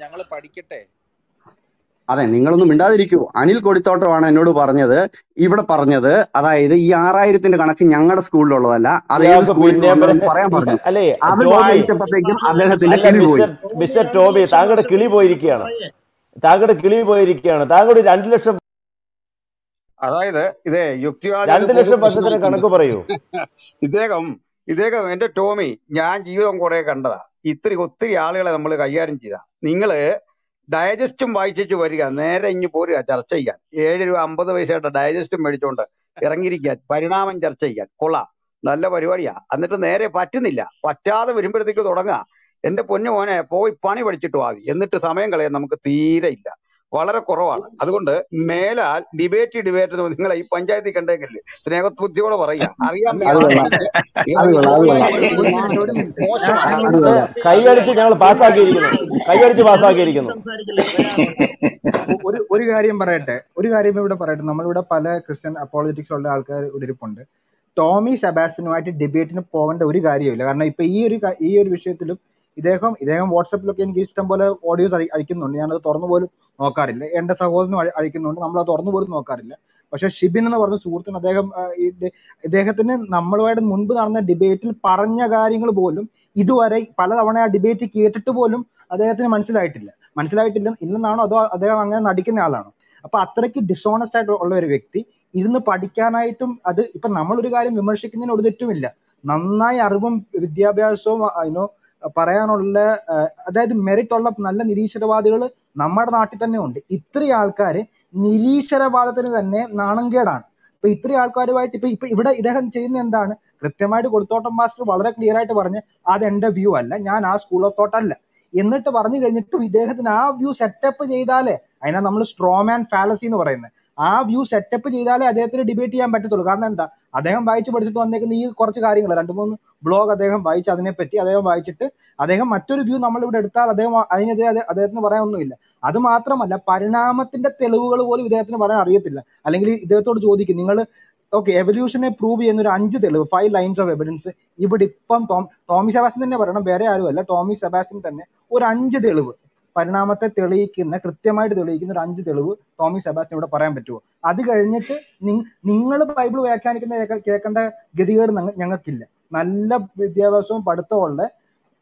ഞങ്ങൾ പഠിക്കട്ടെ. അതെ നിങ്ങളൊന്നും മിണ്ടാതിരിക്കൂ. അനിൽ കൊടിത്തോട്ടമാണ് എന്നോട് പറഞ്ഞത്. ഇവിടെ പറഞ്ഞത് അതായത് ഈ ആറായിരത്തിന്റെ കണക്ക് ഞങ്ങളുടെ സ്കൂളിലുള്ളതല്ല അത് ഏത് സ്കൂളിൽ പറയാൻ പറഞ്ഞു. അല്ലേ അത് വായിച്ചപ്പോഴത്തേക്കും അദ്ദേഹത്തിന്റെ കിളി പോയി. മിസ്റ്റർ ടോബി ടോമി താങ്കളുടെ കിളി പോയിരിക്കുകയാണ്. താങ്കളുടെ കിളി പോയിരിക്കുകയാണ്. താങ്കളുടെ രണ്ടു ലക്ഷം അതായത് ഇതേ യുക്തിവാദം രണ്ടു ലക്ഷം വർഷത്തിന് കണക്ക് പറയൂ. ഇദ്ദേഹം ഇദ്ദേഹം എന്റെ ടോമി ഞാൻ ജീവിതം കുറെ കണ്ടതാ. ഇത്തിരി ഒത്തിരി ആളുകളെ നമ്മൾ കൈകാര്യം ചെയ്ത. നിങ്ങൾ ഡയജസ്റ്റും വായിച്ചു വരിക. നേരെ ഇങ്ങ് പോരുക ചർച്ച ചെയ്യാൻ. ഏഴ് രൂപ അമ്പത് പൈസയുടെ ഡയജസ്റ്റും മേടിച്ചോണ്ട് ഇറങ്ങിയിരിക്കാൻ പരിണാമം ചർച്ച ചെയ്യാൻ. കൊള്ള. നല്ല പരിപാടിയാ. എന്നിട്ട് നേരെ പറ്റുന്നില്ല. പറ്റാതെ വരുമ്പോഴത്തേക്ക് തുടങ്ങുക എന്റെ പൊന്നു മോനെ പോയി പണി പഠിച്ചിട്ട് വാതി എന്നിട്ട് സമയം കളയാൻ നമുക്ക് തീരെ ഇല്ല. വളരെ കുറവാണ്. അതുകൊണ്ട് മേലാൽ ഡിബേറ്റ് ഡിബേറ്റ് നിങ്ങൾ നിങ്ങളെ ഈ പഞ്ചായത്തിൽ കണ്ടേക്കല്ലേ? സ്നേഹബുദ്ധിയോടെ പറയുക. അറിയാൻ കൈയടിച്ച് ഞങ്ങൾ പാസ്സാക്കിയിരിക്കുന്നു. കൈയടിച്ച് പാസ്സാക്കിയിരിക്കുന്നു. ഒരു ഒരു കാര്യം പറയട്ടെ. ഒരു കാര്യം ഇവിടെ പറയട്ടെ. നമ്മളിവിടെ പല ക്രിസ്ത്യൻ അപ്പോളജിറ്റിക്സ് ഉള്ള ആൾക്കാർ ഇവിടെ ഇരിപ്പുണ്ട്. ടോമി സെബാസ്റ്റ്യനുമായിട്ട് ഡിബേറ്റിന് പോകേണ്ട ഒരു കാര്യമില്ല കാരണം ഇപ്പൊ ഈ ഒരു ഈ ഒരു വിഷയത്തിലും ഇദ്ദേഹം ഇദ്ദേഹം വാട്സപ്പിലൊക്കെ എനിക്ക് ഇഷ്ടം പോലെ ഓഡിയോസ് അയക്കുന്നുണ്ട് ഞാനത് തുറന്നു പോലും നോക്കാറില്ല. എന്റെ സഹോദരനും അഴിക്കുന്നുണ്ട് നമ്മൾ അത് തുറന്നു പോലും നോക്കാറില്ല. പക്ഷെ ഷിബിൻ എന്ന് പറഞ്ഞ സുഹൃത്തിന് അദ്ദേഹം ഇദ്ദേഹത്തിന് നമ്മളുമായിട്ട് മുൻപ് നടന്ന ഡിബേറ്റിൽ പറഞ്ഞ കാര്യങ്ങൾ പോലും ഇതുവരെ പലതവണ ആ ഡിബേറ്റ് കേട്ടിട്ട് പോലും അദ്ദേഹത്തിന് മനസ്സിലായിട്ടില്ല. മനസ്സിലായിട്ടില്ല ഇല്ലെന്നാണോ അതോ അദ്ദേഹം അങ്ങനെ നടിക്കുന്ന ആളാണോ? അപ്പൊ അത്രയ്ക്ക് ഡിസോണസ്റ്റ് ആയിട്ട് ഉള്ള ഒരു വ്യക്തി ഇരുന്ന് പഠിക്കാനായിട്ടും അത് ഇപ്പൊ നമ്മളൊരു കാര്യം വിമർശിക്കുന്നതിന് ഒരു തെറ്റുമില്ല. നന്നായി അറിവും വിദ്യാഭ്യാസവും അതിനോ പറയാനുള്ള അതായത് മെറിറ്റ് ഉള്ള നല്ല നിരീശ്വരവാദികൾ നമ്മുടെ നാട്ടിൽ തന്നെ ഉണ്ട്. ഇത്രയും ആൾക്കാര് നിരീശ്വരവാദത്തിന് തന്നെ നാണംകേടാണ് ഇപ്പൊ ഇത്രയും ആൾക്കാരുമായിട്ട് ഇപ്പൊ ഇപ്പൊ ഇവിടെ ഇദ്ദേഹം ചെയ്യുന്ന എന്താണ്? കൃത്യമായിട്ട് കൊടുത്തോട്ടം മാസ്റ്റർ വളരെ ക്ലിയർ ആയിട്ട് പറഞ്ഞ് അത് എന്റെ വ്യൂ അല്ല ഞാൻ ആ സ്കൂൾ ഓഫ് തോട്ട് അല്ല. എന്നിട്ട് പറഞ്ഞു കഴിഞ്ഞിട്ടും ഇദ്ദേഹത്തിന് ആ വ്യൂ സെറ്റപ്പ് ചെയ്താലേ അതിനാ നമ്മൾ സ്ട്രോമാൻ ഫാലസി എന്ന് പറയുന്നത്. ആ വ്യൂ സെറ്റപ്പ് ചെയ്താലേ അദ്ദേഹത്തിന് ഡിബേറ്റ് ചെയ്യാൻ പറ്റത്തുള്ളൂ. കാരണം എന്താ? അദ്ദേഹം വായിച്ച് പഠിച്ചിട്ട് വന്നേക്കുന്ന ഈ കുറച്ച് കാര്യങ്ങൾ രണ്ട് മൂന്ന് ബ്ലോഗ് അദ്ദേഹം വായിച്ച് അതിനെപ്പറ്റി അദ്ദേഹം വായിച്ചിട്ട് അദ്ദേഹം മറ്റൊരു വ്യൂ നമ്മൾ ഇവിടെ എടുത്താൽ അദ്ദേഹം അതിനെതിരെ അദ്ദേ- അദ്ദേഹത്തിന് പറയാനൊന്നുമില്ല അത് മാത്രമല്ല പരിണാമത്തിന്റെ തെളിവുകൾ പോലും ഇദ്ദേഹത്തിന് പറയാൻ അറിയത്തില്ല. അല്ലെങ്കിൽ ഇദ്ദേഹത്തോട് ചോദിക്കും നിങ്ങൾ ഓക്കെ എവല്യൂഷനെ പ്രൂവ് ചെയ്യുന്ന ഒരു അഞ്ച് തെളിവ് ഫൈവ് ലൈൻസ് ഓഫ് എവിഡൻസ് ഇവിടെ ഇപ്പം ടോം ടോമി സെബാസ്റ്റ്യൻ തന്നെ പറയണം വേറെ ആരുമല്ല. ടോമി സെബാസ്റ്റ്യൻ തന്നെ ഒരു അഞ്ച് തെളിവ് പരിണാമത്തെ തെളിയിക്കുന്ന കൃത്യമായിട്ട് തെളിയിക്കുന്ന ഒരു അഞ്ച് തെളിവ് ടോമി സെബാസ്റ്റ്യൻ ഇവിടെ പറയാൻ പറ്റുമോ? അത് കഴിഞ്ഞിട്ട് നിങ്ങൾ ബൈബിൾ വ്യാഖ്യാനിക്കുന്ന കേൾക്ക- കേൾക്കേണ്ട ഗതികേട് ഞങ്ങൾക്കില്ല. നല്ല വിദ്യാഭ്യാസവും പഠിത്തമുള്ള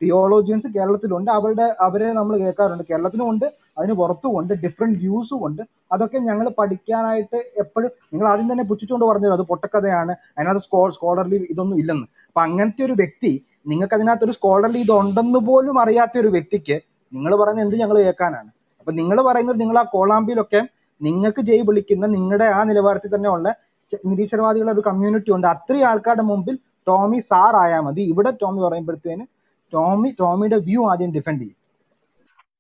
തിയോളജിയൻസ് കേരളത്തിലുണ്ട്. അവരുടെ അവരെ നമ്മൾ കേൾക്കാറുണ്ട്. കേരളത്തിലും ഉണ്ട് അതിന് പുറത്തും ഉണ്ട് ഡിഫറെന്റ് വ്യൂസും ഉണ്ട്. അതൊക്കെ ഞങ്ങൾ പഠിക്കാനായിട്ട് എപ്പോഴും നിങ്ങൾ ആദ്യം തന്നെ പുച്ഛിച്ചുകൊണ്ട് പറഞ്ഞു അത് പൊട്ടക്കഥയാണ്. അതിനകത്ത് സ്കോ സ്കോളർലി ഇതൊന്നും ഇല്ലെന്ന്. അപ്പൊ അങ്ങനത്തെ ഒരു വ്യക്തി നിങ്ങൾക്ക് അതിനകത്ത് ഒരു സ്കോളർലി ഇതുണ്ടെന്ന് പോലും അറിയാത്ത ഒരു വ്യക്തിക്ക് നിങ്ങൾ പറയുന്നത് എന്ത് ഞങ്ങൾ കേൾക്കാനാണ് അപ്പൊ നിങ്ങൾ പറയുന്നത് നിങ്ങൾ ആ കോളാമ്പിയിലൊക്കെ നിങ്ങൾക്ക് ജയ് വിളിക്കുന്ന നിങ്ങളുടെ ആ നിലവാരത്തിൽ തന്നെ ഉള്ള നിരീശ്വരവാദികളുടെ ഒരു കമ്മ്യൂണിറ്റി ഉണ്ട്. അത്രയും ആൾക്കാരുടെ മുമ്പിൽ ടോമി സാർ ആയാൽ മതി. ഇവിടെ ടോമി പറയുമ്പോഴത്തേന് ടോമി ടോമിയുടെ വ്യൂ ആദ്യം ഡിഫെൻഡ് ചെയ്യും.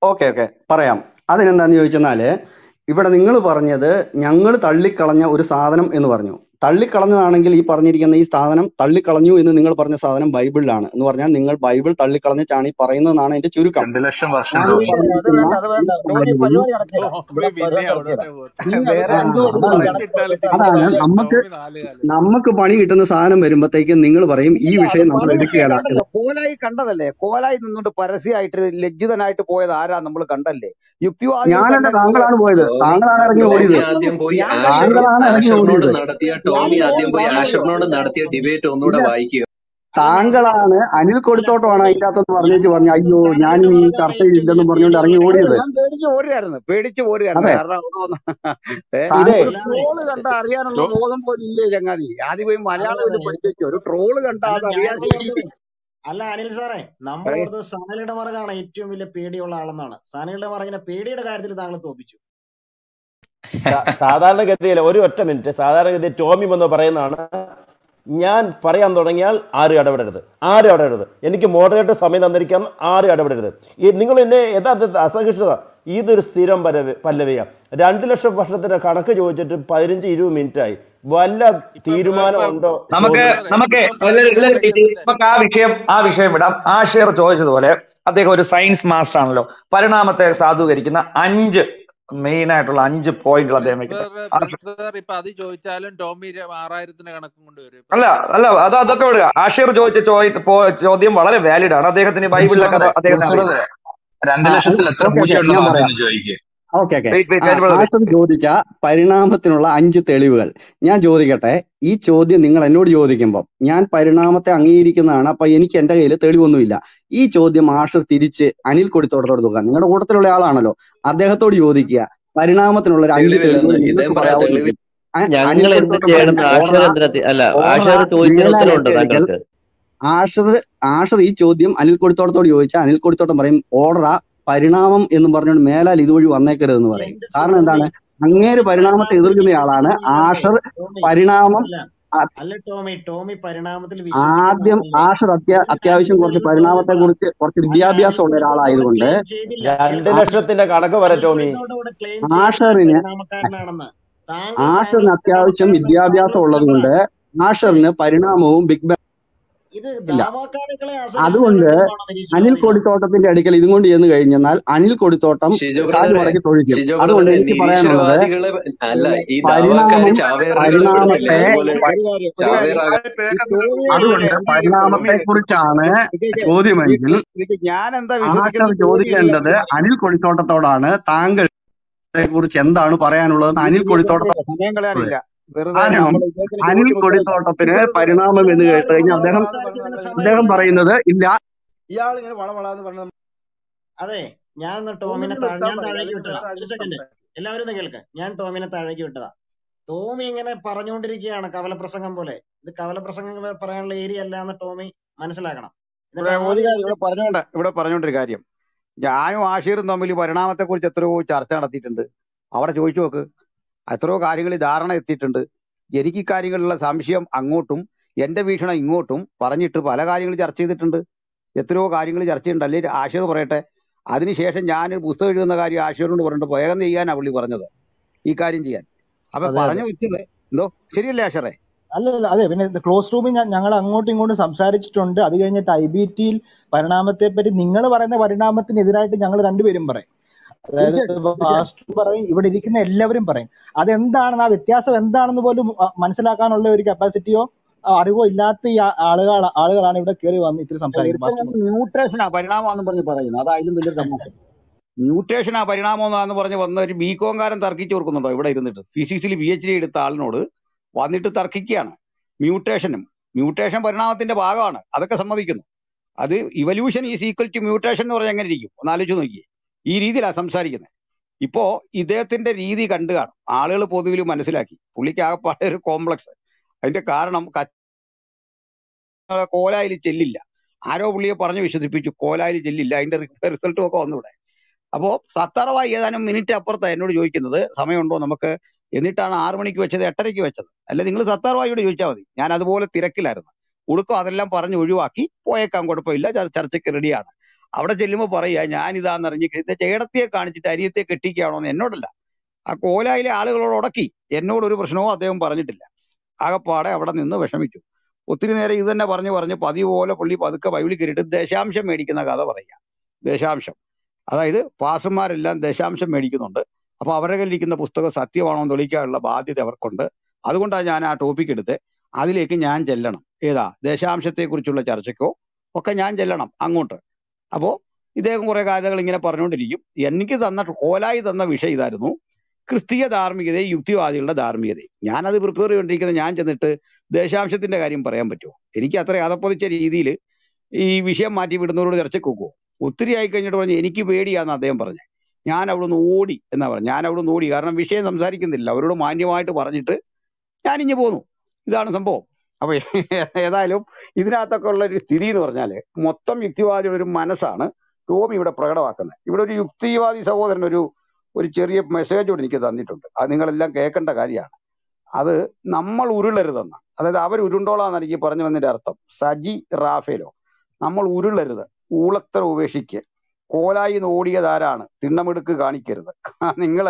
ഓക്കെ ഓക്കെ പറയാം. അതിനെന്താന്ന് ചോദിച്ചെന്നാൽ ഇവിടെ നിങ്ങൾ പറഞ്ഞത് ഞങ്ങൾ തള്ളിക്കളഞ്ഞ ഒരു സാധനം എന്ന് പറഞ്ഞു. തള്ളിക്കളഞ്ഞതാണെങ്കിൽ ഈ പറഞ്ഞിരിക്കുന്ന ഈ സാധനം തള്ളിക്കളഞ്ഞു എന്ന് നിങ്ങൾ പറഞ്ഞ സാധനം ബൈബിളിലാണ് എന്ന് പറഞ്ഞാൽ നിങ്ങൾ ബൈബിൾ തള്ളിക്കളഞ്ഞിട്ടാണ് ഈ പറയുന്നതെന്നാണ് എന്റെ ചുരുക്കം. രണ്ട് ലക്ഷം വർഷം അതാണ് നമുക്ക് നമുക്ക് പണി കിട്ടുന്ന സാധനം വരുമ്പോഴത്തേക്ക് നിങ്ങൾ പറയും ഈ വിഷയം നമ്മൾ എടുക്കുകയാണ്. കോലായി കണ്ടതല്ലേ? കോലായി നിന്നുകൊണ്ട് പരസ്യമായിട്ട് ലജ്ജിതനായിട്ട് പോയത് ആരാ നമ്മൾ കണ്ടല്ലേ? യുക്തിവാദം ഞാനല്ല താങ്കളാണ് പോയത്. താങ്കളാണ് ഇറങ്ങി ഓടിയത്. ആദ്യം പോയി ഞാൻ ആഷർ താങ്കളാണ് ഇറങ്ങി ഓടിയത്. ടോമി ആദ്യം പോയി ആശ്രമനോട് ആഷറിനോട് നടത്തിയ ഡിബേറ്റ് ഒന്നുകൂടെ വായിക്കുക. താങ്കളാണ് അനിൽ അല്ല കൊടുത്തോട്ടമാണ് ടോമി അതിന്റെ അകത്തെന്ന് പറഞ്ഞു പറഞ്ഞു അയ്യോ ഞാൻ ഈ ചർച്ചയിൽ ഇല്ലെന്നും പറഞ്ഞുകൊണ്ട് ഇറങ്ങി ഓടിയത്. പേടിച്ചു ഞാൻ പേടിച്ച് ഓടിയായിരുന്നു പേടിച്ച് എല്ലാമേ ട്രോൾ കണ്ട അറിയാനുള്ള ബോധം പോലും ഇല്ലേ ചങ്ങാതി? ആദ്യം പോയി മലയാളം പഠിച്ചു ഒരു ട്രോൾ കണ്ട അല്ല അത് അറിയാൻ അല്ല അനിൽ സാറേ നമ്മൾ സാനലിയുടെ മറകാണ് ഏറ്റവും വലിയ പേടിയുള്ള ആളെന്നാണ്. സാനലിയുടെ മറകിനെ പേടിയുടെ കാര്യത്തിൽ താങ്കൾ തോപ്പിച്ചു സാധാരണഗതിയിൽ ഒരു ഒറ്റ മിനിറ്റ് സാധാരണഗതിയിൽ ടോമി എന്ന് പറയുന്നതാണ് ഞാൻ പറയാൻ തുടങ്ങിയാൽ ആരും ഇടപെടരുത് ആരും ഇടപെടരുത്. എനിക്ക് മോഡറേറ്റ് സമയം തന്നിരിക്കാൻ ആരും ഇടപെടരുത്. ഈ നിങ്ങൾ എന്നെ യഥാർത്ഥത്തിൽ അസഹിഷ്ണുത ഇതൊരു സ്ഥിരം പരവ് പല്ലവിയ. രണ്ട് ലക്ഷം വർഷത്തിന്റെ കണക്ക് ചോദിച്ചിട്ട് പതിനഞ്ച് ഇരുപത് മിനിറ്റ് ആയി വല്ല തീരുമാനം ഉണ്ടോ? നമുക്ക് നമുക്ക് നമുക്ക് ആ വിഷയം ആ വിഷയം വിടാം. ഷെയർ ചോദിച്ചതുപോലെ അദ്ദേഹം ഒരു സയൻസ് മാസ്റ്റർ ആണല്ലോ. പരിണാമത്തെ സാധൂകരിക്കുന്ന അഞ്ച് മെയിൻ ആയിട്ടുള്ള അഞ്ച് പോയിന്റുകൾ അദ്ദേഹം ഇപ്പൊ അത് ചോദിച്ചാലും ടോമി ആറായിരത്തിന്റെ കണക്കും കൊണ്ടുവരും അല്ല അല്ല അത് അതൊക്കെ വിടുക. ആഷിർ ചോദിച്ച ചോദ്യം വളരെ വാലിഡ് ആണ്. അദ്ദേഹത്തിന് ബൈബിളിലൊക്കെ അദ്ദേഹത്തിന് രണ്ട് ലക്ഷത്തിൽ എത്ര പൂജ്യം ചോദിക്കുക ഓക്കെ ചോദിച്ച പരിണാമത്തിനുള്ള അഞ്ച് തെളിവുകൾ. ഞാൻ ചോദിക്കട്ടെ ഈ ചോദ്യം നിങ്ങൾ എന്നോട് ചോദിക്കുമ്പോൾ ഞാൻ പരിണാമത്തെ അംഗീകരിക്കുന്നതാണ് അപ്പൊ എനിക്ക് എന്റെ കയ്യിൽ തെളിവൊന്നുമില്ല. ഈ ചോദ്യം ആഷർ തിരിച്ച് അനിൽ കൊടുത്തോടത്തോട് നോക്കാം നിങ്ങളുടെ കൂട്ടത്തിലുള്ള ആളാണല്ലോ. അദ്ദേഹത്തോട് ചോദിക്കുക. പരിണാമത്തിനുള്ള ഒരു അഞ്ച് തെളിവുകൾ തെളിവില്ലെന്ന് പറയാ. തെളിവ് ഞങ്ങൾ എന്ത് ചെയ്യണം ആഷർ അല്ല താങ്കൾക്ക്. ആഷർ ആഷർ ഈ ചോദ്യം അനിൽ കൊടുത്തോടത്തോട് ചോദിച്ചാൽ അനിൽ കൊടുത്തോട്ടം പറയും ഓർഡറ പരിണാമം എന്ന് പറഞ്ഞുകൊണ്ട് മേലാൽ ഇതുവഴി വന്നേക്കരുതെന്ന് പറയും. കാരണം എന്താണ്? അങ്ങേര് പരിണാമത്തെ എതിർക്കുന്നയാളാണ് ആഷർ പരിണാമം അല്ല. ടോമി. ടോമി പരിണാമത്തിൽ ആദ്യം ആഷർ അത്യാ അത്യാവശ്യം കുറച്ച് പരിണാമത്തെ കുറിച്ച് കുറച്ച് വിദ്യാഭ്യാസം ഉള്ള ഒരാളായതുകൊണ്ട് രണ്ട് ലക്ഷത്തിന്റെ കണക്ക് വരെ ടോമി. ആഷറിന് ആഷറിന് അത്യാവശ്യം വിദ്യാഭ്യാസം ഉള്ളതുകൊണ്ട് പറ ഉള്ളത് കൊണ്ട് ആഷറിന് പരിണാമവും ബിഗ് ബാങ് അതുകൊണ്ട് അനിൽ കൊടിത്തോട്ടത്തിന്റെ അടുക്കൽ ഇതും കൊണ്ട് ചെന്ന് കഴിഞ്ഞാൽ അനിൽ കൊടിത്തോട്ടം മടക്കി തൊഴിക്കും. അതുകൊണ്ട് എനിക്ക് പറയാനുള്ളത് പരിണാമത്തെ അതുകൊണ്ട് പരിണാമത്തെ കുറിച്ചാണ് ചോദ്യമെങ്കിൽ ഞാൻ എന്താ ചോദിക്കേണ്ടത് അനിൽ കൊടിത്തോട്ടത്തോടാണ് താങ്കളെ കുറിച്ച് എന്താണ് പറയാനുള്ളത് അനിൽ കൊടിത്തോട്ടത്തോട് സമയം കളയാനില്ല. അനിൽ കൊടിത്തോട്ടത്തിന് പരിണാമം എന്ന് കേട്ട് കഴിഞ്ഞാൽ അദ്ദേഹം അദ്ദേഹം പറയുന്നത് ഇല്ല. ഇയാൾ ഇങ്ങനെ വളവളാന്ന് പറഞ്ഞ അതെ ഞാൻ ടോമിനെ ഞാൻ താഴേക്ക് വിട്ടതാ. ഒരു സെക്കൻഡ് എല്ലാവരും ഒന്ന് കേൾക്ക്. ഞാൻ ടോമിനെ താഴേക്ക് വിട്ടതാ. ടോമി ഇങ്ങനെ പറഞ്ഞുകൊണ്ടിരിക്കുകയാണ് കവലപ്രസംഗം പോലെ. ഇത് കവലപ്രസംഗം പറയാനുള്ള ഏരിയ അല്ല എന്ന് ടോമി മനസ്സിലാക്കണം. ഇവിടെ പറഞ്ഞോണ്ട് ഇവിടെ പറഞ്ഞോണ്ടൊരു കാര്യം. ഞാനും ആഷീറും തമ്മിൽ പരിണാമത്തെ കുറിച്ച് എത്രയോ ചർച്ച നടത്തിയിട്ടുണ്ട്. അവിടെ ചോദിച്ചു നോക്ക്. എത്രയോ കാര്യങ്ങളിൽ ധാരണ എത്തിയിട്ടുണ്ട്. എനിക്ക് ഇക്കാര്യങ്ങളിലുള്ള സംശയം അങ്ങോട്ടും എന്റെ വീക്ഷണം ഇങ്ങോട്ടും പറഞ്ഞിട്ട് പല കാര്യങ്ങൾ ചർച്ച ചെയ്തിട്ടുണ്ട്. എത്രയോ കാര്യങ്ങൾ ചർച്ച ചെയ്യുന്നുണ്ട് അല്ലെങ്കിൽ ആശയർ പറയട്ടെ. അതിനുശേഷം ഞാൻ ഒരു പുസ്തകം എഴുതുന്ന കാര്യം ആഷീറിനോട് പറഞ്ഞിട്ട് വേഗം ചെയ്യാനാ പുള്ളി പറഞ്ഞത് ഈ കാര്യം ചെയ്യാൻ. അപ്പൊ പറഞ്ഞു വെച്ചത് എന്തോ? ശരിയല്ലേ ആശറേ? അല്ല അല്ല അതെ പിന്നെ ക്ലോസ് റൂമിൽ ഞങ്ങൾ അങ്ങോട്ടും ഇങ്ങോട്ടും സംസാരിച്ചിട്ടുണ്ട്. അത് കഴിഞ്ഞിട്ട് ഐ ബി ടിയിൽ പരിണാമത്തെ പറ്റി നിങ്ങൾ പറയുന്ന പരിണാമത്തിനെതിരായിട്ട് ഞങ്ങൾ രണ്ടുപേരും പറയും. അതായത് പറയും ഇവിടെ ഇരിക്കുന്ന എല്ലാവരും പറയും. അതെന്താണെന്ന് ആ വ്യത്യാസം എന്താണെന്ന് പോലും മനസ്സിലാക്കാനുള്ള ഒരു കപ്പാസിറ്റിയോ അറിവോ ഇല്ലാത്ത ഈ ആളുകൾ ആളുകളാണ് ഇവിടെ കയറി വന്ന് ഇത്തിരി സംസാരിക്കുന്നത്. മ്യൂട്ടേഷനാ പരിണാമം പറഞ്ഞു പറയുന്നത്. അതായാലും വലിയൊരു തമാശ. മ്യൂട്ടേഷനാ പരിണാമം എന്ന് പറഞ്ഞ് വന്ന ഒരു ബികോംകാരൻ തർക്കിച്ചു കൊടുക്കുന്നുണ്ടോ ഇവിടെ ഇരുന്നിട്ട്? ഫിസിക്സിൽ പി എച്ച് ഡി എടുത്ത ആളിനോട് വന്നിട്ട് തർക്കിക്കുകയാണ്. മ്യൂട്ടേഷനും മ്യൂട്ടേഷൻ പരിണാമത്തിന്റെ ഭാഗമാണ്. അതൊക്കെ സമ്മതിക്കുന്നു. അത് evolution is equal to mutation എന്ന് പറഞ്ഞാൽ എങ്ങനെ ഇരിക്കും? ഒന്ന് ആലോചിച്ച് നോക്കിയേ. ഈ രീതിയിലാണ് സംസാരിക്കുന്നത് ഇപ്പോ ഇദ്ദേഹത്തിന്റെ രീതി കണ്ടു കാണും. ആളുകൾ പൊതുവിൽ മനസ്സിലാക്കി. പുള്ളിക്ക് ആകെപ്പാടെ ഒരു കോംപ്ലക്സ് അതിന്റെ കാരണം കോലായിൽ ചെല്ലില്ല. ആരോ പുള്ളിയെ പറഞ്ഞു വിശ്വസിപ്പിച്ചു. കോലായിൽ ചെല്ലില്ല. അതിന്റെ റിസൾട്ടും ഒക്കെ വന്നൂടെ. അപ്പോ സത്താറവായി ഏതാനും മിനിറ്റ് അപ്പുറത്താണ് എന്നോട് ചോദിക്കുന്നത്. സമയമുണ്ടോ നമുക്ക്? എന്നിട്ടാണ് ആറു മണിക്ക് വെച്ചത് എട്ടരയ്ക്ക് വെച്ചത്. അല്ല നിങ്ങൾ സത്താർവായിയോട് ചോദിച്ചാൽ മതി. ഞാൻ അതുപോലെ തിരക്കിലായിരുന്നു. ഉടുക്കം അതെല്ലാം പറഞ്ഞ് ഒഴിവാക്കി പോയേക്കാൻ കുഴപ്പമില്ല. ചർ- ചർച്ചയ്ക്ക് റെഡിയാണ് അവിടെ ചെല്ലുമ്പോൾ പറയുക ഇത് ചേടത്തിയെ കാണിച്ചിട്ട് അരിയത്തെ കെട്ടിക്കുകയാണോ എന്ന് എന്നോടല്ല. ആ കോലായിലെ ആളുകളോട് ഉടക്കി. എന്നോടൊരു പ്രശ്നവും അദ്ദേഹം പറഞ്ഞിട്ടില്ല. ആകപ്പാടെ അവിടെ നിന്ന് വിഷമിച്ചു. ഒത്തിരി നേരം ഇത് തന്നെ പറഞ്ഞു പറഞ്ഞ് പതിവ് പോലെ പുള്ളി പതുക്കെ ബൈബിളിൽ കയറിയിട്ട് ദശാംശം മേടിക്കുന്ന കഥ പറയുക. ദശാംശം. അതായത് പാസന്മാരെല്ലാം ദശാംശം മേടിക്കുന്നുണ്ട്. അപ്പോൾ അവരുടെ കയ്യിലിരിക്കുന്ന പുസ്തകം സത്യമാണോ എന്ന് തെളിയിക്കാനുള്ള ബാധ്യത അവർക്കുണ്ട്. അതുകൊണ്ടാണ് ഞാൻ ആ ടോപ്പിക് എടുത്ത് അതിലേക്ക് ഞാൻ ചെല്ലണം. ഏതാ? ദശാംശത്തെ കുറിച്ചുള്ള ചർച്ചയ്ക്കോ ഒക്കെ ഞാൻ ചെല്ലണം അങ്ങോട്ട്. അപ്പോ ഇദ്ദേഹം കുറെ കാര്യങ്ങൾ ഇങ്ങനെ പറഞ്ഞുകൊണ്ടിരിക്കും. എനിക്ക് തന്ന കോലായി തന്ന വിഷയം ഇതായിരുന്നു. ക്രിസ്തീയ ധാർമ്മികതയും യുക്തിവാദികളുടെ ധാർമ്മികതയും. ഞാനത് പ്രിപ്പയർ ചെയ്തുകൊണ്ടിരിക്കുന്നത് ഞാൻ ചെന്നിട്ട് ദേശാംശത്തിന്റെ കാര്യം പറയാൻ പറ്റുമോ? എനിക്ക് അത്ര അതപ്പൊതിച്ച രീതിയിൽ ഈ വിഷയം മാറ്റി വിടുന്നവരോട് ചർച്ചയ്ക്ക് വെക്കുമോ ഒത്തിരി ആയി കഴിഞ്ഞിട്ട് പറഞ്ഞു എനിക്ക് പേടിയാന്ന് അദ്ദേഹം പറഞ്ഞു. ഞാൻ അവിടുന്ന് ഓടി എന്നാ പറഞ്ഞു. ഞാൻ അവിടുന്ന് ഓടി. കാരണം വിഷയം സംസാരിക്കുന്നില്ല. അവരോട് മാന്യമായിട്ട് പറഞ്ഞിട്ട് ഞാൻ ഇഞ്ഞു പോന്നു. ഇതാണ് സംഭവം. അപ്പൊ ഏതായാലും ഇതിനകത്തൊക്കെ ഉള്ള ഒരു സ്ഥിതി എന്ന് പറഞ്ഞാൽ മൊത്തം യുക്തിവാദി ഒരു മനസ്സാണ് ടോമി ഇവിടെ പ്രകടമാക്കുന്നത്. ഇവിടെ ഒരു യുക്തിവാദി സഹോദരൻ ഒരു ഒരു ചെറിയ മെസ്സേജ് കൂടി എനിക്ക് തന്നിട്ടുണ്ട്. അത് നിങ്ങളെല്ലാം കേൾക്കേണ്ട കാര്യമാണ്. അത് നമ്മൾ ഉരുളരുതെന്ന് അതായത് അവർ ഉരുണ്ടോളാന്ന് എനിക്ക് പറഞ്ഞു വന്നതിന്റെ അർത്ഥം. സജി റാഫേലോ നമ്മൾ ഉരുളരുത്. ഊളത്തര ഉപേക്ഷിക്ക്. കോലായി നോടിയതാരാണ് തിണ്ണമെടുക്ക് കാണിക്കരുത്. നിങ്ങൾ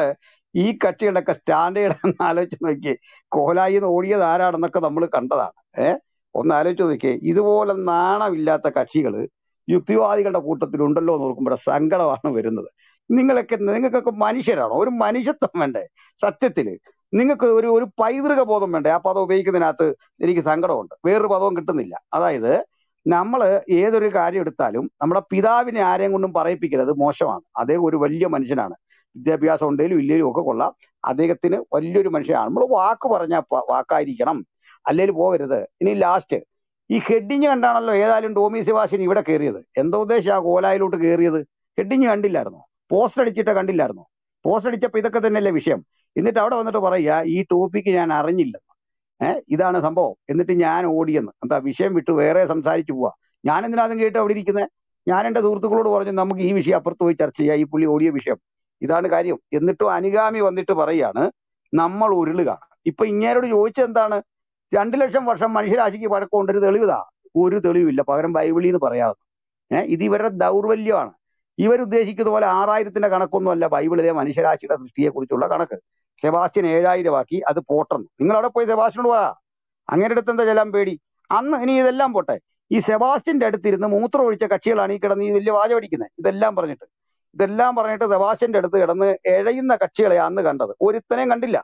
ഈ കക്ഷികളുടെയൊക്കെ സ്റ്റാൻഡേർഡ് എന്ന് ആലോചിച്ച് നോക്കി കോലായി ഓടിയത് ആരാണെന്നൊക്കെ നമ്മൾ കണ്ടതാണ്. ഏഹ് ഒന്ന് ആലോചിച്ച് നോക്കിയേ. ഇതുപോലെ നാണമില്ലാത്ത കക്ഷികൾ യുക്തിവാദികളുടെ കൂട്ടത്തിലുണ്ടല്ലോ എന്ന് നോക്കുമ്പോൾ സങ്കടമാണ് വരുന്നത്. നിങ്ങളൊക്കെ നിങ്ങൾക്കൊക്കെ മനുഷ്യരാണോ? ഒരു മനുഷ്യത്വം വേണ്ടേ? സത്യത്തിൽ നിങ്ങൾക്ക് ഒരു ഒരു പൈതൃക ബോധം വേണ്ടേ? ആ പദം ഉപയോഗിക്കുന്നതിനകത്ത് എനിക്ക് സങ്കടമുണ്ട്. വേറൊരു പദവും കിട്ടുന്നില്ല. അതായത് നമ്മൾ ഏതൊരു കാര്യം എടുത്താലും നമ്മുടെ പിതാവിനെ ആരെയും കൊണ്ടും പറയിപ്പിക്കരുത്. മോശമാണ്. അദ്ദേഹം ഒരു വലിയ മനുഷ്യനാണ്. വിദ്യാഭ്യാസം ഉണ്ടെങ്കിലും ഇല്ലെങ്കിലും ഒക്കെ കൊള്ളാം. അദ്ദേഹത്തിന് വലിയൊരു മനുഷ്യനാണ്. നമ്മൾ വാക്ക് പറഞ്ഞ വാക്കായിരിക്കണം. അല്ലെങ്കിൽ പോകരുത്. ഇനി ലാസ്റ്റ് ഈ ഹെഡിങ് കണ്ടാണല്ലോ ഏതായാലും ടോമി സെബാസ്റ്റ്യൻ ഇവിടെ കയറിയത് എന്തോ ഉദ്ദേശം ആ കോലായിലോട്ട് കയറിയത് ഹെഡിങ് കണ്ടില്ലായിരുന്നു? പോസ്റ്റ് അടിച്ചിട്ട് കണ്ടില്ലായിരുന്നു? പോസ്റ്റ് അടിച്ചപ്പോൾ ഇതൊക്കെ തന്നെയല്ലേ വിഷയം. എന്നിട്ട് അവിടെ വന്നിട്ട് പറയുക ഈ ടോപ്പിക്ക് ഞാൻ അറിഞ്ഞില്ലെന്ന് ഏഹ് ഇതാണ് സംഭവം. എന്നിട്ട് ഞാൻ ഓടിയെന്ന്. എന്താ വിഷയം വിട്ട് വേറെ സംസാരിച്ചു പോവാ? ഞാൻ എന്തിനാദ്യം കേട്ട് അവിടെ ഇരിക്കുന്നത് ഞാൻ എന്റെ സുഹൃത്തുക്കളോട് പറഞ്ഞു നമുക്ക് ഈ വിഷയം അപ്പുറത്ത് പോയി ചർച്ച ചെയ്യാം. ഈ പുള്ളി ഓടിയ വിഷയം. ഇതാണ് കാര്യം. എന്നിട്ടും അനുഗാമി വന്നിട്ട് പറയാണ് നമ്മൾ ഉരുളുക. ഇപ്പൊ ഇങ്ങേരോട് ചോദിച്ചത് എന്താണ്? രണ്ടു ലക്ഷം വർഷം മനുഷ്യരാശിക്ക് പഴക്കമുണ്ട് ഒരു തെളിവിതാ ഒരു തെളിവില്ല പകരം ബൈബിളിൽ നിന്ന് പറയാതെ ഏഹ് ഇത് ഇവരുടെ ദൗർബല്യമാണ്. ഇവരുദ്ദേശിക്കുന്ന പോലെ ആറായിരത്തിന്റെ കണക്കൊന്നും അല്ല ബൈബിളിലെ മനുഷ്യരാശിയുടെ സൃഷ്ടിയെ കുറിച്ചുള്ള കണക്ക്. സെബാസ്റ്റ്യൻ ഏഴായിരം ആക്കി അത് പോട്ടെന്ന്. നിങ്ങൾ അവിടെ പോയി സെബാസ്റ്റ്യനോട് പറ. അങ്ങനെ അടുത്ത് എന്താ ചെല്ലാൻ പേടി? അന്ന് ഇനി ഇതെല്ലാം പോട്ടെ. ഈ സെബാസ്റ്റ്യന്റെ അടുത്തിരുന്ന് മൂത്രം ഒഴിച്ച കക്ഷികളാണ് ഈ കിടന്ന് ഈ വലിയ വാചം അടിക്കുന്നത് ഇതെല്ലാം പറഞ്ഞിട്ട്. ഇതെല്ലാം പറഞ്ഞിട്ട് സെബാസ്റ്റ്യന്റെ അടുത്ത് കിടന്ന് എഴയുന്ന കക്ഷികളെ അന്ന് കണ്ടത്. ഒരുത്തനെയും കണ്ടില്ല.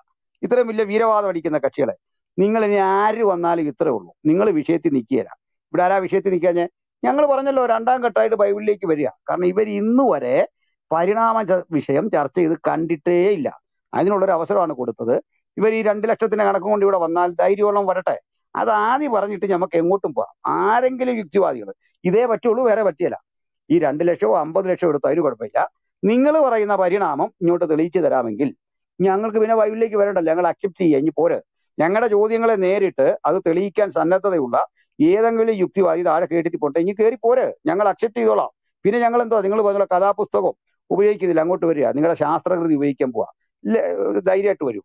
ഇത്രയും വലിയ വീരവാദം അടിക്കുന്ന കക്ഷികളെ. നിങ്ങൾ ഇനി ആര് വന്നാലും ഇത്രേ ഉള്ളൂ. നിങ്ങൾ വിഷയത്തിൽ നിൽക്കുകയില്ല. ഇവിടെ ആരാ വിഷയത്തിൽ നിൽക്കാഞ്ഞേ ഞങ്ങൾ പറഞ്ഞല്ലോ രണ്ടാം ഘട്ടമായിട്ട് ബൈബിളിലേക്ക് വരിക. കാരണം ഇവർ ഇന്ന് വരെ പരിണാമ വിഷയം ചർച്ച ചെയ്ത് കണ്ടിട്ടേ ഇല്ല. അതിനുള്ളൊരു അവസരമാണ് കൊടുത്തത്. ഇവർ ഈ രണ്ട് ലക്ഷത്തിന്റെ കണക്ക് കൊണ്ട് ഇവിടെ വന്നാൽ ധൈര്യോളം വരട്ടെ. അത് ആദ്യം പറഞ്ഞിട്ട് നമുക്ക് എങ്ങോട്ടും പോവാം ആരെങ്കിലും യുക്തിവാദികൾ. ഇതേ പറ്റുള്ളൂ വേറെ പറ്റിയല്ല. ഈ രണ്ട് ലക്ഷമോ അമ്പത് ലക്ഷമോ എടുത്തോ അതിന് കുഴപ്പമില്ല. നിങ്ങൾ പറയുന്ന പരിണാമം ഇങ്ങോട്ട് തെളിയിച്ചു തരാമെങ്കിൽ ഞങ്ങൾക്ക് പിന്നെ വൈവിലേക്ക് വരണ്ടല്ലോ. ഞങ്ങൾ അക്സെപ്റ്റ് ചെയ്യുക. ഇനി പോരെ. ഞങ്ങളുടെ ചോദ്യങ്ങളെ നേരിട്ട് അത് തെളിയിക്കാൻ സന്നദ്ധതയുള്ള ഏതെങ്കിലും യുക്തിവാദി താഴെ കേട്ടിട്ട് പോട്ടെ. ഇനി കയറി പോരെ. ഞങ്ങൾ അക്സെപ്റ്റ് ചെയ്തോളാം. പിന്നെ ഞങ്ങൾ എന്തോ നിങ്ങൾ പറഞ്ഞ കഥാപുസ്തകം ഉപയോഗിക്കുന്നില്ല. അങ്ങോട്ട് വരിക. നിങ്ങളുടെ ശാസ്ത്രകൃതി ഉപയോഗിക്കാൻ പോവാ. ധൈര്യമായിട്ട് വരും.